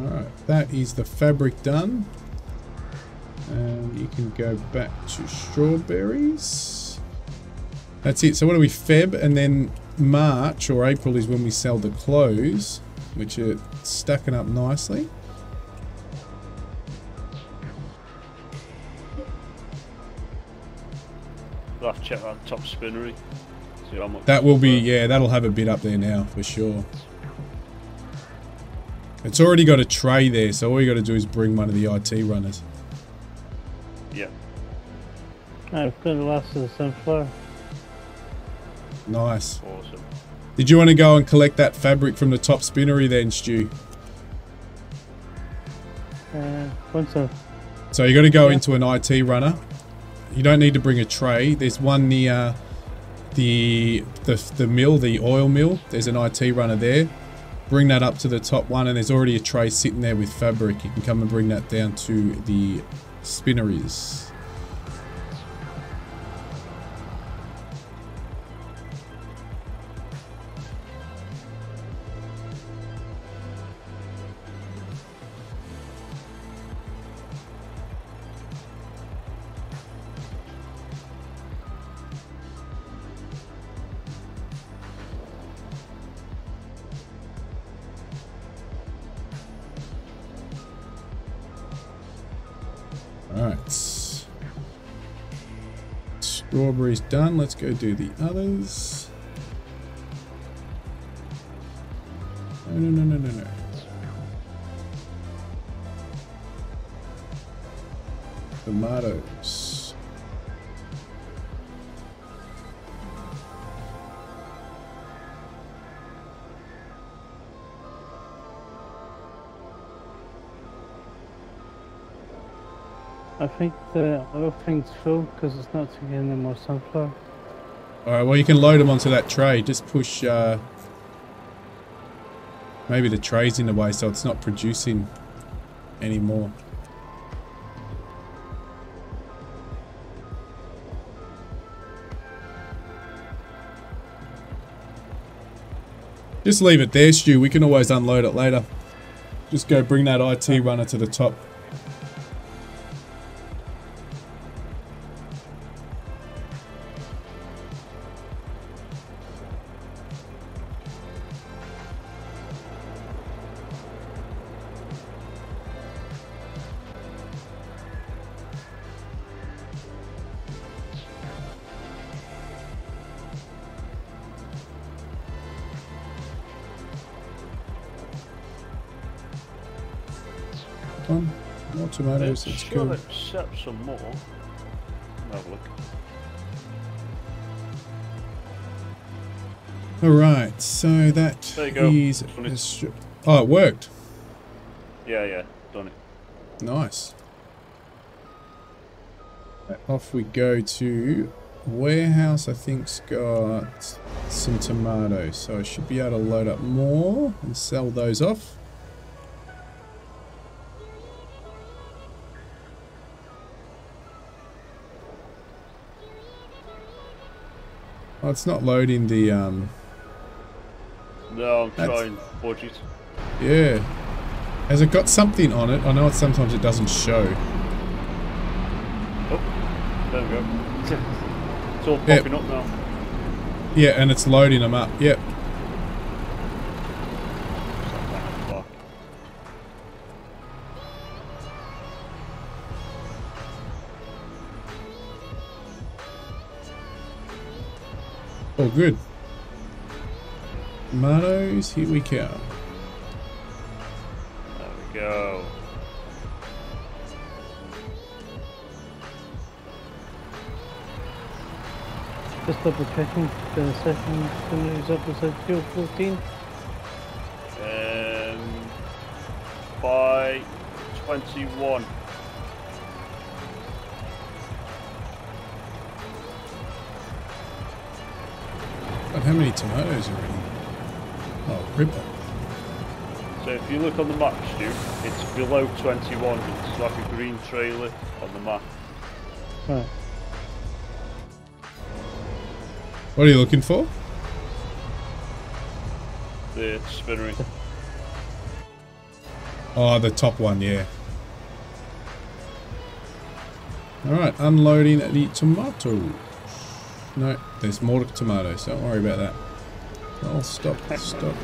Alright, that is the fabric done. And you can go back to strawberries. That's it. So what are we? Feb and then March or April is when we sell the clothes, which are stacking up nicely. Have to check that top spinnery. See how much. That will be, yeah, that'll have a bit up there now for sure. It's already got a tray there, so all you got to do is bring one of the IT runners. Yeah. I've got the last of the sunflower. Nice. Awesome. Did you want to go and collect that fabric from the top spinnery then, Stu? Uh, once a So you got to go Yeah. into an IT runner. You don't need to bring a tray. There's one near the the the mill, the oil mill. There's an IT runner there. Bring that up to the top one, and there's already a tray sitting there with fabric. You can come and bring that down to the spinneries. Done. Let's go do the others. The other thing's full because it's not taking any more sunflower. Alright, well you can load them onto that tray. Just push, uh... Maybe the tray's in the way so it's not producing anymore. Just leave it there, Stu. We can always unload it later. Just go bring that IT runner to the top. Tomatoes. Let's Let's accept some more. Have a look. All right. So that There you go. is- Done it. is- Oh, it worked. Yeah, yeah, done it. Nice. Off we go to warehouse. I think's got some tomatoes, so I should be able to load up more and sell those off. Oh, it's not loading the um. No, I'm That's- trying budget. Yeah. Has it got something on it? I know it sometimes it doesn't show. Oh, there we go. it's all Yep. popping up now. Yeah, and it's loading them up. Yep. Oh, good. Tomatoes, here we come. There we go. Just double checking the session is episode 214. Um, by 21. How many tomatoes are in? Oh, ripper. So if you look on the map, Stu, it's below 21. It's like a green trailer on the map. Right. What are you looking for? The spinnery. Oh, the top one, yeah. Alright, unloading the tomatoes. No, there's more tomatoes. Don't worry about that. Oh, stop, stop.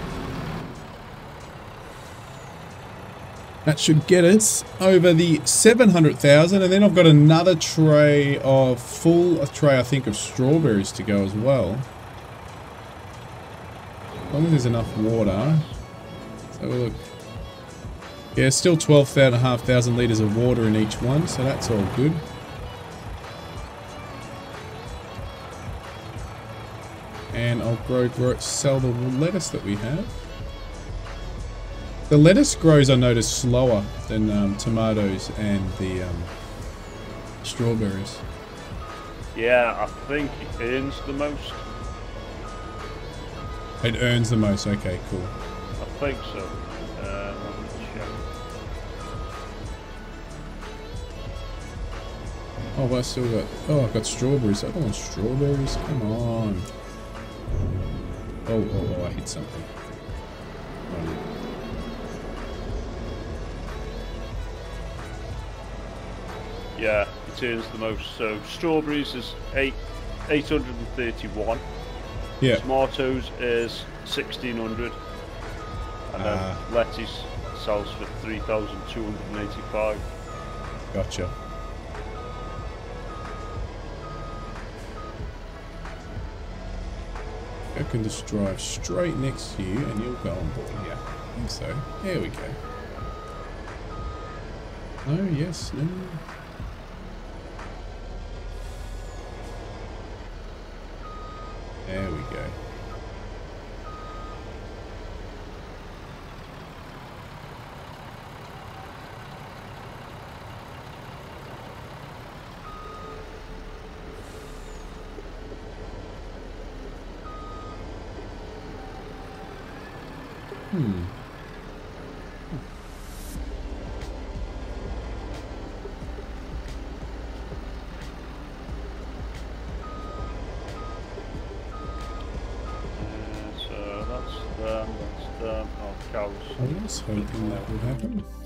That should get us over the 700,000 and then I've got another tray of full a tray I think of strawberries to go as well. As long as there's enough water. A look. Yeah, still 12,500 litres of water in each one, so that's all good. Grow, grow sell the lettuce that we have. The lettuce grows, I notice, slower than um, tomatoes and the um, strawberries. Yeah, I think it earns the most. It earns the most. Okay, cool. I think so. Uh, check. Oh, I still got. Oh, I've got strawberries. I don't want strawberries. Come on. Oh, oh, oh! I hit something. Yeah, it earns the most. So strawberries is eight, 831. yeah. Tomatoes is 1600. And then Ah. lettuce sells for 3285. Gotcha. Can just drive straight next to you and you'll go on board. Yeah, I think so. There we go. Oh, yes, no. Was hoping that would happen.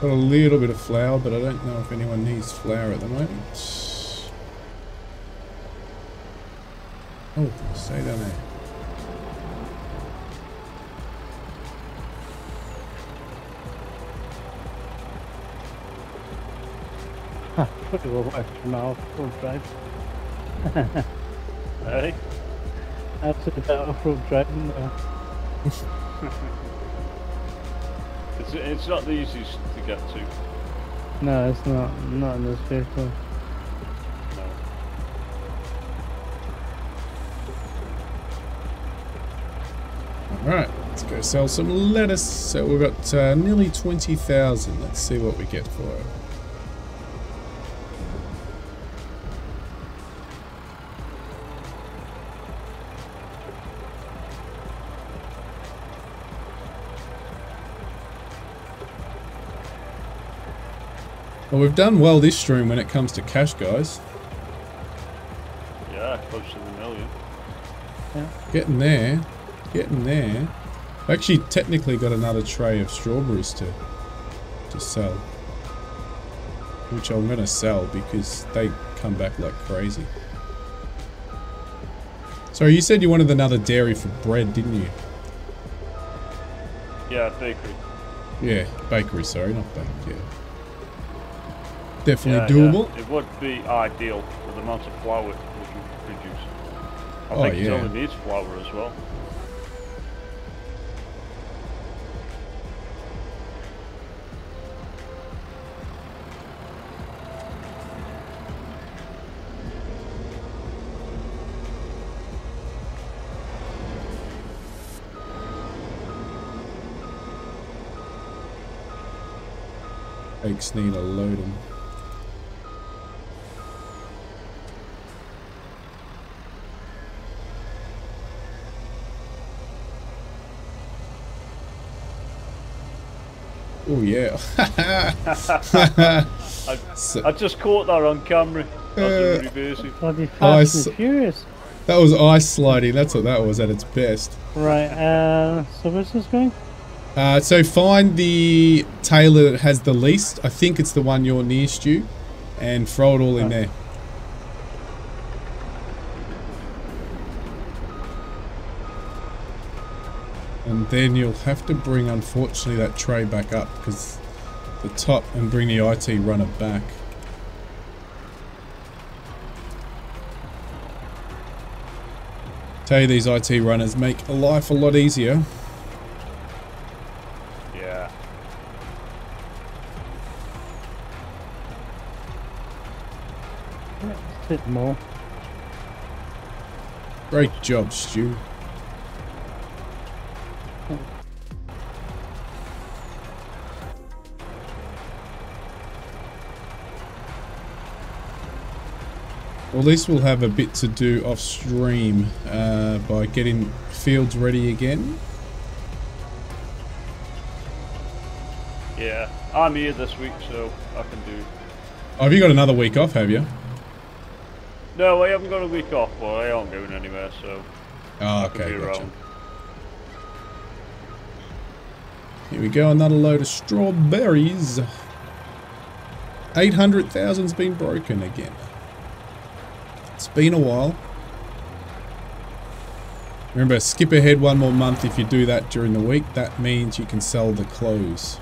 Got a little bit of flour, but I don't know if anyone needs flour at the moment. Oh, stay down there. Pretty well extra mile off-road drive. Hey? That's a bit off-road driving there. It's, it's not the easiest to get to. No, it's not. Not in this vehicle. No. Alright, let's go sell some lettuce. So we've got uh, nearly 20,000. Let's see what we get for it. Well, we've done well this stream when it comes to cash, guys. Yeah, close to the million. Yeah. Getting there. Getting there. I've actually technically got another tray of strawberries to to sell. Which I'm gonna sell because they come back like crazy. Sorry, you said you wanted another dairy for bread, didn't you? Yeah, bakery. Yeah, bakery, sorry, not baked, yeah. Definitely Yeah, doable. yeah. It would be ideal with the amount of flour we can produce. I Oh, think it only needs flour as well. Eggs need a loading. Oh yeah. I, So- I just caught that on camera. That's Uh, a reversing. Bloody I fast s- and furious. that was ice sliding. That's what that was at its best. Right, uh, so where's this going? Uh, so find the tailor that has the least. I think it's the one you're near, Stu, and throw it all in there. And then you'll have to bring, unfortunately, that tray back up because the top and bring the IT runner back. Tell you these IT runners make life a lot easier. Yeah. Let's hit more. Great job, Stu. Well, at least we'll have a bit to do off stream uh, by getting fields ready again. Yeah. I'm here this week, so I can do. Oh, have you got another week off, have you? No, I haven't got a week off, but I aren't going anywhere, so Oh, okay, gotcha. around. Here we go, another load of strawberries. 800,000's been broken again. It's been a while. Remember, skip ahead one more month if you do that during the week. That means you can sell the clothes.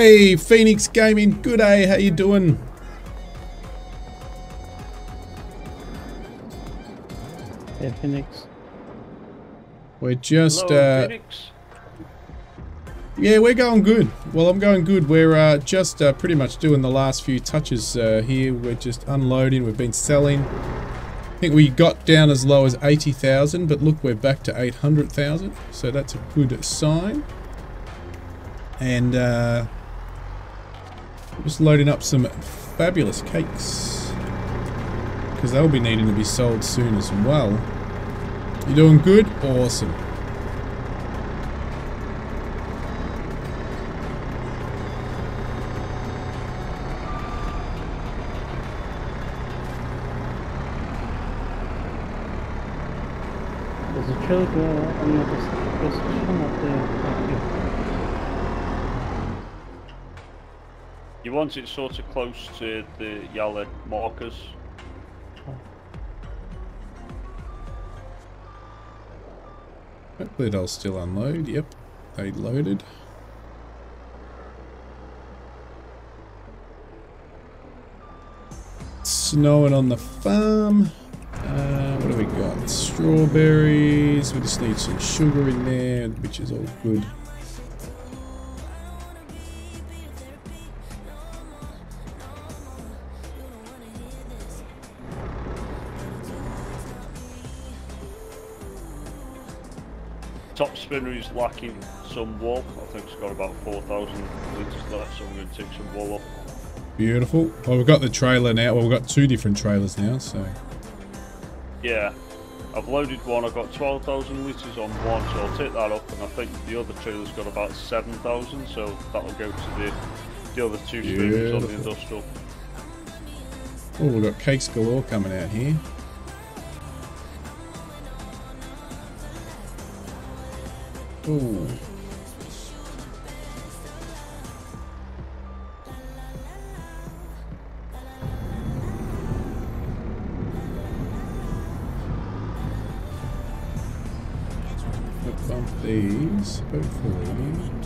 Hey, Phoenix Gaming, good day. How you doing? Phoenix. We're just. Hello, uh, Phoenix. Yeah, we're going good. Well, I'm going good. We're uh, just uh, pretty much doing the last few touches uh, here. We're just unloading. We've been selling. I think we got down as low as 80,000, but look, we're back to 800,000. So that's a good sign. And uh, just loading up some fabulous cakes. Because they'll be needing to be sold soon as well. You doing good? Awesome. There's a trailer going on the this one up there. Thank you. You want it sort of close to the yellow markers. Hopefully they'll still unload. Yep, they loaded. Snowing on the farm. Uh, what have we got? Strawberries. We just need some sugar in there, which is all good. Spinner is lacking some wool. I think it's got about 4,000 litres left, so I'm going to take some wool off. Beautiful. Well, we've got the trailer now. Well, we've got two different trailers now, so. Yeah, I've loaded one. I've got 12,000 litres on one, so I'll take that up. And I think the other trailer's got about 7,000, so that'll go to the the other two spinners on the industrial. Oh, we've got cakes galore coming out here. Ooh. Let's bump these, hopefully.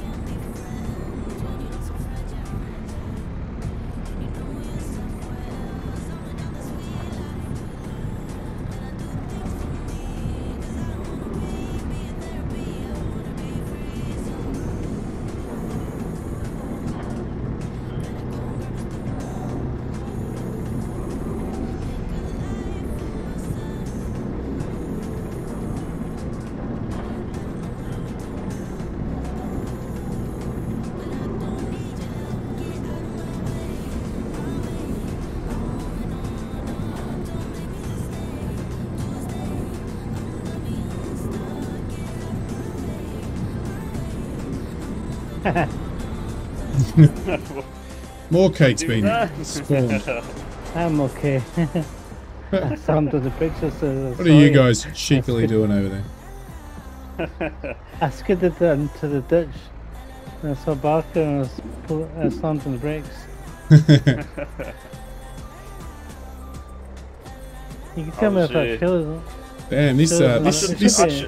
More cakes Do being that. spawned. I'm okay. I saw him to the pictures. So What are you guys cheekily doing over there? I skidded down to the ditch. And I saw Barker and I was pull, uh, slammed on the brakes. You can tell me was, if I uh, killed it. Damn, this uh, I this this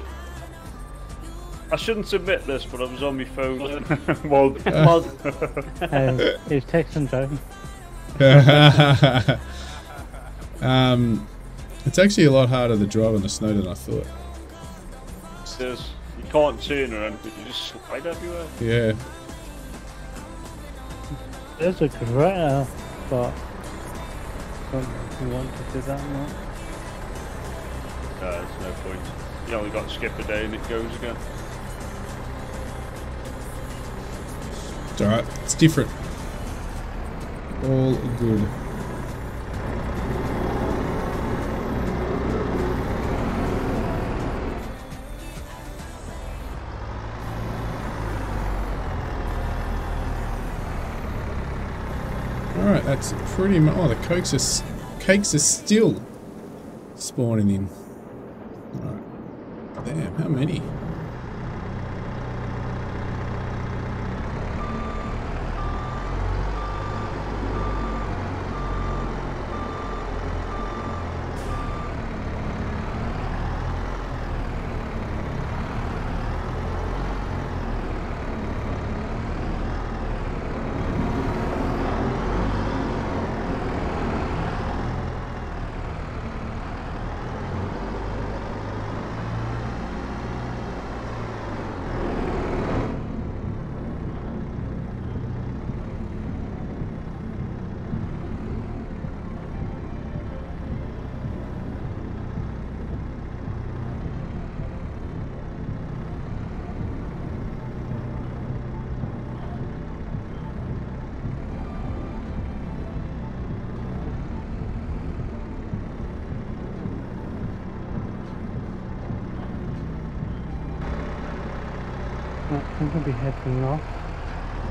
I, shouldn't admit this, but I was on my phone. well, Uh, he was texting driving. um, it's actually a lot harder to drive in the snow than I thought. says you can't turn or anything. You just slide everywhere. Yeah, There's a great but I don't know if you want to do that now? No, there's no point. You only got to skip a day and it goes again. It's alright. It's different. All good. Alright, that's pretty much. Oh, the cakes are, cakes are still spawning in. Alright. Damn, how many?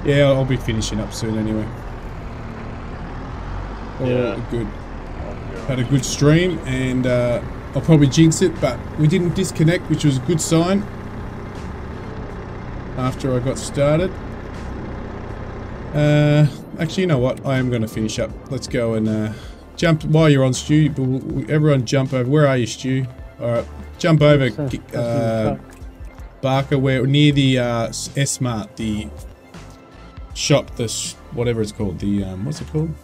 Yeah, I'll be finishing up soon anyway. All Yeah. good. Had a good stream, and uh, I'll probably jinx it, but we didn't disconnect, which was a good sign. After I got started. Uh, actually, you know what? I am going to finish up. Let's go and uh, jump while you're on, Stu. w- w- Everyone, jump over. Where are you, Stu? All right, jump over, So, Ki- that's in the uh, truck. Barker. Where near the uh, S Smart, the shop, this whatever it's called. The um, what's it called?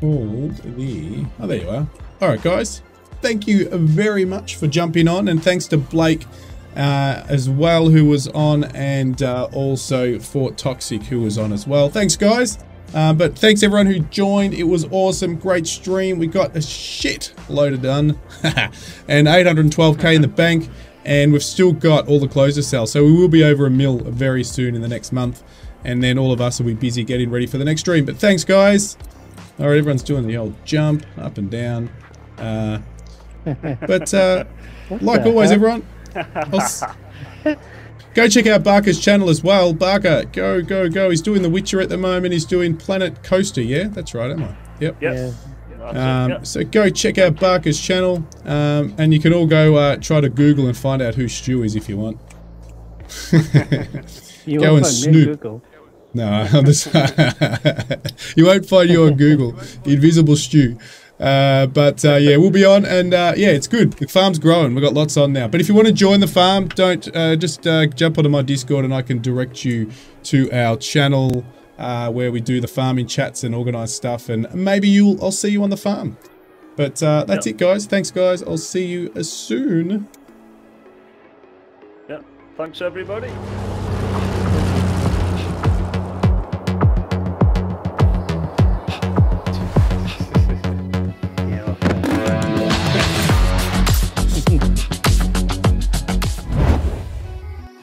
Called the. Oh, there you are. All right, guys. Thank you very much for jumping on, and thanks to Blake uh, as well, who was on, and uh, also Fort Toxic, who was on as well. Thanks, guys. Uh, but thanks everyone who joined. It was awesome. Great stream. We got a shit load of done. and 812k in the bank. And we've still got all the clothes to sell. So we will be over a mil very soon in the next month. And then all of us will be busy getting ready for the next stream. But thanks, guys. All right, everyone's doing the old jump up and down. Uh, but uh, like always, heck? everyone, go check out Barker's channel as well. Barker, go, go, go. He's doing The Witcher at the moment. He's doing Planet Coaster. Yeah, that's right, am I? Yep. Yes. That's it, Um, yeah. So go check out Barker's channel, um, and you can all go uh, try to Google and find out who Stu is if you want. You go and find me on snoop. Google. No, I'm just you won't find you on Google. Invisible Stu. Uh, but uh, yeah, we'll be on, and uh, yeah, it's good. The farm's growing. We've got lots on now. But if you want to join the farm, don't uh, just uh, jump onto my Discord, and I can direct you to our channel uh, where we do the farming chats and organize stuff. And maybe you'll I'll see you on the farm. But uh, that's Yeah. it, guys. Thanks, guys. I'll see you as soon. Yeah. Thanks, everybody.